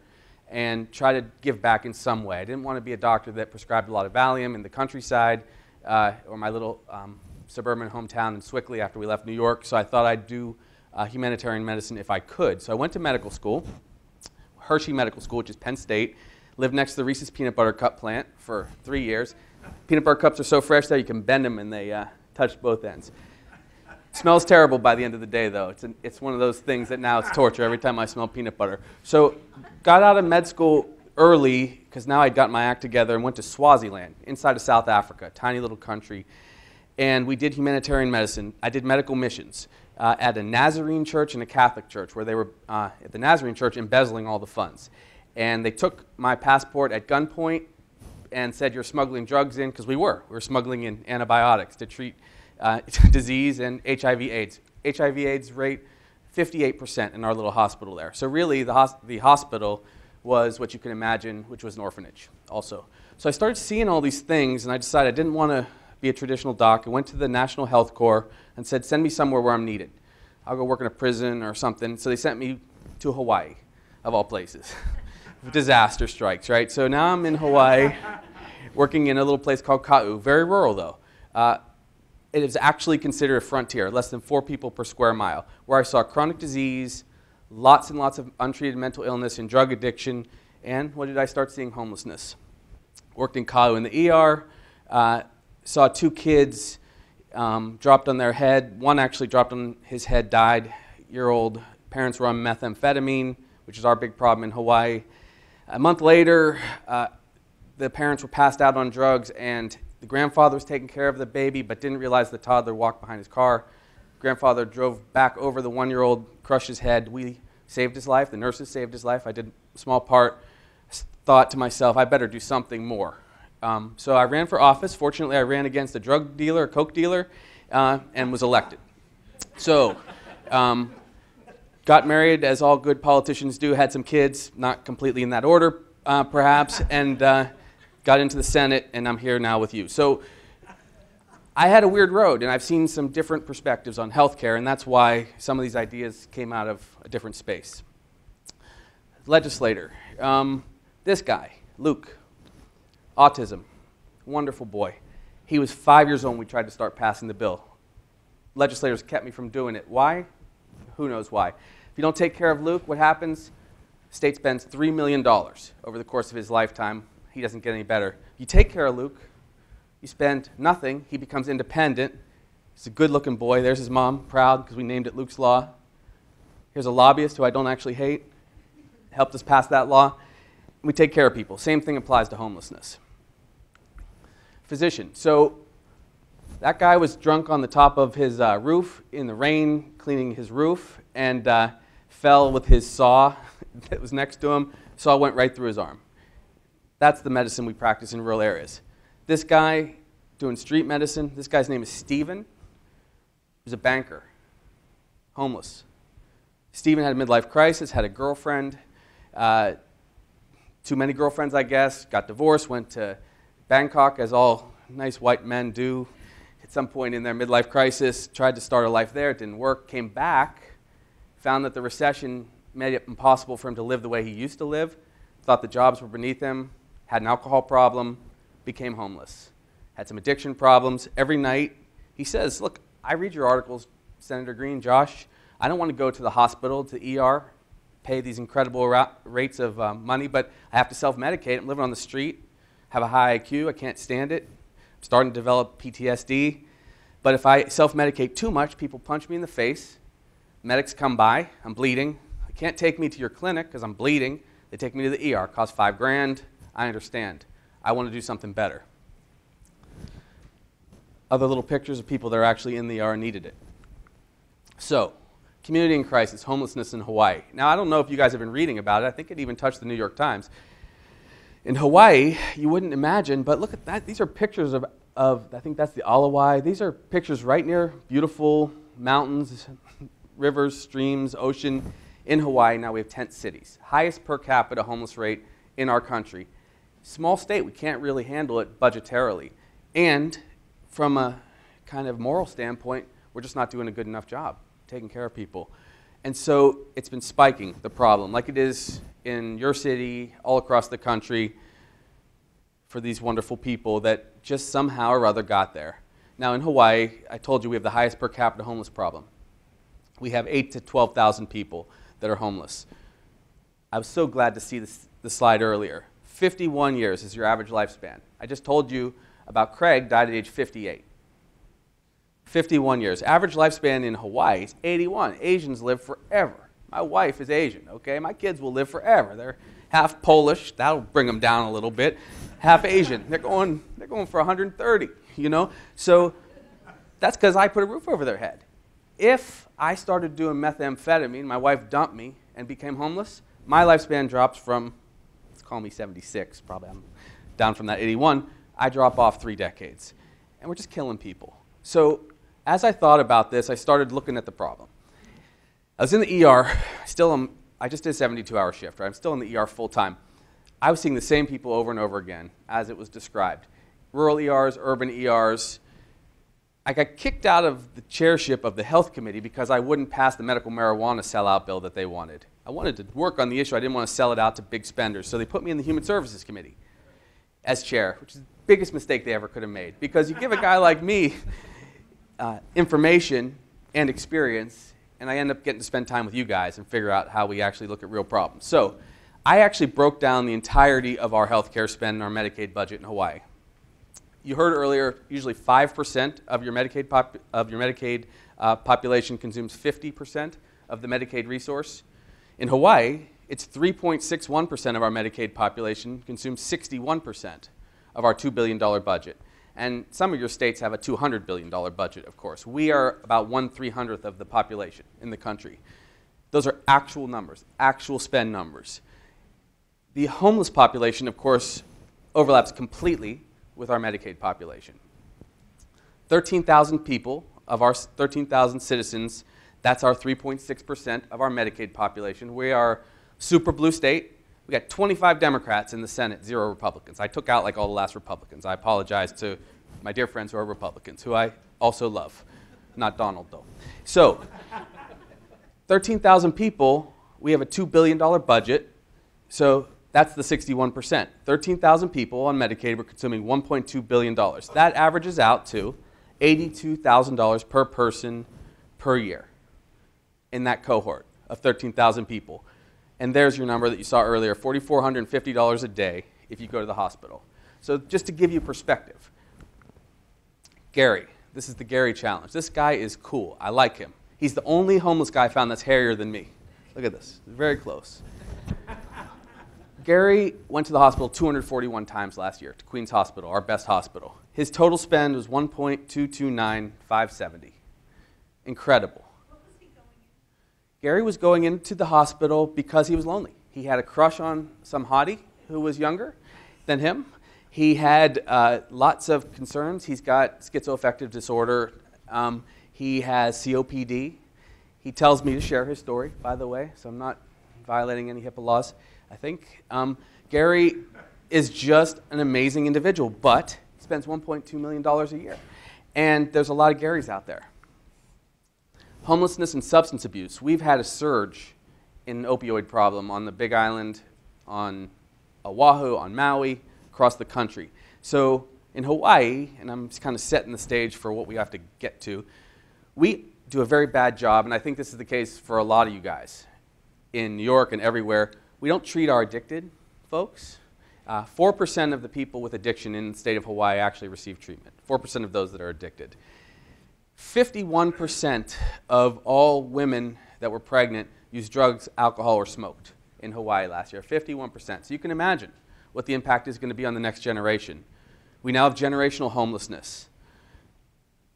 and try to give back in some way. I didn't want to be a doctor that prescribed a lot of Valium in the countryside uh, or my little um, suburban hometown in Sewickley after we left New York, so I thought I'd do uh, humanitarian medicine if I could. So I went to medical school, Hershey Medical School, which is Penn State, lived next to the Reese's Peanut Butter Cup plant for three years. Peanut butter cups are so fresh that you can bend them and they uh, touch both ends. Smells terrible by the end of the day, though. It's, an, it's one of those things that now it's torture every time I smell peanut butter. So, got out of med school early because now I'd got my act together and went to Swaziland, inside of South Africa, tiny little country. And we did humanitarian medicine. I did medical missions uh, at a Nazarene church and a Catholic church, where they were uh, at the Nazarene church embezzling all the funds. And they took my passport at gunpoint and said, You're smuggling drugs in, because we were. We were smuggling in antibiotics to treat uh, disease and HIV/AIDS. HIV/AIDS rate 58% in our little hospital there. So really, the, hos- the hospital was what you can imagine, which was an orphanage also. So I started seeing all these things, and I decided I didn't want to be a traditional doc. I went to the National Health Corps and said, send me somewhere where I'm needed. I'll go work in a prison or something. So they sent me to Hawaii, of all places. Disaster strikes, right? So now I'm in Hawaii, working in a little place called Ka'u, very rural though. Uh, it is actually considered a frontier, less than four people per square mile, where I saw chronic disease, lots and lots of untreated mental illness and drug addiction, and what did I start seeing? Homelessness. Worked in Ka'u in the ER, uh, saw two kids um, dropped on their head. One actually dropped on his head, died. Year old. Parents were on methamphetamine, which is our big problem in Hawaii. A month later, uh, the parents were passed out on drugs, and the grandfather was taking care of the baby but didn't realize the toddler walked behind his car. Grandfather drove back over the one year old, crushed his head. We saved his life. The nurses saved his life. I did a small part. Thought to myself, I better do something more. Um, so I ran for office. Fortunately, I ran against a drug dealer, a coke dealer, uh, and was elected. So, um, got married, as all good politicians do, had some kids, not completely in that order, uh, perhaps, and uh, got into the Senate, and I'm here now with you. So I had a weird road, and I've seen some different perspectives on healthcare, and that's why some of these ideas came out of a different space. Legislator, um, this guy, Luke, autism, wonderful boy. He was five years old when we tried to start passing the bill. Legislators kept me from doing it. Why? Who knows why. If you don't take care of Luke, what happens? State spends $3 million over the course of his lifetime. He doesn't get any better. You take care of Luke, you spend nothing, he becomes independent. He's a good looking boy. There's his mom, proud because we named it Luke's Law. Here's a lobbyist who I don't actually hate, helped us pass that law. We take care of people. Same thing applies to homelessness. Physician. So that guy was drunk on the top of his uh, roof in the rain, cleaning his roof, and uh, fell with his saw that was next to him. Saw went right through his arm. That's the medicine we practice in rural areas. This guy doing street medicine, this guy's name is Steven. He's a banker, homeless. Steven had a midlife crisis, had a girlfriend, uh, too many girlfriends, I guess, got divorced, went to Bangkok, as all nice white men do at some point in their midlife crisis, tried to start a life there, it didn't work, came back, found that the recession made it impossible for him to live the way he used to live, thought the jobs were beneath him, had an alcohol problem, became homeless, had some addiction problems. Every night, he says, Look, I read your articles, Senator Green, Josh. I don't want to go to the hospital, to ER, pay these incredible ra- rates of um, money, but I have to self medicate. I'm living on the street have a high IQ, I can't stand it. I'm starting to develop PTSD. But if I self medicate too much, people punch me in the face. Medics come by, I'm bleeding. They can't take me to your clinic because I'm bleeding. They take me to the ER, cost five grand. I understand. I want to do something better. Other little pictures of people that are actually in the ER needed it. So, community in crisis, homelessness in Hawaii. Now, I don't know if you guys have been reading about it. I think it even touched the New York Times in Hawaii, you wouldn't imagine, but look at that. These are pictures of, of I think that's the Ala Wai. These are pictures right near beautiful mountains, rivers, streams, ocean in Hawaii. Now we have tent cities. Highest per capita homeless rate in our country. Small state, we can't really handle it budgetarily. And from a kind of moral standpoint, we're just not doing a good enough job taking care of people. And so it's been spiking, the problem, like it is in your city, all across the country, for these wonderful people that just somehow or other got there. Now, in Hawaii, I told you we have the highest per capita homeless problem. We have 8 to 12,000 people that are homeless. I was so glad to see this, the slide earlier. 51 years is your average lifespan. I just told you about Craig, died at age 58. 51 years. Average lifespan in Hawaii is 81. Asians live forever. My wife is Asian, okay? My kids will live forever. They're half Polish, that'll bring them down a little bit. Half Asian, they're going, they're going for 130, you know? So that's because I put a roof over their head. If I started doing methamphetamine, my wife dumped me and became homeless, my lifespan drops from, call me 76, probably I'm down from that 81. I drop off three decades. And we're just killing people. So as I thought about this, I started looking at the problem. I was in the ER, still, am, I just did a 72 hour shift, right? I'm still in the ER full time. I was seeing the same people over and over again as it was described rural ERs, urban ERs. I got kicked out of the chairship of the health committee because I wouldn't pass the medical marijuana sellout bill that they wanted. I wanted to work on the issue, I didn't want to sell it out to big spenders. So they put me in the human services committee as chair, which is the biggest mistake they ever could have made because you give a guy like me uh, information and experience and I end up getting to spend time with you guys and figure out how we actually look at real problems. So I actually broke down the entirety of our healthcare spend and our Medicaid budget in Hawaii. You heard earlier, usually 5% of your Medicaid, of your Medicaid uh, population consumes 50% of the Medicaid resource. In Hawaii, it's 3.61% of our Medicaid population consumes 61% of our $2 billion budget. And some of your states have a $200 billion budget, of course. We are about one three hundredth of the population in the country. Those are actual numbers, actual spend numbers. The homeless population, of course, overlaps completely with our Medicaid population. 13,000 people of our 13,000 citizens, that's our 3.6% of our Medicaid population. We are super blue state. We got 25 Democrats in the Senate, zero Republicans. I took out like all the last Republicans. I apologize to my dear friends who are Republicans, who I also love. Not Donald, though. So, 13,000 people, we have a $2 billion budget, so that's the 61%. 13,000 people on Medicaid were consuming $1.2 billion. That averages out to $82,000 per person per year in that cohort of 13,000 people. And there's your number that you saw earlier $4,450 a day if you go to the hospital. So, just to give you perspective, Gary, this is the Gary challenge. This guy is cool. I like him. He's the only homeless guy I found that's hairier than me. Look at this, very close. Gary went to the hospital 241 times last year to Queen's Hospital, our best hospital. His total spend was 1.229570. Incredible. Gary was going into the hospital because he was lonely. He had a crush on some hottie who was younger than him. He had uh, lots of concerns. He's got schizoaffective disorder. Um, he has COPD. He tells me to share his story, by the way, so I'm not violating any HIPAA laws, I think. Um, Gary is just an amazing individual, but spends $1.2 million a year. And there's a lot of Garys out there. Homelessness and substance abuse. We've had a surge in opioid problem on the Big Island, on Oahu, on Maui, across the country. So in Hawaii, and I'm kind of setting the stage for what we have to get to, we do a very bad job, and I think this is the case for a lot of you guys in New York and everywhere. We don't treat our addicted folks. Uh, 4% of the people with addiction in the state of Hawaii actually receive treatment, 4% of those that are addicted. 51% of all women that were pregnant used drugs, alcohol, or smoked in Hawaii last year. 51%. So you can imagine what the impact is going to be on the next generation. We now have generational homelessness.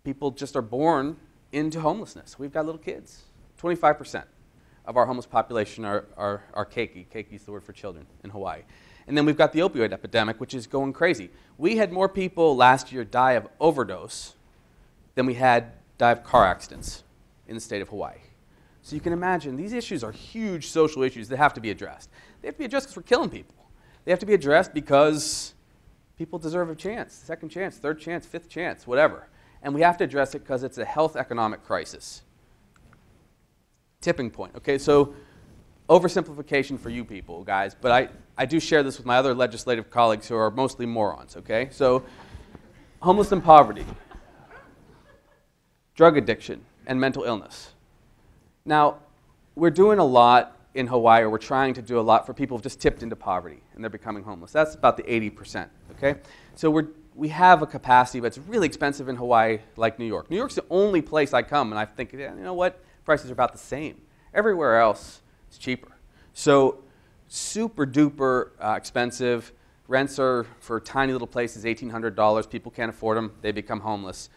People just are born into homelessness. We've got little kids. 25% of our homeless population are, are, are keiki. Keiki is the word for children in Hawaii. And then we've got the opioid epidemic, which is going crazy. We had more people last year die of overdose than we had die of car accidents in the state of Hawaii. So you can imagine these issues are huge social issues that have to be addressed. They have to be addressed because we're killing people. They have to be addressed because people deserve a chance, second chance, third chance, fifth chance, whatever. And we have to address it because it's a health economic crisis. Tipping point. Okay, so oversimplification for you people, guys, but I, I do share this with my other legislative colleagues who are mostly morons, okay? So, homeless and poverty, drug addiction, and mental illness. Now, we're doing a lot in Hawaii, or we're trying to do a lot for people who've just tipped into poverty and they're becoming homeless. That's about the 80%, okay? So we're, we have a capacity, but it's really expensive in Hawaii, like New York. New York's the only place I come and I think, yeah, you know what? Prices are about the same. Everywhere else, it's cheaper. So super duper uh, expensive. Rents are for tiny little places $1,800. People can't afford them. They become homeless.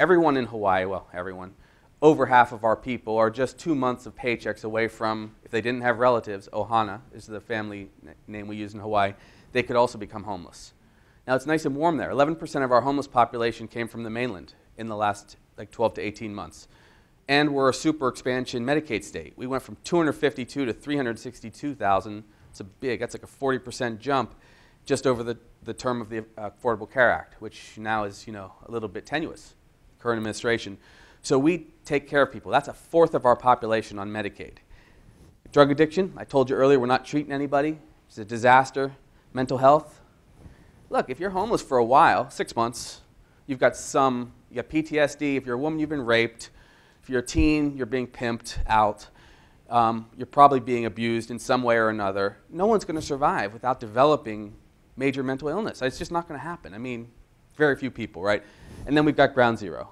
Everyone in Hawaii, well, everyone, over half of our people are just two months of paychecks away from, if they didn't have relatives, Ohana is the family name we use in Hawaii, they could also become homeless. Now it's nice and warm there. 11% of our homeless population came from the mainland in the last like 12 to 18 months. And we're a super expansion Medicaid state. We went from 252 to 362,000. It's a big, that's like a 40% jump just over the, the term of the Affordable Care Act, which now is, you know, a little bit tenuous, current administration. So we take care of people. That's a fourth of our population on Medicaid. Drug addiction, I told you earlier, we're not treating anybody. It's a disaster. Mental health. Look, if you're homeless for a while, six months, you've got some, you got PTSD. If you're a woman, you've been raped. If you're a teen, you're being pimped out. Um, you're probably being abused in some way or another. No one's going to survive without developing major mental illness. It's just not going to happen. I mean, very few people, right? And then we've got ground zero.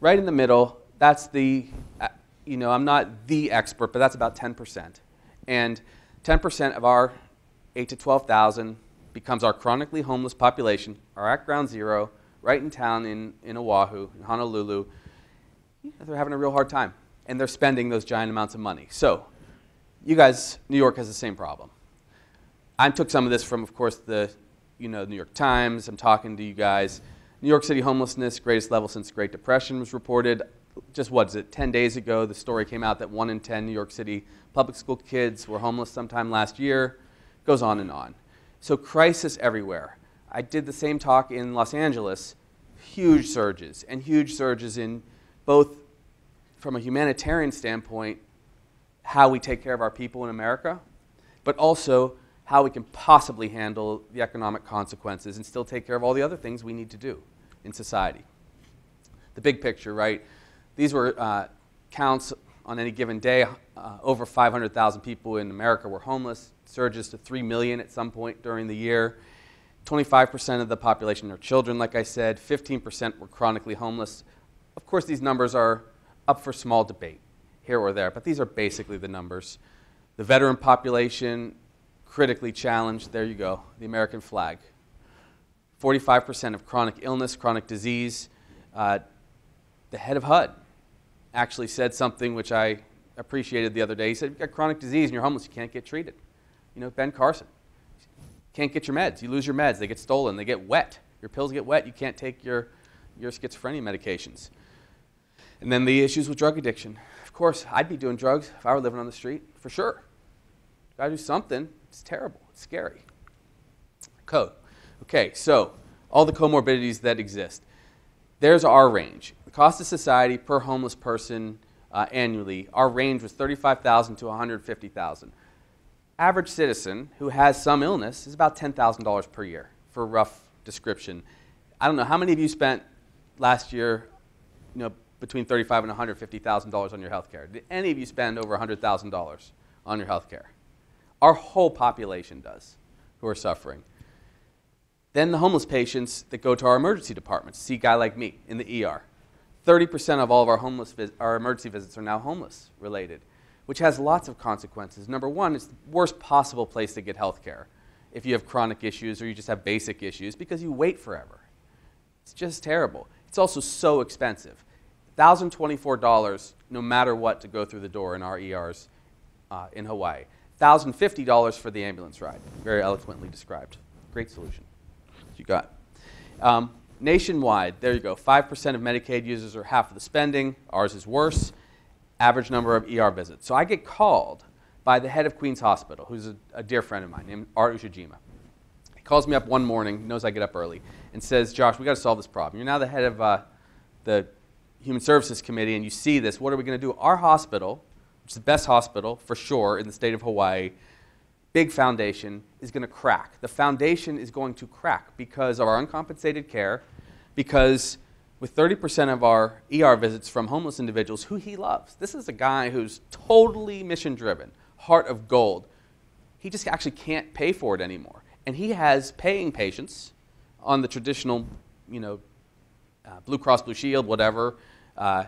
Right in the middle, that's the, uh, you know, I'm not the expert, but that's about 10%. And 10% of our 8 to 12,000 becomes our chronically homeless population, are at ground zero, right in town in, in Oahu, in Honolulu. They're having a real hard time, and they're spending those giant amounts of money. So, you guys, New York has the same problem. I took some of this from, of course, the you know, New York Times. I'm talking to you guys. New York City homelessness, greatest level since Great Depression, was reported. Just what is it, 10 days ago, the story came out that one in 10 New York City public school kids were homeless sometime last year. Goes on and on. So, crisis everywhere. I did the same talk in Los Angeles. huge surges, and huge surges in both from a humanitarian standpoint, how we take care of our people in America, but also how we can possibly handle the economic consequences and still take care of all the other things we need to do in society. The big picture, right? These were uh, counts on any given day. Uh, over 500,000 people in America were homeless, surges to 3 million at some point during the year. 25% of the population are children, like I said. 15% were chronically homeless. Of course, these numbers are up for small debate here or there, but these are basically the numbers. The veteran population, critically challenged, there you go, the American flag. 45% of chronic illness, chronic disease. Uh, the head of HUD actually said something which I appreciated the other day. He said, You've got chronic disease and you're homeless, you can't get treated. You know, Ben Carson. Can't get your meds. You lose your meds. They get stolen. They get wet. Your pills get wet. You can't take your, your schizophrenia medications. And then the issues with drug addiction. Of course, I'd be doing drugs if I were living on the street, for sure. Gotta do something. It's terrible. It's scary. Code. Okay, so all the comorbidities that exist. There's our range. The cost of society per homeless person uh, annually, our range was 35,000 to 150,000 average citizen who has some illness is about $10,000 per year for rough description. I don't know how many of you spent last year, you know, between 35 and 150,000 dollars on your health care. Did any of you spend over 100,000 dollars on your health care? Our whole population does, who are suffering. Then the homeless patients that go to our emergency departments, see a guy like me in the ER. 30% of all of our homeless our emergency visits are now homeless related which has lots of consequences. Number one, it's the worst possible place to get health care if you have chronic issues or you just have basic issues because you wait forever. It's just terrible. It's also so expensive. $1,024 no matter what to go through the door in our ERs uh, in Hawaii. $1,050 for the ambulance ride. Very eloquently described. Great solution. You got. Um, nationwide, there you go. 5% of Medicaid users are half of the spending. Ours is worse average number of ER visits. So I get called by the head of Queen's Hospital, who's a, a dear friend of mine named Art Ushijima. He calls me up one morning, knows I get up early, and says, Josh, we got to solve this problem. You're now the head of uh, the Human Services Committee, and you see this. What are we going to do? Our hospital, which is the best hospital for sure in the state of Hawaii, big foundation, is going to crack. The foundation is going to crack because of our uncompensated care, because with 30% of our ER visits from homeless individuals who he loves. This is a guy who's totally mission driven, heart of gold. He just actually can't pay for it anymore. And he has paying patients on the traditional, you know, uh, Blue Cross Blue Shield, whatever, uh,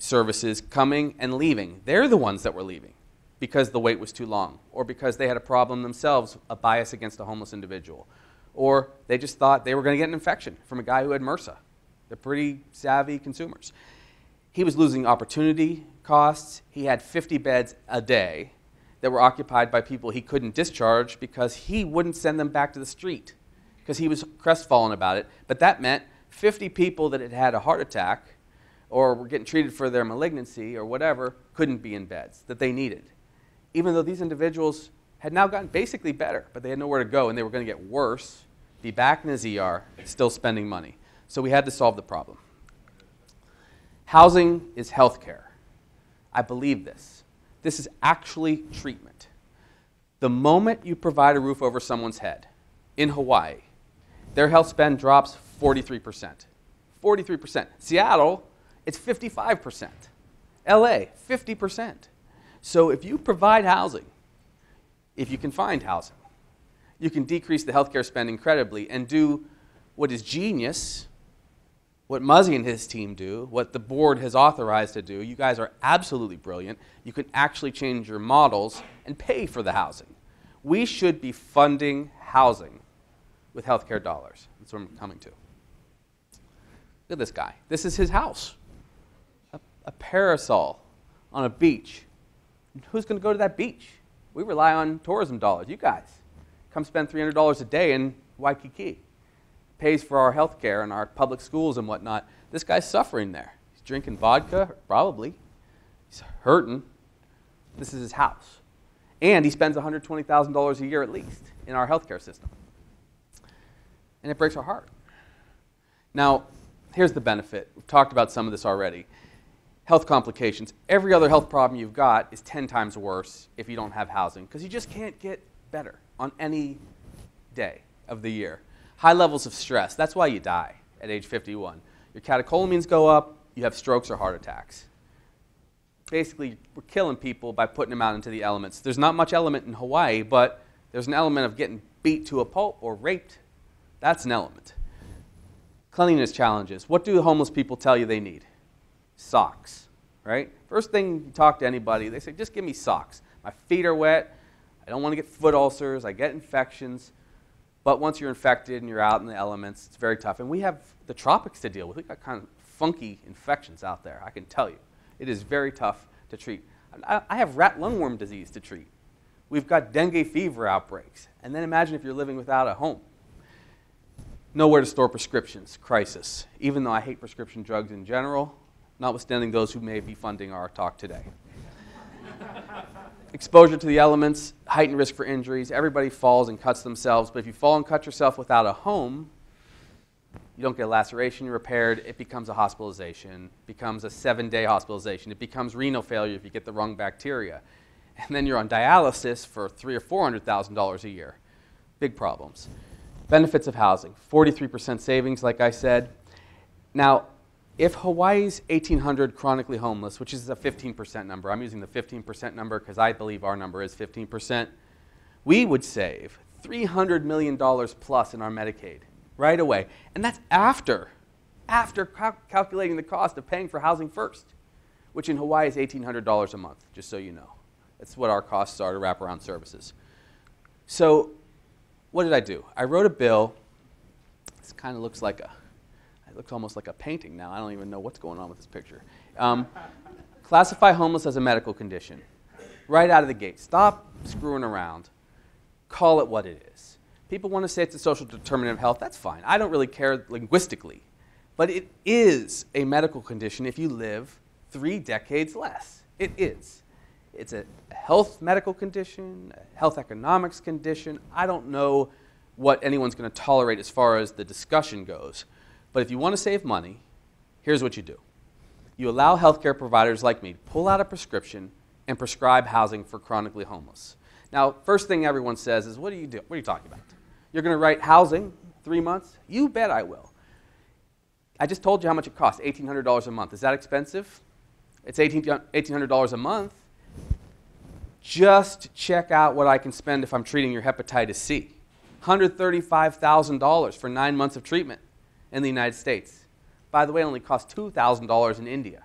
services coming and leaving. They're the ones that were leaving because the wait was too long, or because they had a problem themselves, a bias against a homeless individual, or they just thought they were going to get an infection from a guy who had MRSA they're pretty savvy consumers. He was losing opportunity costs. He had 50 beds a day that were occupied by people he couldn't discharge because he wouldn't send them back to the street because he was crestfallen about it. But that meant 50 people that had had a heart attack or were getting treated for their malignancy or whatever couldn't be in beds that they needed. Even though these individuals had now gotten basically better, but they had nowhere to go and they were going to get worse, be back in the ER, still spending money. So we had to solve the problem. Housing is health care. I believe this. This is actually treatment. The moment you provide a roof over someone's head in Hawaii, their health spend drops 43%. 43%. Seattle, it's 55%. LA, 50%. So if you provide housing, if you can find housing, you can decrease the healthcare spend incredibly and do what is genius what Muzzy and his team do, what the board has authorized to do. You guys are absolutely brilliant. You can actually change your models and pay for the housing. We should be funding housing with healthcare dollars. That's what I'm coming to. Look at this guy. This is his house. A, parasol on a beach. Who's going to go to that beach? We rely on tourism dollars. You guys come spend $300 a day in Waikiki pays for our health care and our public schools and whatnot. This guy's suffering there. He's drinking vodka, probably. He's hurting. This is his house. And he spends $120,000 a year at least in our healthcare system. And it breaks our heart. Now, here's the benefit. We've talked about some of this already. Health complications. Every other health problem you've got is 10 times worse if you don't have housing because you just can't get better on any day of the year. High levels of stress. That's why you die at age 51. Your catecholamines go up, you have strokes or heart attacks. Basically, we're killing people by putting them out into the elements. There's not much element in Hawaii, but there's an element of getting beat to a pulp or raped. That's an element. Cleanliness challenges. What do homeless people tell you they need? Socks, right? First thing you talk to anybody, they say, just give me socks. My feet are wet. I don't want to get foot ulcers. I get infections. But once you're infected and you're out in the elements, it's very tough. And we have the tropics to deal with. We've got kind of funky infections out there, I can tell you. It is very tough to treat. I, I have rat lungworm disease to treat. We've got dengue fever outbreaks. And then imagine if you're living without a home. Nowhere to store prescriptions, crisis. Even though I hate prescription drugs in general, notwithstanding those who may be funding our talk today. Exposure to the elements, heightened risk for injuries. Everybody falls and cuts themselves, but if you fall and cut yourself without a home, you don't get a laceration repaired, it becomes a hospitalization, becomes a seven-day hospitalization. It becomes renal failure if you get the wrong bacteria. And then you're on dialysis for three or four hundred thousand dollars a year. Big problems. Benefits of housing: 43% savings, like I said. Now, if Hawaii's 1,800 chronically homeless, which is a 15% number, I'm using the 15% number because I believe our number is 15%, we would save $300 million plus in our Medicaid right away. And that's after, after cal calculating the cost of paying for housing first, which in Hawaii is $1,800 a month, just so you know. That's what our costs are to wrap around services. So what did I do? I wrote a bill. This kind of looks like a looks almost like a painting now. I don't even know what's going on with this picture. Um, classify homeless as a medical condition. Right out of the gate. Stop screwing around. Call it what it is. People want to say it's a social determinant of health. That's fine. I don't really care linguistically. But it is a medical condition if you live three decades less. It is. It's a health medical condition, a health economics condition. I don't know what anyone's going to tolerate as far as the discussion goes. But if you want to save money, here's what you do. You allow healthcare providers like me to pull out a prescription and prescribe housing for chronically homeless. Now, first thing everyone says is, what do you do? What are you talking about? You're going to write housing, three months? You bet I will. I just told you how much it costs, $1,800 a month. Is that expensive? It's $1,800 a month. Just check out what I can spend if I'm treating your hepatitis C. $135,000 for nine months of treatment in the United States. By the way, it only costs $2,000 in India.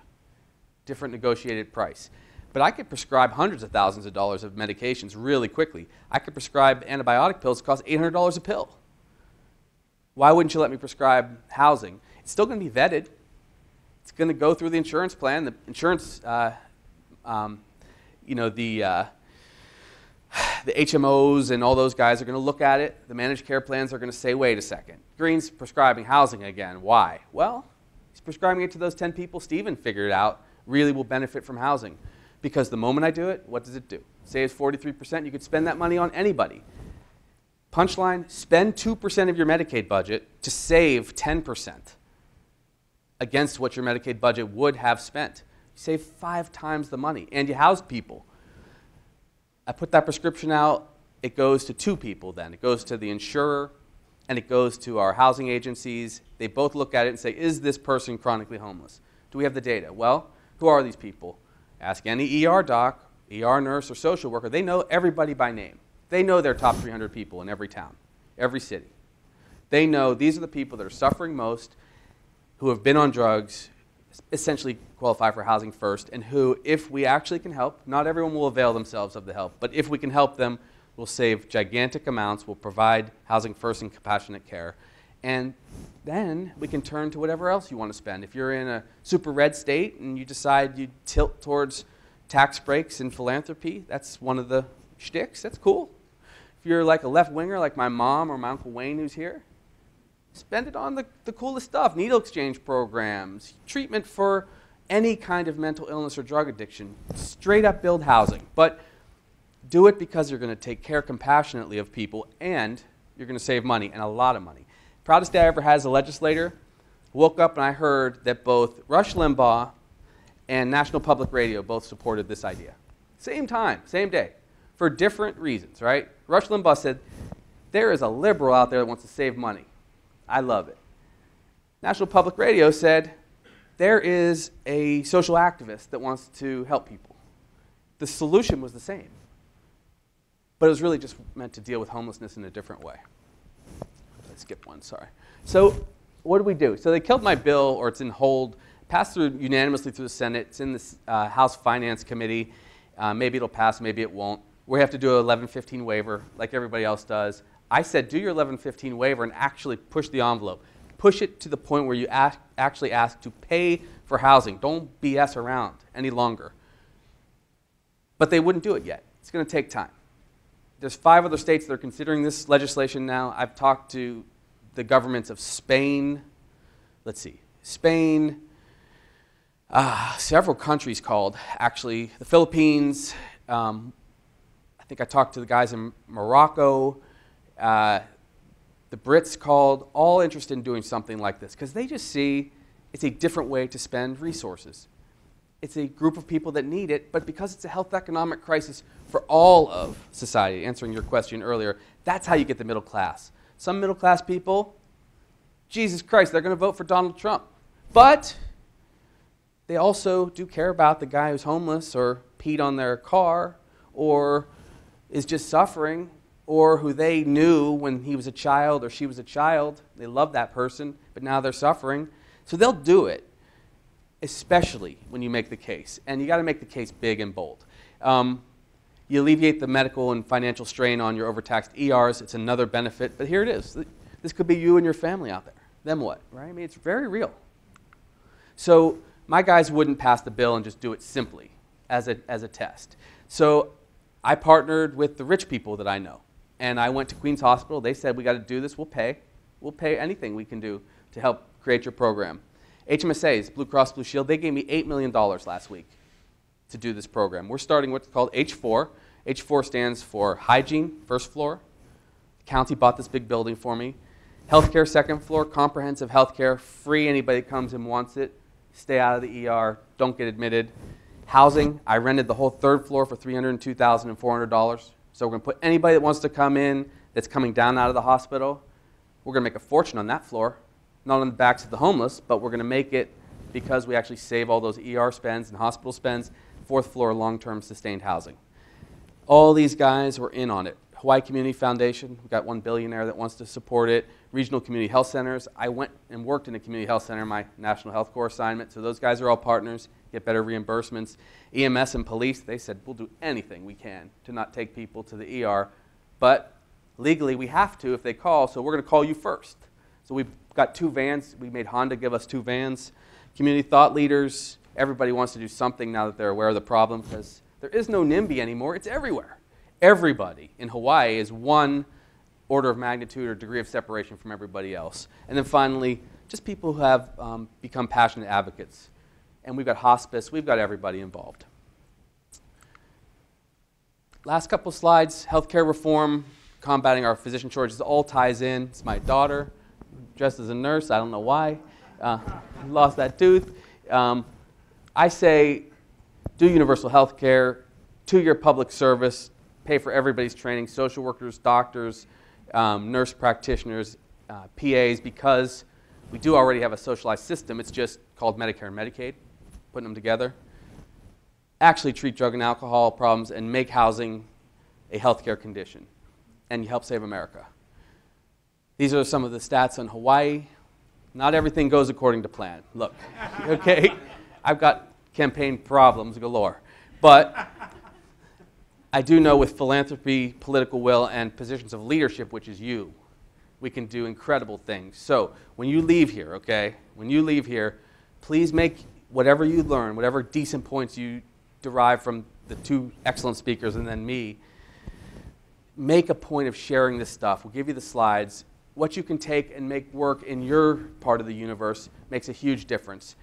Different negotiated price. But I could prescribe hundreds of thousands of dollars of medications really quickly. I could prescribe antibiotic pills that cost $800 a pill. Why wouldn't you let me prescribe housing? It's still going to be vetted. It's going to go through the insurance plan. The insurance, uh, um, you know, the, uh, the HMOs and all those guys are going to look at it. The managed care plans are going to say, wait a second, Green's prescribing housing again. Why? Well, he's prescribing it to those 10 people Stephen figured out really will benefit from housing. Because the moment I do it, what does it do? Saves 43%. You could spend that money on anybody. Punchline spend 2% of your Medicaid budget to save 10% against what your Medicaid budget would have spent. You save five times the money, and you house people. I put that prescription out, it goes to two people then. It goes to the insurer and it goes to our housing agencies. They both look at it and say, is this person chronically homeless? Do we have the data? Well, who are these people? Ask any ER doc, ER nurse, or social worker. They know everybody by name. They know their top 300 people in every town, every city. They know these are the people that are suffering most, who have been on drugs, essentially qualify for housing first, and who, if we actually can help, not everyone will avail themselves of the help, but if we can help them, we'll save gigantic amounts, we'll provide housing first and compassionate care, and then we can turn to whatever else you want to spend. If you're in a super red state and you decide you tilt towards tax breaks and philanthropy, that's one of the shticks, that's cool. If you're like a left winger like my mom or my Uncle Wayne who's here, spend it on the, the coolest stuff needle exchange programs, treatment for any kind of mental illness or drug addiction. Straight up build housing. But do it because you're going to take care compassionately of people and you're going to save money and a lot of money. Proudest day I ever had as a legislator woke up and I heard that both Rush Limbaugh and National Public Radio both supported this idea. Same time, same day, for different reasons, right? Rush Limbaugh said, There is a liberal out there that wants to save money. I love it. National Public Radio said, There is a social activist that wants to help people. The solution was the same, but it was really just meant to deal with homelessness in a different way. I skipped one, sorry. So, what do we do? So, they killed my bill, or it's in hold, passed through unanimously through the Senate. It's in the uh, House Finance Committee. Uh, maybe it'll pass, maybe it won't. We have to do a 1115 waiver like everybody else does. I said, do your 1115 waiver and actually push the envelope. Push it to the point where you ask, actually ask to pay for housing. Don't BS around any longer. But they wouldn't do it yet. It's going to take time. There's five other states that are considering this legislation now. I've talked to the governments of Spain, let's see, Spain, uh, several countries called, actually, the Philippines. Um, I think I talked to the guys in Morocco. Uh, the Brits called, all interested in doing something like this because they just see it's a different way to spend resources. It's a group of people that need it, but because it's a health economic crisis for all of society, answering your question earlier, that's how you get the middle class. Some middle class people, Jesus Christ, they're going to vote for Donald Trump. But they also do care about the guy who's homeless or peed on their car or is just suffering or who they knew when he was a child or she was a child. They love that person, but now they're suffering. So they'll do it, especially when you make the case. And you got to make the case big and bold. Um, you alleviate the medical and financial strain on your overtaxed ERs. It's another benefit. But here it is. This could be you and your family out there. Then what, right? I mean, it's very real. So my guys wouldn't pass the bill and just do it simply as a, as a test. So I partnered with the rich people that I know. And I went to Queen's Hospital. They said, we got to do this. We'll pay. We'll pay anything we can do to help create your program. HMSA's, Blue Cross Blue Shield, they gave me $8 million last week to do this program. We're starting what's called H4. H4 stands for hygiene, first floor. The county bought this big building for me. Healthcare, second floor, comprehensive healthcare, free anybody that comes and wants it. Stay out of the ER, don't get admitted. Housing, I rented the whole third floor for $302,400. So we're going to put anybody that wants to come in that's coming down out of the hospital, we're going to make a fortune on that floor. Not on the backs of the homeless, but we're going to make it because we actually save all those ER spends and hospital spends, fourth floor long term sustained housing. All these guys were in on it. Hawaii Community Foundation, we've got one billionaire that wants to support it. Regional community health centers. I went and worked in a community health center, my National Health Corps assignment, so those guys are all partners, get better reimbursements. EMS and police, they said, we'll do anything we can to not take people to the ER, but legally we have to if they call, so we're going to call you first. So we've got two vans. We made Honda give us two vans. Community thought leaders, everybody wants to do something now that they're aware of the problem because there is no NIMBY anymore, it's everywhere everybody in Hawaii is one order of magnitude or degree of separation from everybody else. And then finally, just people who have um, become passionate advocates. And we've got hospice, we've got everybody involved. Last couple slides healthcare reform, combating our physician shortages, all ties in. It's my daughter, dressed as a nurse, I don't know why. Uh, lost that tooth. Um, I say do universal health care, two year public service, pay for everybody's training social workers, doctors, um, nurse practitioners, uh, PAs, because we do already have a socialized system. It's just called Medicare and Medicaid, putting them together. Actually, treat drug and alcohol problems and make housing a healthcare condition, and you help save America. These are some of the stats on Hawaii. Not everything goes according to plan. Look, okay? I've got campaign problems galore. But I do know with philanthropy, political will, and positions of leadership, which is you, we can do incredible things. So when you leave here, okay, when you leave here, please make whatever you learn, whatever decent points you derive from the two excellent speakers and then me, make a point of sharing this stuff. We'll give you the slides. What you can take and make work in your part of the universe makes a huge difference.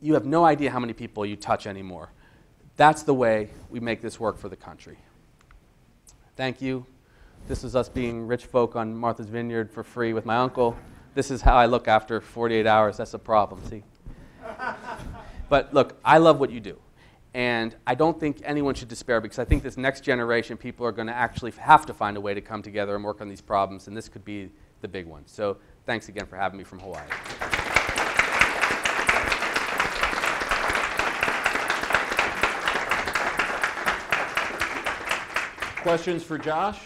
You have no idea how many people you touch anymore. That's the way we make this work for the country. Thank you. This is us being rich folk on Martha's Vineyard for free with my uncle. This is how I look after 48 hours. That's a problem, see? But look, I love what you do. And I don't think anyone should despair because I think this next generation, people are going to actually have to find a way to come together and work on these problems, and this could be the big one. So thanks again for having me from Hawaii. Questions for Josh?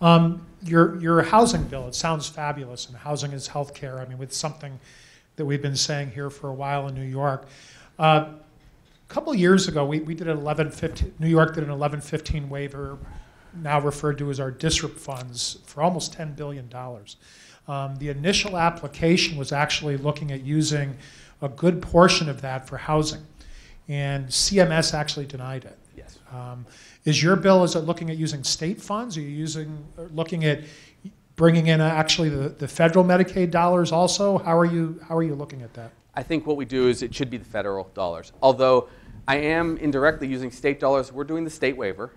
Um, your, your housing bill, it sounds fabulous, and housing is healthcare. I mean, with something that we've been saying here for a while in New York. Uh, a couple years ago, we, we did an 1115, New York did an 1115 waiver, now referred to as our DSRIP funds, for almost $10 billion. Um, the initial application was actually looking at using a good portion of that for housing, and CMS actually denied it. Um, is your bill, is it looking at using state funds? Are you using, looking at bringing in actually the, the federal Medicaid dollars also? How are you, how are you looking at that? I think what we do is it should be the federal dollars. Although I am indirectly using state dollars, we're doing the state waiver.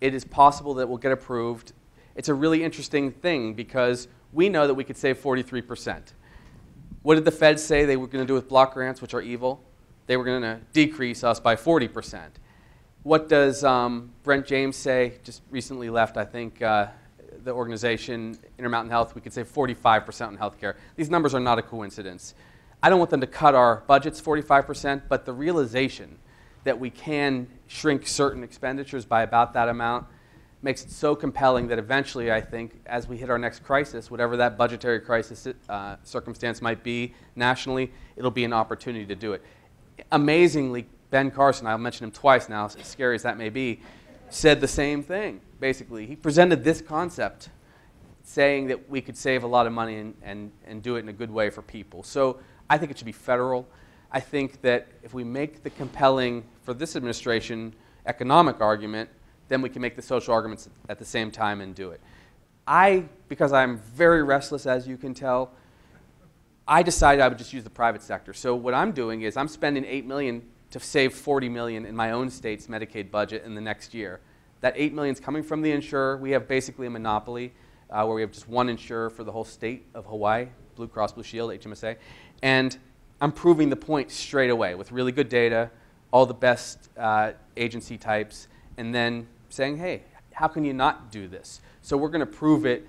It is possible that we'll get approved. It's a really interesting thing because we know that we could save 43%. What did the feds say they were going to do with block grants, which are evil? They were going to decrease us by 40%. What does um, Brent James say? Just recently left, I think, uh, the organization Intermountain Health. We could say 45% on healthcare. These numbers are not a coincidence. I don't want them to cut our budgets 45%, but the realization that we can shrink certain expenditures by about that amount makes it so compelling that eventually, I think, as we hit our next crisis, whatever that budgetary crisis uh, circumstance might be nationally, it'll be an opportunity to do it. Amazingly, Ben Carson, I'll mention him twice now, as scary as that may be, said the same thing, basically. He presented this concept, saying that we could save a lot of money and, and, and do it in a good way for people. So I think it should be federal. I think that if we make the compelling, for this administration, economic argument, then we can make the social arguments at the same time and do it. I, because I'm very restless, as you can tell, I decided I would just use the private sector. So what I'm doing is I'm spending 8 million to save 40 million in my own state's Medicaid budget in the next year. That 8 million is coming from the insurer. We have basically a monopoly uh, where we have just one insurer for the whole state of Hawaii, Blue Cross Blue Shield, HMSA. And I'm proving the point straight away with really good data, all the best uh, agency types, and then saying, hey, how can you not do this? So we're going to prove it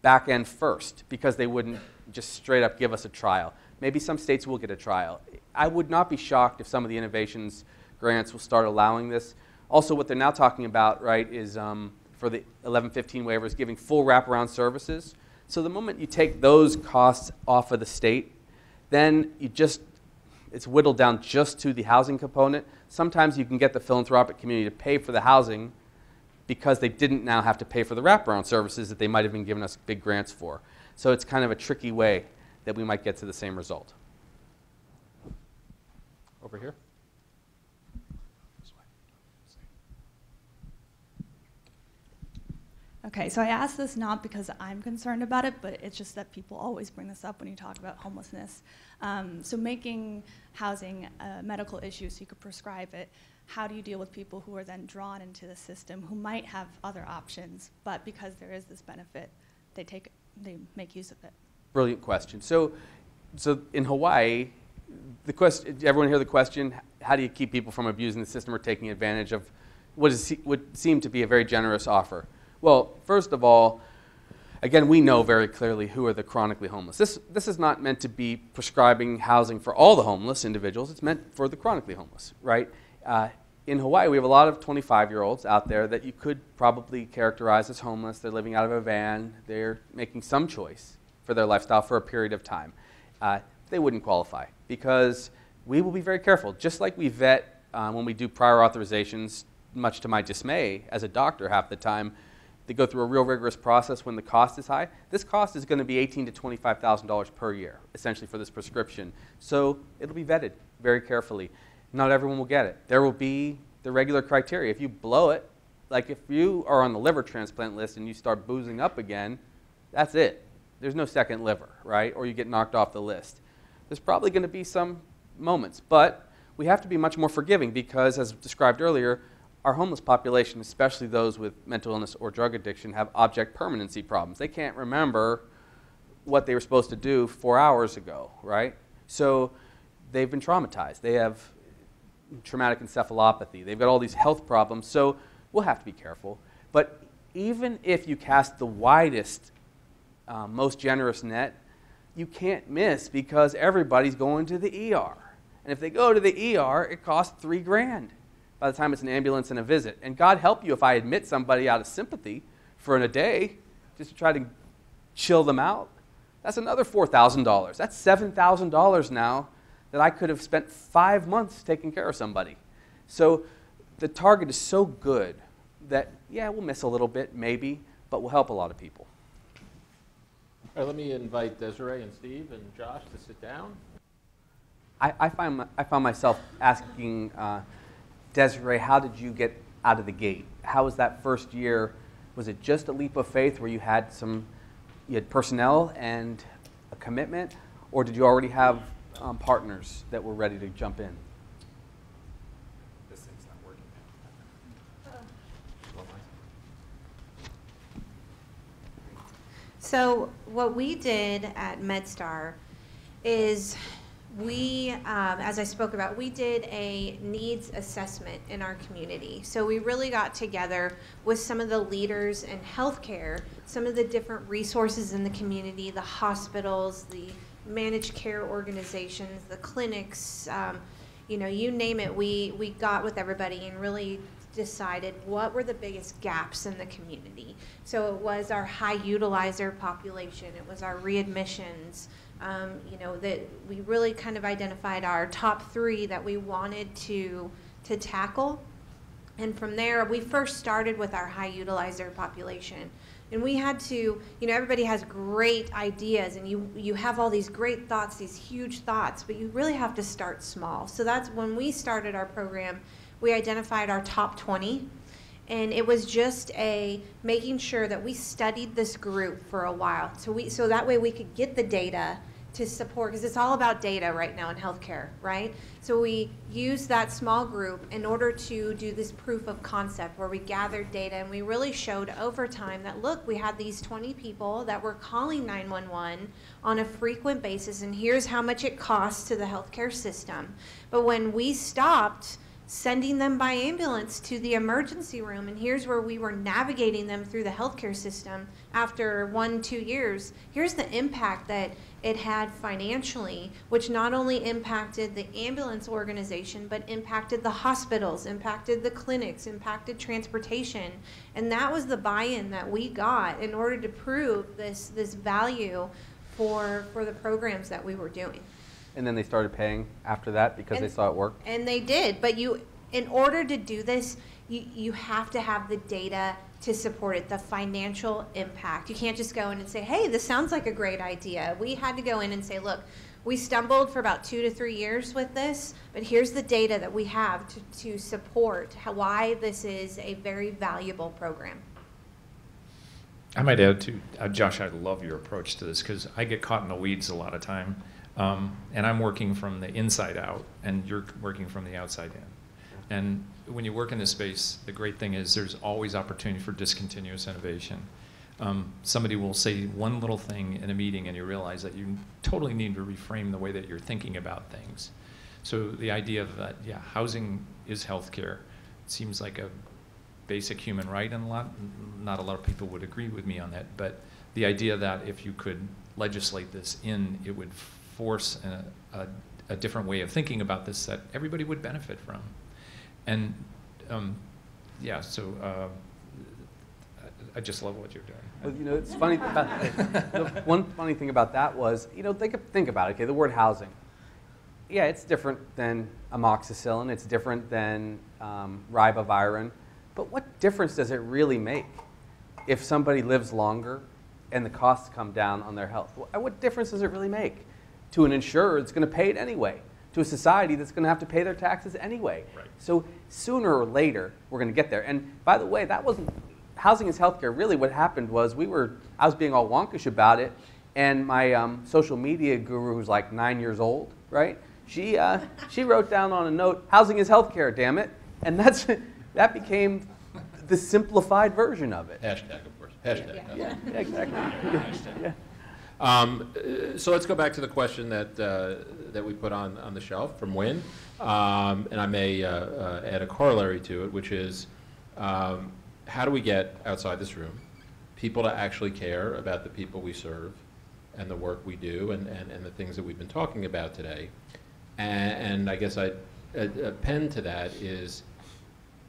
back end first because they wouldn't just straight up give us a trial. Maybe some states will get a trial. I would not be shocked if some of the innovations grants will start allowing this. Also, what they're now talking about, right, is um, for the 1115 waivers, giving full wraparound services. So the moment you take those costs off of the state, then you just it's whittled down just to the housing component. Sometimes you can get the philanthropic community to pay for the housing because they didn't now have to pay for the wraparound services that they might have been giving us big grants for. So it's kind of a tricky way that we might get to the same result. Over here. Okay, so I ask this not because I'm concerned about it, but it's just that people always bring this up when you talk about homelessness. Um, so making housing a medical issue so you could prescribe it, how do you deal with people who are then drawn into the system who might have other options, but because there is this benefit, they take they make use of it? Brilliant question. So, so in Hawaii, the question, everyone hear the question, how do you keep people from abusing the system or taking advantage of what would seem to be a very generous offer? Well, first of all, again, we know very clearly who are the chronically homeless. This, this is not meant to be prescribing housing for all the homeless individuals. It's meant for the chronically homeless, right? Uh, in Hawaii, we have a lot of 25 year olds out there that you could probably characterize as homeless. They're living out of a van, they're making some choice for their lifestyle for a period of time. Uh, they wouldn't qualify because we will be very careful. Just like we vet uh, when we do prior authorizations, much to my dismay as a doctor half the time, they go through a real rigorous process when the cost is high. This cost is going to be eighteen to twenty-five thousand dollars per year, essentially for this prescription. So it'll be vetted very carefully. Not everyone will get it. There will be the regular criteria. If you blow it, like if you are on the liver transplant list and you start boozing up again, that's it. There's no second liver, right? Or you get knocked off the list. There's probably going to be some moments, but we have to be much more forgiving because, as described earlier, our homeless population, especially those with mental illness or drug addiction, have object permanency problems. They can't remember what they were supposed to do four hours ago, right? So they've been traumatized. They have traumatic encephalopathy. They've got all these health problems. So we'll have to be careful. But even if you cast the widest, uh, most generous net, you can't miss because everybody's going to the ER. And if they go to the ER, it costs three grand by the time it's an ambulance and a visit. And God help you if I admit somebody out of sympathy for a day just to try to chill them out. That's another $4,000. That's $7,000 now that I could have spent five months taking care of somebody. So the target is so good that, yeah, we'll miss a little bit, maybe, but we'll help a lot of people. Let me invite Desiree and Steve and Josh to sit down. I, I, find, I found myself asking uh, Desiree, how did you get out of the gate? How was that first year? Was it just a leap of faith where you had some, you had personnel and a commitment, or did you already have um, partners that were ready to jump in? This thing's not working. So what we did at MedStar is we, um, as I spoke about, we did a needs assessment in our community. So we really got together with some of the leaders in healthcare, some of the different resources in the community, the hospitals, the managed care organizations, the clinics, um, you know, you name it. We we got with everybody and really decided what were the biggest gaps in the community. So it was our high utilizer population, it was our readmissions. Um, you know that we really kind of identified our top three that we wanted to to tackle, and from there we first started with our high utilizer population. And we had to, you know, everybody has great ideas and you, you have all these great thoughts, these huge thoughts, but you really have to start small. So that's when we started our program, we identified our top 20 and it was just a making sure that we studied this group for a while. So we so that way we could get the data to support because it's all about data right now in healthcare right? So we used that small group in order to do this proof of concept where we gathered data and we really showed over time that look we had these 20 people that were calling 911 on a frequent basis and here's how much it costs to the healthcare system. But when we stopped sending them by ambulance to the emergency room. And here's where we were navigating them through the healthcare system after one, two years. Here's the impact that it had financially, which not only impacted the ambulance organization, but impacted the hospitals, impacted the clinics, impacted transportation. And that was the buy in that we got in order to prove this, this value for, for the programs that we were doing. And then they started paying after that because they saw it work? And they did, but you, in order to do this, you, you have to have the data to support it, the financial impact. You can't just go in and say, hey, this sounds like a great idea. We had to go in and say, look, we stumbled for about two to three years with this, but here's the data that we have to, to support how, why this is a very valuable program. I might add to uh, Josh. I love your approach to this because I get caught in the weeds a lot of time, um, and I'm working from the inside out, and you're working from the outside in. And when you work in this space, the great thing is there's always opportunity for discontinuous innovation. Um, somebody will say one little thing in a meeting, and you realize that you totally need to reframe the way that you're thinking about things. So the idea of that, yeah, housing is healthcare. Seems like a basic human right, and a lot, not a lot of people would agree with me on that. But the idea that if you could legislate this in, it would force a, a, a different way of thinking about this that everybody would benefit from. And um, yeah, so uh, I, I just love what you're doing. Well, you know, it's funny. About, the one funny thing about that was, you know, think think about it. Okay, the word housing. Yeah, it's different than amoxicillin. It's different than um, ribavirin. But what difference does it really make if somebody lives longer and the costs come down on their health? What difference does it really make to an insurer that's going to pay it anyway? To a society that's going to have to pay their taxes anyway. Right. So sooner or later, we're going to get there. And by the way, that wasn't housing is healthcare. Really, what happened was we were I was being all wonkish about it, and my um, social media guru, who's like nine years old, right? She uh, she wrote down on a note, "Housing is healthcare, damn it," and that's that became the simplified version of it. Hashtag, of course. Hashtag. Yeah, yeah, exactly. Hashtag. Yeah. Um, uh, so let's go back to the question that, uh, that we put on, on the shelf from Win. Um, and I may uh, uh, add a corollary to it, which is um, how do we get outside this room people to actually care about the people we serve and the work we do and, and, and the things that we've been talking about today? And, and I guess I append to that is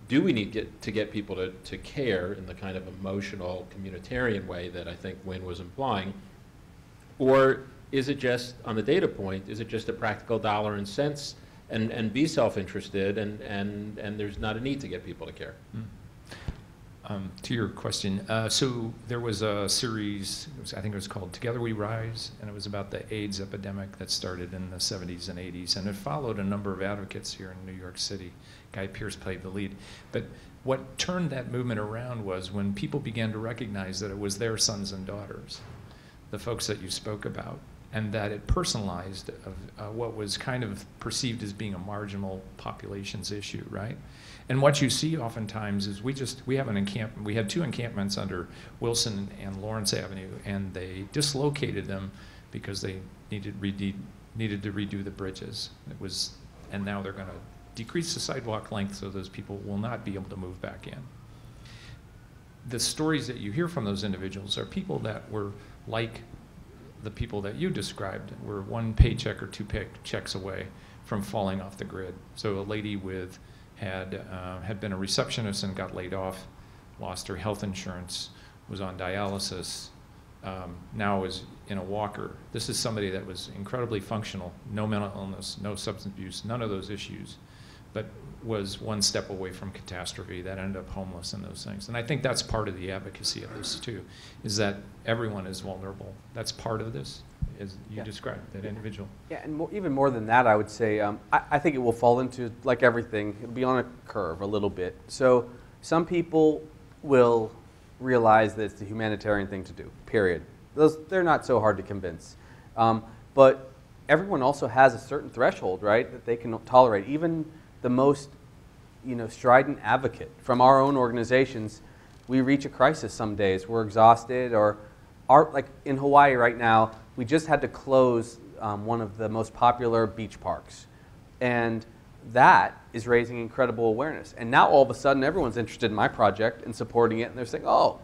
do we need get, to get people to, to care in the kind of emotional, communitarian way that I think Win was implying? Or is it just, on the data point, is it just a practical dollar and cents and, and be self-interested and, and, and there's not a need to get people to care? Mm. Um, to your question, uh, so there was a series, was, I think it was called Together We Rise, and it was about the AIDS epidemic that started in the 70s and 80s, and it followed a number of advocates here in New York City. Guy Pearce played the lead. But what turned that movement around was when people began to recognize that it was their sons and daughters, the folks that you spoke about, and that it personalized of, uh, what was kind of perceived as being a marginal populations issue, right? And what you see oftentimes is we just we have an encamp we had two encampments under Wilson and Lawrence Avenue, and they dislocated them because they needed needed to redo the bridges. It was, and now they're going to decrease the sidewalk length so those people will not be able to move back in. The stories that you hear from those individuals are people that were like the people that you described, were one paycheck or two paychecks away from falling off the grid. So a lady with had, uh, had been a receptionist and got laid off, lost her health insurance, was on dialysis, um, now is in a walker. This is somebody that was incredibly functional, no mental illness, no substance abuse, none of those issues, but was one step away from catastrophe that ended up homeless and those things. And I think that's part of the advocacy of this too, is that everyone is vulnerable. That's part of this as you Yeah. described, that individual. Yeah, and more, even more than that, I would say, um, I, I think it will fall into, like everything, it'll be on a curve a little bit. So some people will realize that it's the humanitarian thing to do, period. Those, they're not so hard to convince. Um, but everyone also has a certain threshold, right, that they can tolerate. Even the most, you know, strident advocate from our own organizations, we reach a crisis some days. We're exhausted or, our, like in Hawaii right now, we just had to close um, one of the most popular beach parks. And that is raising incredible awareness. And now all of a sudden, everyone's interested in my project and supporting it. And they're saying, oh,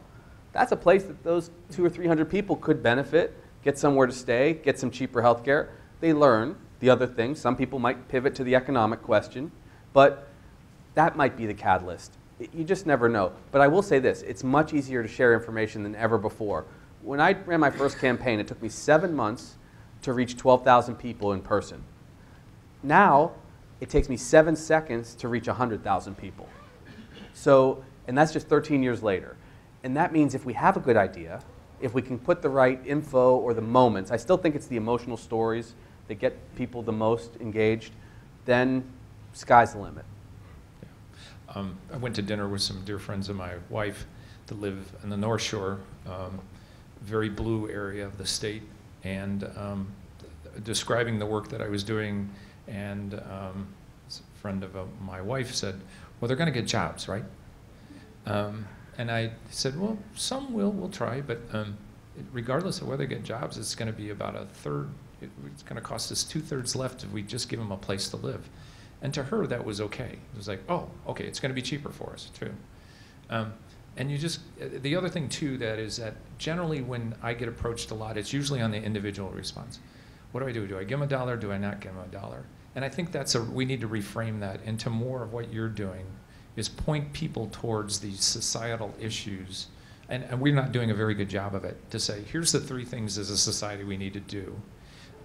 that's a place that those two or 300 people could benefit, get somewhere to stay, get some cheaper health care. They learn the other things. Some people might pivot to the economic question, but that might be the catalyst. You just never know. But I will say this it's much easier to share information than ever before. When I ran my first campaign, it took me seven months to reach 12,000 people in person. Now, it takes me seven seconds to reach 100,000 people. So, and that's just 13 years later. And that means if we have a good idea, if we can put the right info or the moments, I still think it's the emotional stories that get people the most engaged, then sky's the limit. Um, I went to dinner with some dear friends of my wife that live in the North Shore, um, very blue area of the state, and um, describing the work that I was doing. And um, a friend of uh, my wife said, "Well, they're going to get jobs, right?" Um, and I said, "Well, some will. We'll try, but um, regardless of whether they get jobs, it's going to be about a third. It, it's going to cost us two thirds left if we just give them a place to live." And to her, that was okay. It was like, oh, okay, it's going to be cheaper for us, too. Um, and you just, the other thing, too, that is that generally when I get approached a lot, it's usually on the individual response. What do I do? Do I give them a dollar? Do I not give them a dollar? And I think that's a, we need to reframe that into more of what you're doing, is point people towards these societal issues. And, and we're not doing a very good job of it, to say, here's the three things as a society we need to do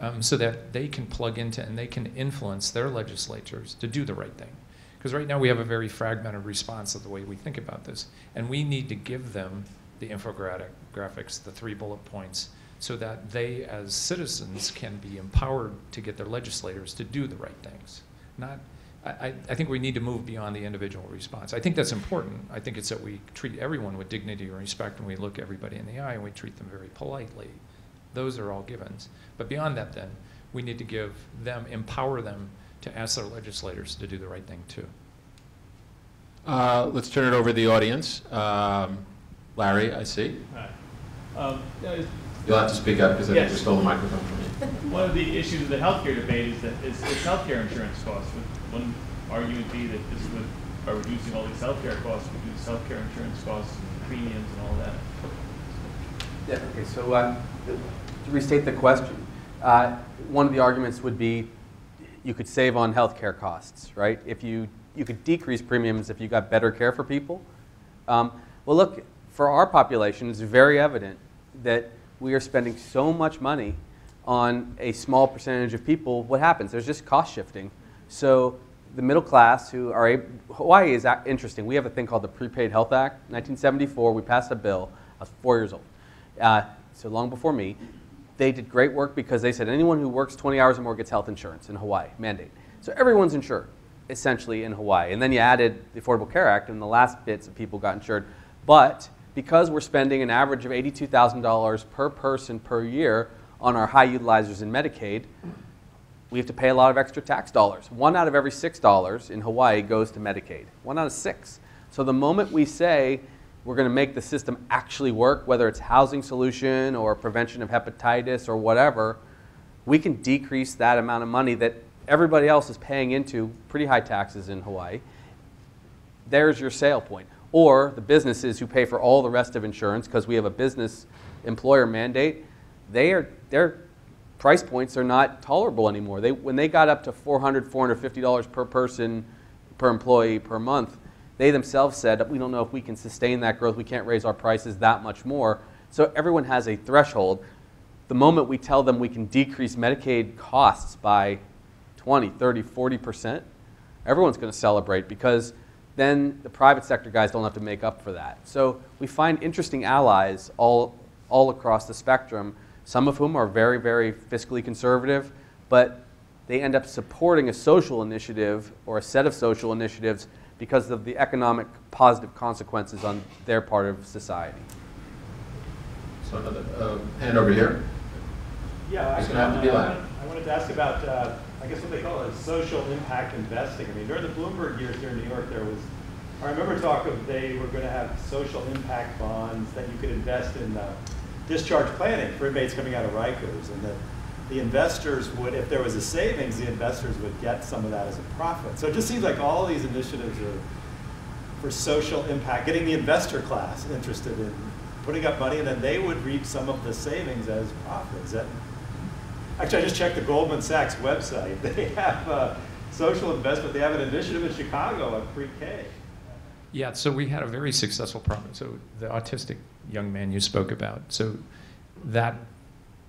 um, so that they can plug into and they can influence their legislatures to do the right thing. Because right now we have a very fragmented response of the way we think about this. And we need to give them the infographic graphics, the three bullet points, so that they, as citizens, can be empowered to get their legislators to do the right things. Not, I, I think we need to move beyond the individual response. I think that's important. I think it's that we treat everyone with dignity and respect and we look everybody in the eye and we treat them very politely. Those are all givens. But beyond that, then, we need to give them, empower them to ask their legislators to do the right thing too. Uh, Let's turn it over to the audience. Um, Larry, I see. Hi. Um, You'll have to speak up because I think Yes. we stole the microphone from you. One of the issues of the healthcare debate is that it's, it's healthcare insurance costs. One argument would be that this would, by reducing all these healthcare costs, reduce healthcare insurance costs, premiums and all that. Yeah, okay, so uh, to restate the question, uh, one of the arguments would be you could save on healthcare costs, right? If you, you could decrease premiums if you got better care for people. Um, well, look, for our population, it's very evident that we are spending so much money on a small percentage of people. What happens? There's just cost shifting. So the middle class who are able, Hawaii is interesting. We have a thing called the Prepaid Health Act. 1974, we passed a bill. I was four years old, uh, so long before me. They did great work because they said anyone who works 20 hours or more gets health insurance in Hawaii, mandate. So everyone's insured, essentially, in Hawaii. And then you added the Affordable Care Act, and the last bits of people got insured. But because we're spending an average of $82,000 per person per year on our high utilizers in Medicaid, we have to pay a lot of extra tax dollars. One out of every six dollars in Hawaii goes to Medicaid. One out of six. So the moment we say we're going to make the system actually work, whether it's housing solution or prevention of hepatitis or whatever, we can decrease that amount of money that everybody else is paying into pretty high taxes in Hawaii. There's your sale point. Or the businesses who pay for all the rest of insurance because we have a business employer mandate, they are, their price points are not tolerable anymore. They, when they got up to $400, $450 per person, per employee per month, they themselves said, we don't know if we can sustain that growth. We can't raise our prices that much more. So everyone has a threshold. The moment we tell them we can decrease Medicaid costs by 20, 30, 40%, everyone's going to celebrate because then the private sector guys don't have to make up for that. So we find interesting allies all, all across the spectrum, some of whom are very, very fiscally conservative, but they end up supporting a social initiative or a set of social initiatives because of the economic positive consequences on their part of society. So another uh, hand over here. Yeah, It's I, gonna have to be I wanted- I wanted to ask about, uh, I guess what they call it, social impact investing. I mean, during the Bloomberg years here in New York, there was, I remember talk of they were going to have social impact bonds that you could invest in uh, discharge planning for inmates coming out of Rikers, and that the investors would, if there was a savings, the investors would get some of that as a profit. So it just seems like all these initiatives are for social impact, getting the investor class interested in putting up money, and then they would reap some of the savings as profits. That, actually, I just checked the Goldman Sachs website. They have uh, social investment. They have an initiative in Chicago on pre-K. Yeah, so we had a very successful program. So the autistic young man you spoke about, so that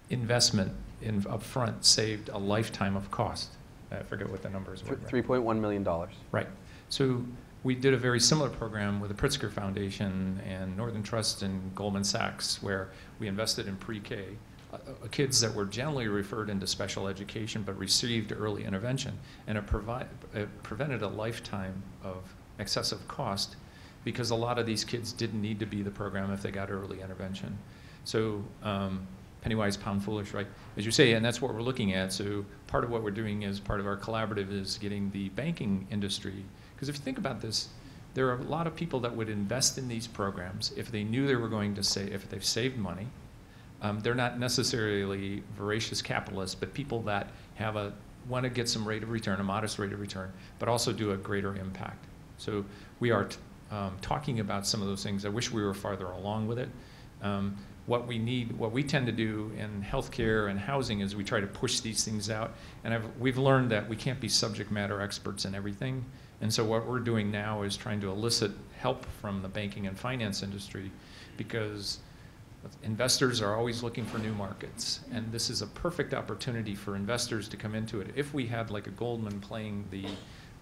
investment in upfront saved a lifetime of cost. I forget what the numbers were. Three point one million dollars. Right. So we did a very similar program with the Pritzker Foundation and Northern Trust and Goldman Sachs, where we invested in pre-K, uh, uh, kids that were generally referred into special education but received early intervention, and it, provi- it prevented a lifetime of excessive cost because a lot of these kids didn't need to be the program if they got early intervention. So um, penny wise, pound foolish, right? As you say, and that's what we're looking at. So part of what we're doing as part of our collaborative is getting the banking industry. Because if you think about this, there are a lot of people that would invest in these programs if they knew they were going to say, if they've saved money. Um, they're not necessarily voracious capitalists, but people that have a want to get some rate of return, a modest rate of return, but also do a greater impact. So we are um, talking about some of those things. I wish we were farther along with it. Um, what we need, what we tend to do in healthcare and housing is we try to push these things out. And I've, we've learned that we can't be subject matter experts in everything. And so what we're doing now is trying to elicit help from the banking and finance industry because investors are always looking for new markets. And this is a perfect opportunity for investors to come into it. If we had like a Goldman playing the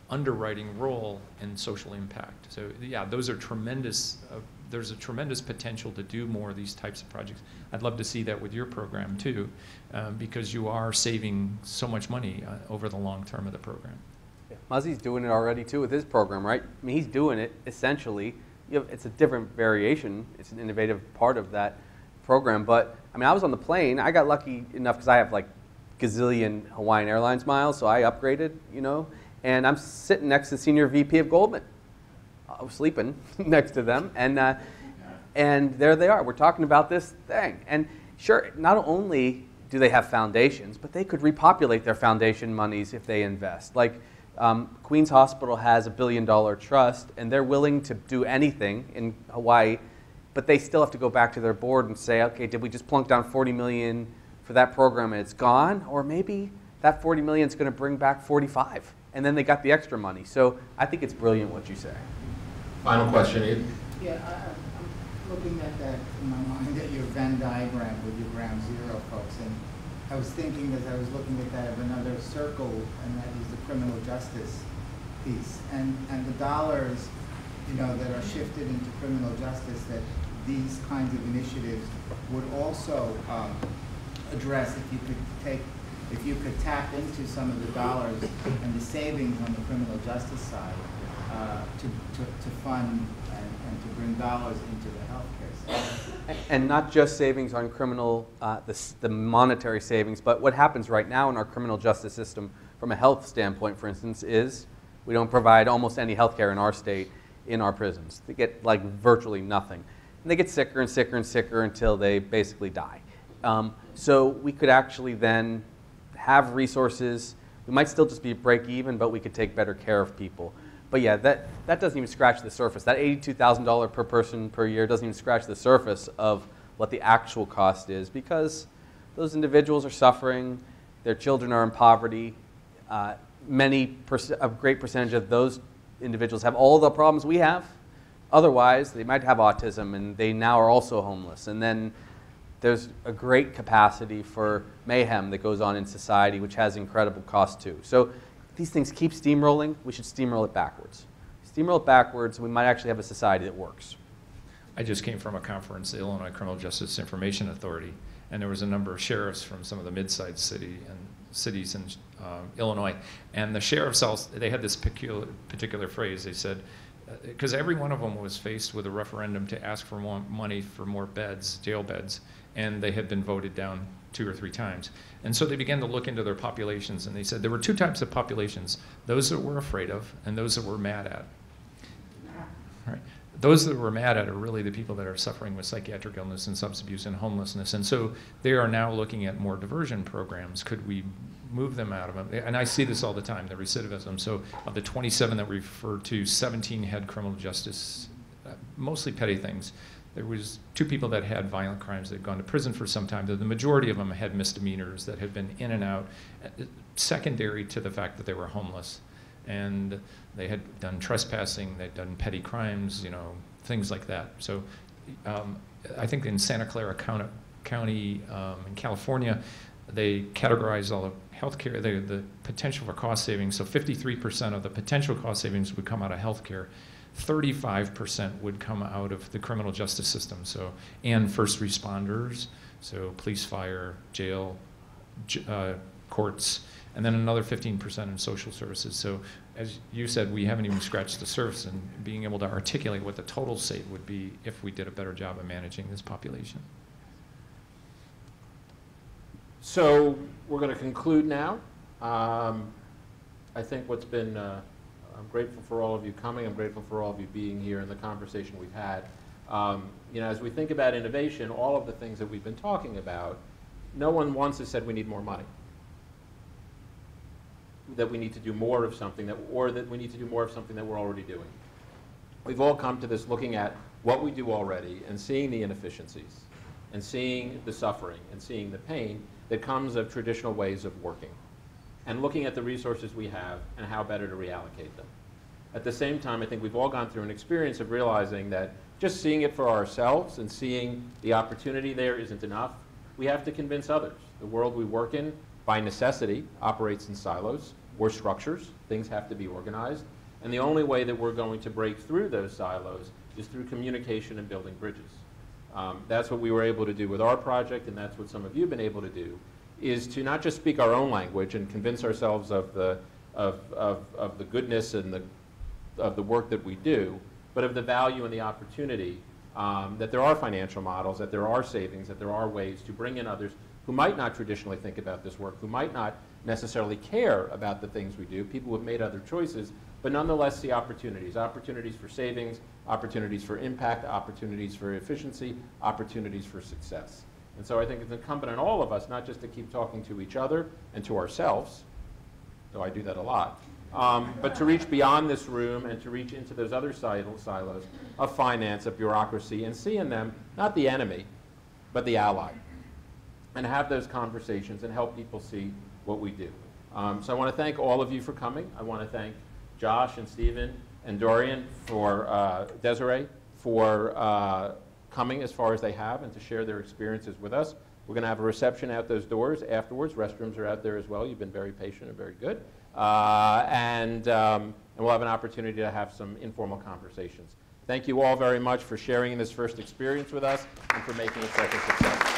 underwriting role in social impact. So yeah, those are tremendous, uh, there's a tremendous potential to do more of these types of projects. I'd love to see that with your program too, um, because you are saving so much money uh, over the long term of the program. Muzzy's doing it already too with his program, right? I mean, he's doing it essentially. You it's a different variation. It's an innovative part of that program. But I mean, I was on the plane. I got lucky enough because I have like gazillion Hawaiian Airlines miles, so I upgraded, you know. And I'm sitting next to senior VP of Goldman. I was sleeping next to them, and uh, and there they are. We're talking about this thing, and sure, not only do they have foundations, but they could repopulate their foundation monies if they invest. Like um, Queen's Hospital has a billion dollar trust, and they're willing to do anything in Hawaii, but they still have to go back to their board and say, okay, did we just plunk down 40 million for that program and it's gone? Or maybe that 40 million is going to bring back 45, and then they got the extra money. So I think it's brilliant what you say. Final question, Ed? Yeah, I, I'm looking at that in my mind at your Venn diagram with your ground zero folks, and I was thinking as I was looking at that of another circle, and that is the criminal justice piece, and and the dollars, you know, that are shifted into criminal justice that these kinds of initiatives would also um, address if you could take if you could tap into some of the dollars and the savings on the criminal justice side uh, to, to, to fund and, and to bring dollars into the healthcare system. And not just savings on criminal, uh, the, the monetary savings, but what happens right now in our criminal justice system from a health standpoint, for instance, is we don't provide almost any health care in our state in our prisons. They get like virtually nothing. And they get sicker and sicker and sicker until they basically die. Um, so we could actually then have resources. We might still just be break even, but we could take better care of people. But yeah, that, that doesn't even scratch the surface. That $82,000 per person per year doesn't even scratch the surface of what the actual cost is because those individuals are suffering, their children are in poverty. Uh, many, a great percentage of those individuals have all the problems we have. Otherwise, they might have autism and they now are also homeless. And then there's a great capacity for mayhem that goes on in society, which has incredible cost too. So these things keep steamrolling, we should steamroll it backwards. Steamroll it backwards, we might actually have a society that works. I just came from a conference, the Illinois Criminal Justice Information Authority, and there was a number of sheriffs from some of the mid-sized city and cities in um, Illinois, and the sheriffs all they had this peculiar, particular phrase. They said, because uh, every one of them was faced with a referendum to ask for more money for more beds, jail beds, and they had been voted down two or three times. And so they began to look into their populations, and they said there were two types of populations those that were afraid of and those that were mad at. Right? Those that were mad at are really the people that are suffering with psychiatric illness and substance abuse and homelessness. And so they are now looking at more diversion programs. Could we move them out of them? And I see this all the time, the recidivism. So of the 27 that we referred to, 17 had criminal justice, uh, mostly petty things there was two people that had violent crimes that had gone to prison for some time. The majority of them had misdemeanors that had been in and out, uh, secondary to the fact that they were homeless. And they had done trespassing, they'd done petty crimes, you know, things like that. So um, I think in Santa Clara County, um, in California, they categorized all the healthcare, the, the potential for cost savings. So 53% of the potential cost savings would come out of healthcare. 35% would come out of the criminal justice system, so and first responders, so police, fire, jail, uh, courts, and then another 15% in social services. So as you said, we haven't even scratched the surface in being able to articulate what the total state would be if we did a better job of managing this population. So we're going to conclude now. Um, I think what's been uh, grateful for all of you coming. I'm grateful for all of you being here and the conversation we've had. Um, you know, as we think about innovation, all of the things that we've been talking about, no one once has said we need more money. That we need to do more of something, that, or that we need to do more of something that we're already doing. We've all come to this looking at what we do already and seeing the inefficiencies and seeing the suffering and seeing the pain that comes of traditional ways of working and looking at the resources we have and how better to reallocate them. At the same time, I think we've all gone through an experience of realizing that just seeing it for ourselves and seeing the opportunity there isn't enough. We have to convince others. The world we work in, by necessity, operates in silos or structures. Things have to be organized. And the only way that we're going to break through those silos is through communication and building bridges. Um, that's what we were able to do with our project, and that's what some of you have been able to do is to not just speak our own language and convince ourselves of the, of, of, of the goodness and the, of the work that we do, but of the value and the opportunity um, that there are financial models, that there are savings, that there are ways to bring in others who might not traditionally think about this work, who might not necessarily care about the things we do, people who have made other choices, but nonetheless see opportunities, opportunities for savings, opportunities for impact, opportunities for efficiency, opportunities for success. And so I think it's incumbent on all of us not just to keep talking to each other and to ourselves, though I do that a lot, um, but to reach beyond this room and to reach into those other sil- silos of finance, of bureaucracy, and see in them not the enemy, but the ally, and have those conversations and help people see what we do. Um, so I want to thank all of you for coming. I want to thank Josh and Stephen and Dorian for uh, Desiree for uh, coming as far as they have and to share their experiences with us. We're going to have a reception out those doors afterwards. Restrooms are out there as well. You've been very patient and very good. Uh, and, um, and we'll have an opportunity to have some informal conversations. Thank you all very much for sharing this first experience with us and for making it such a success.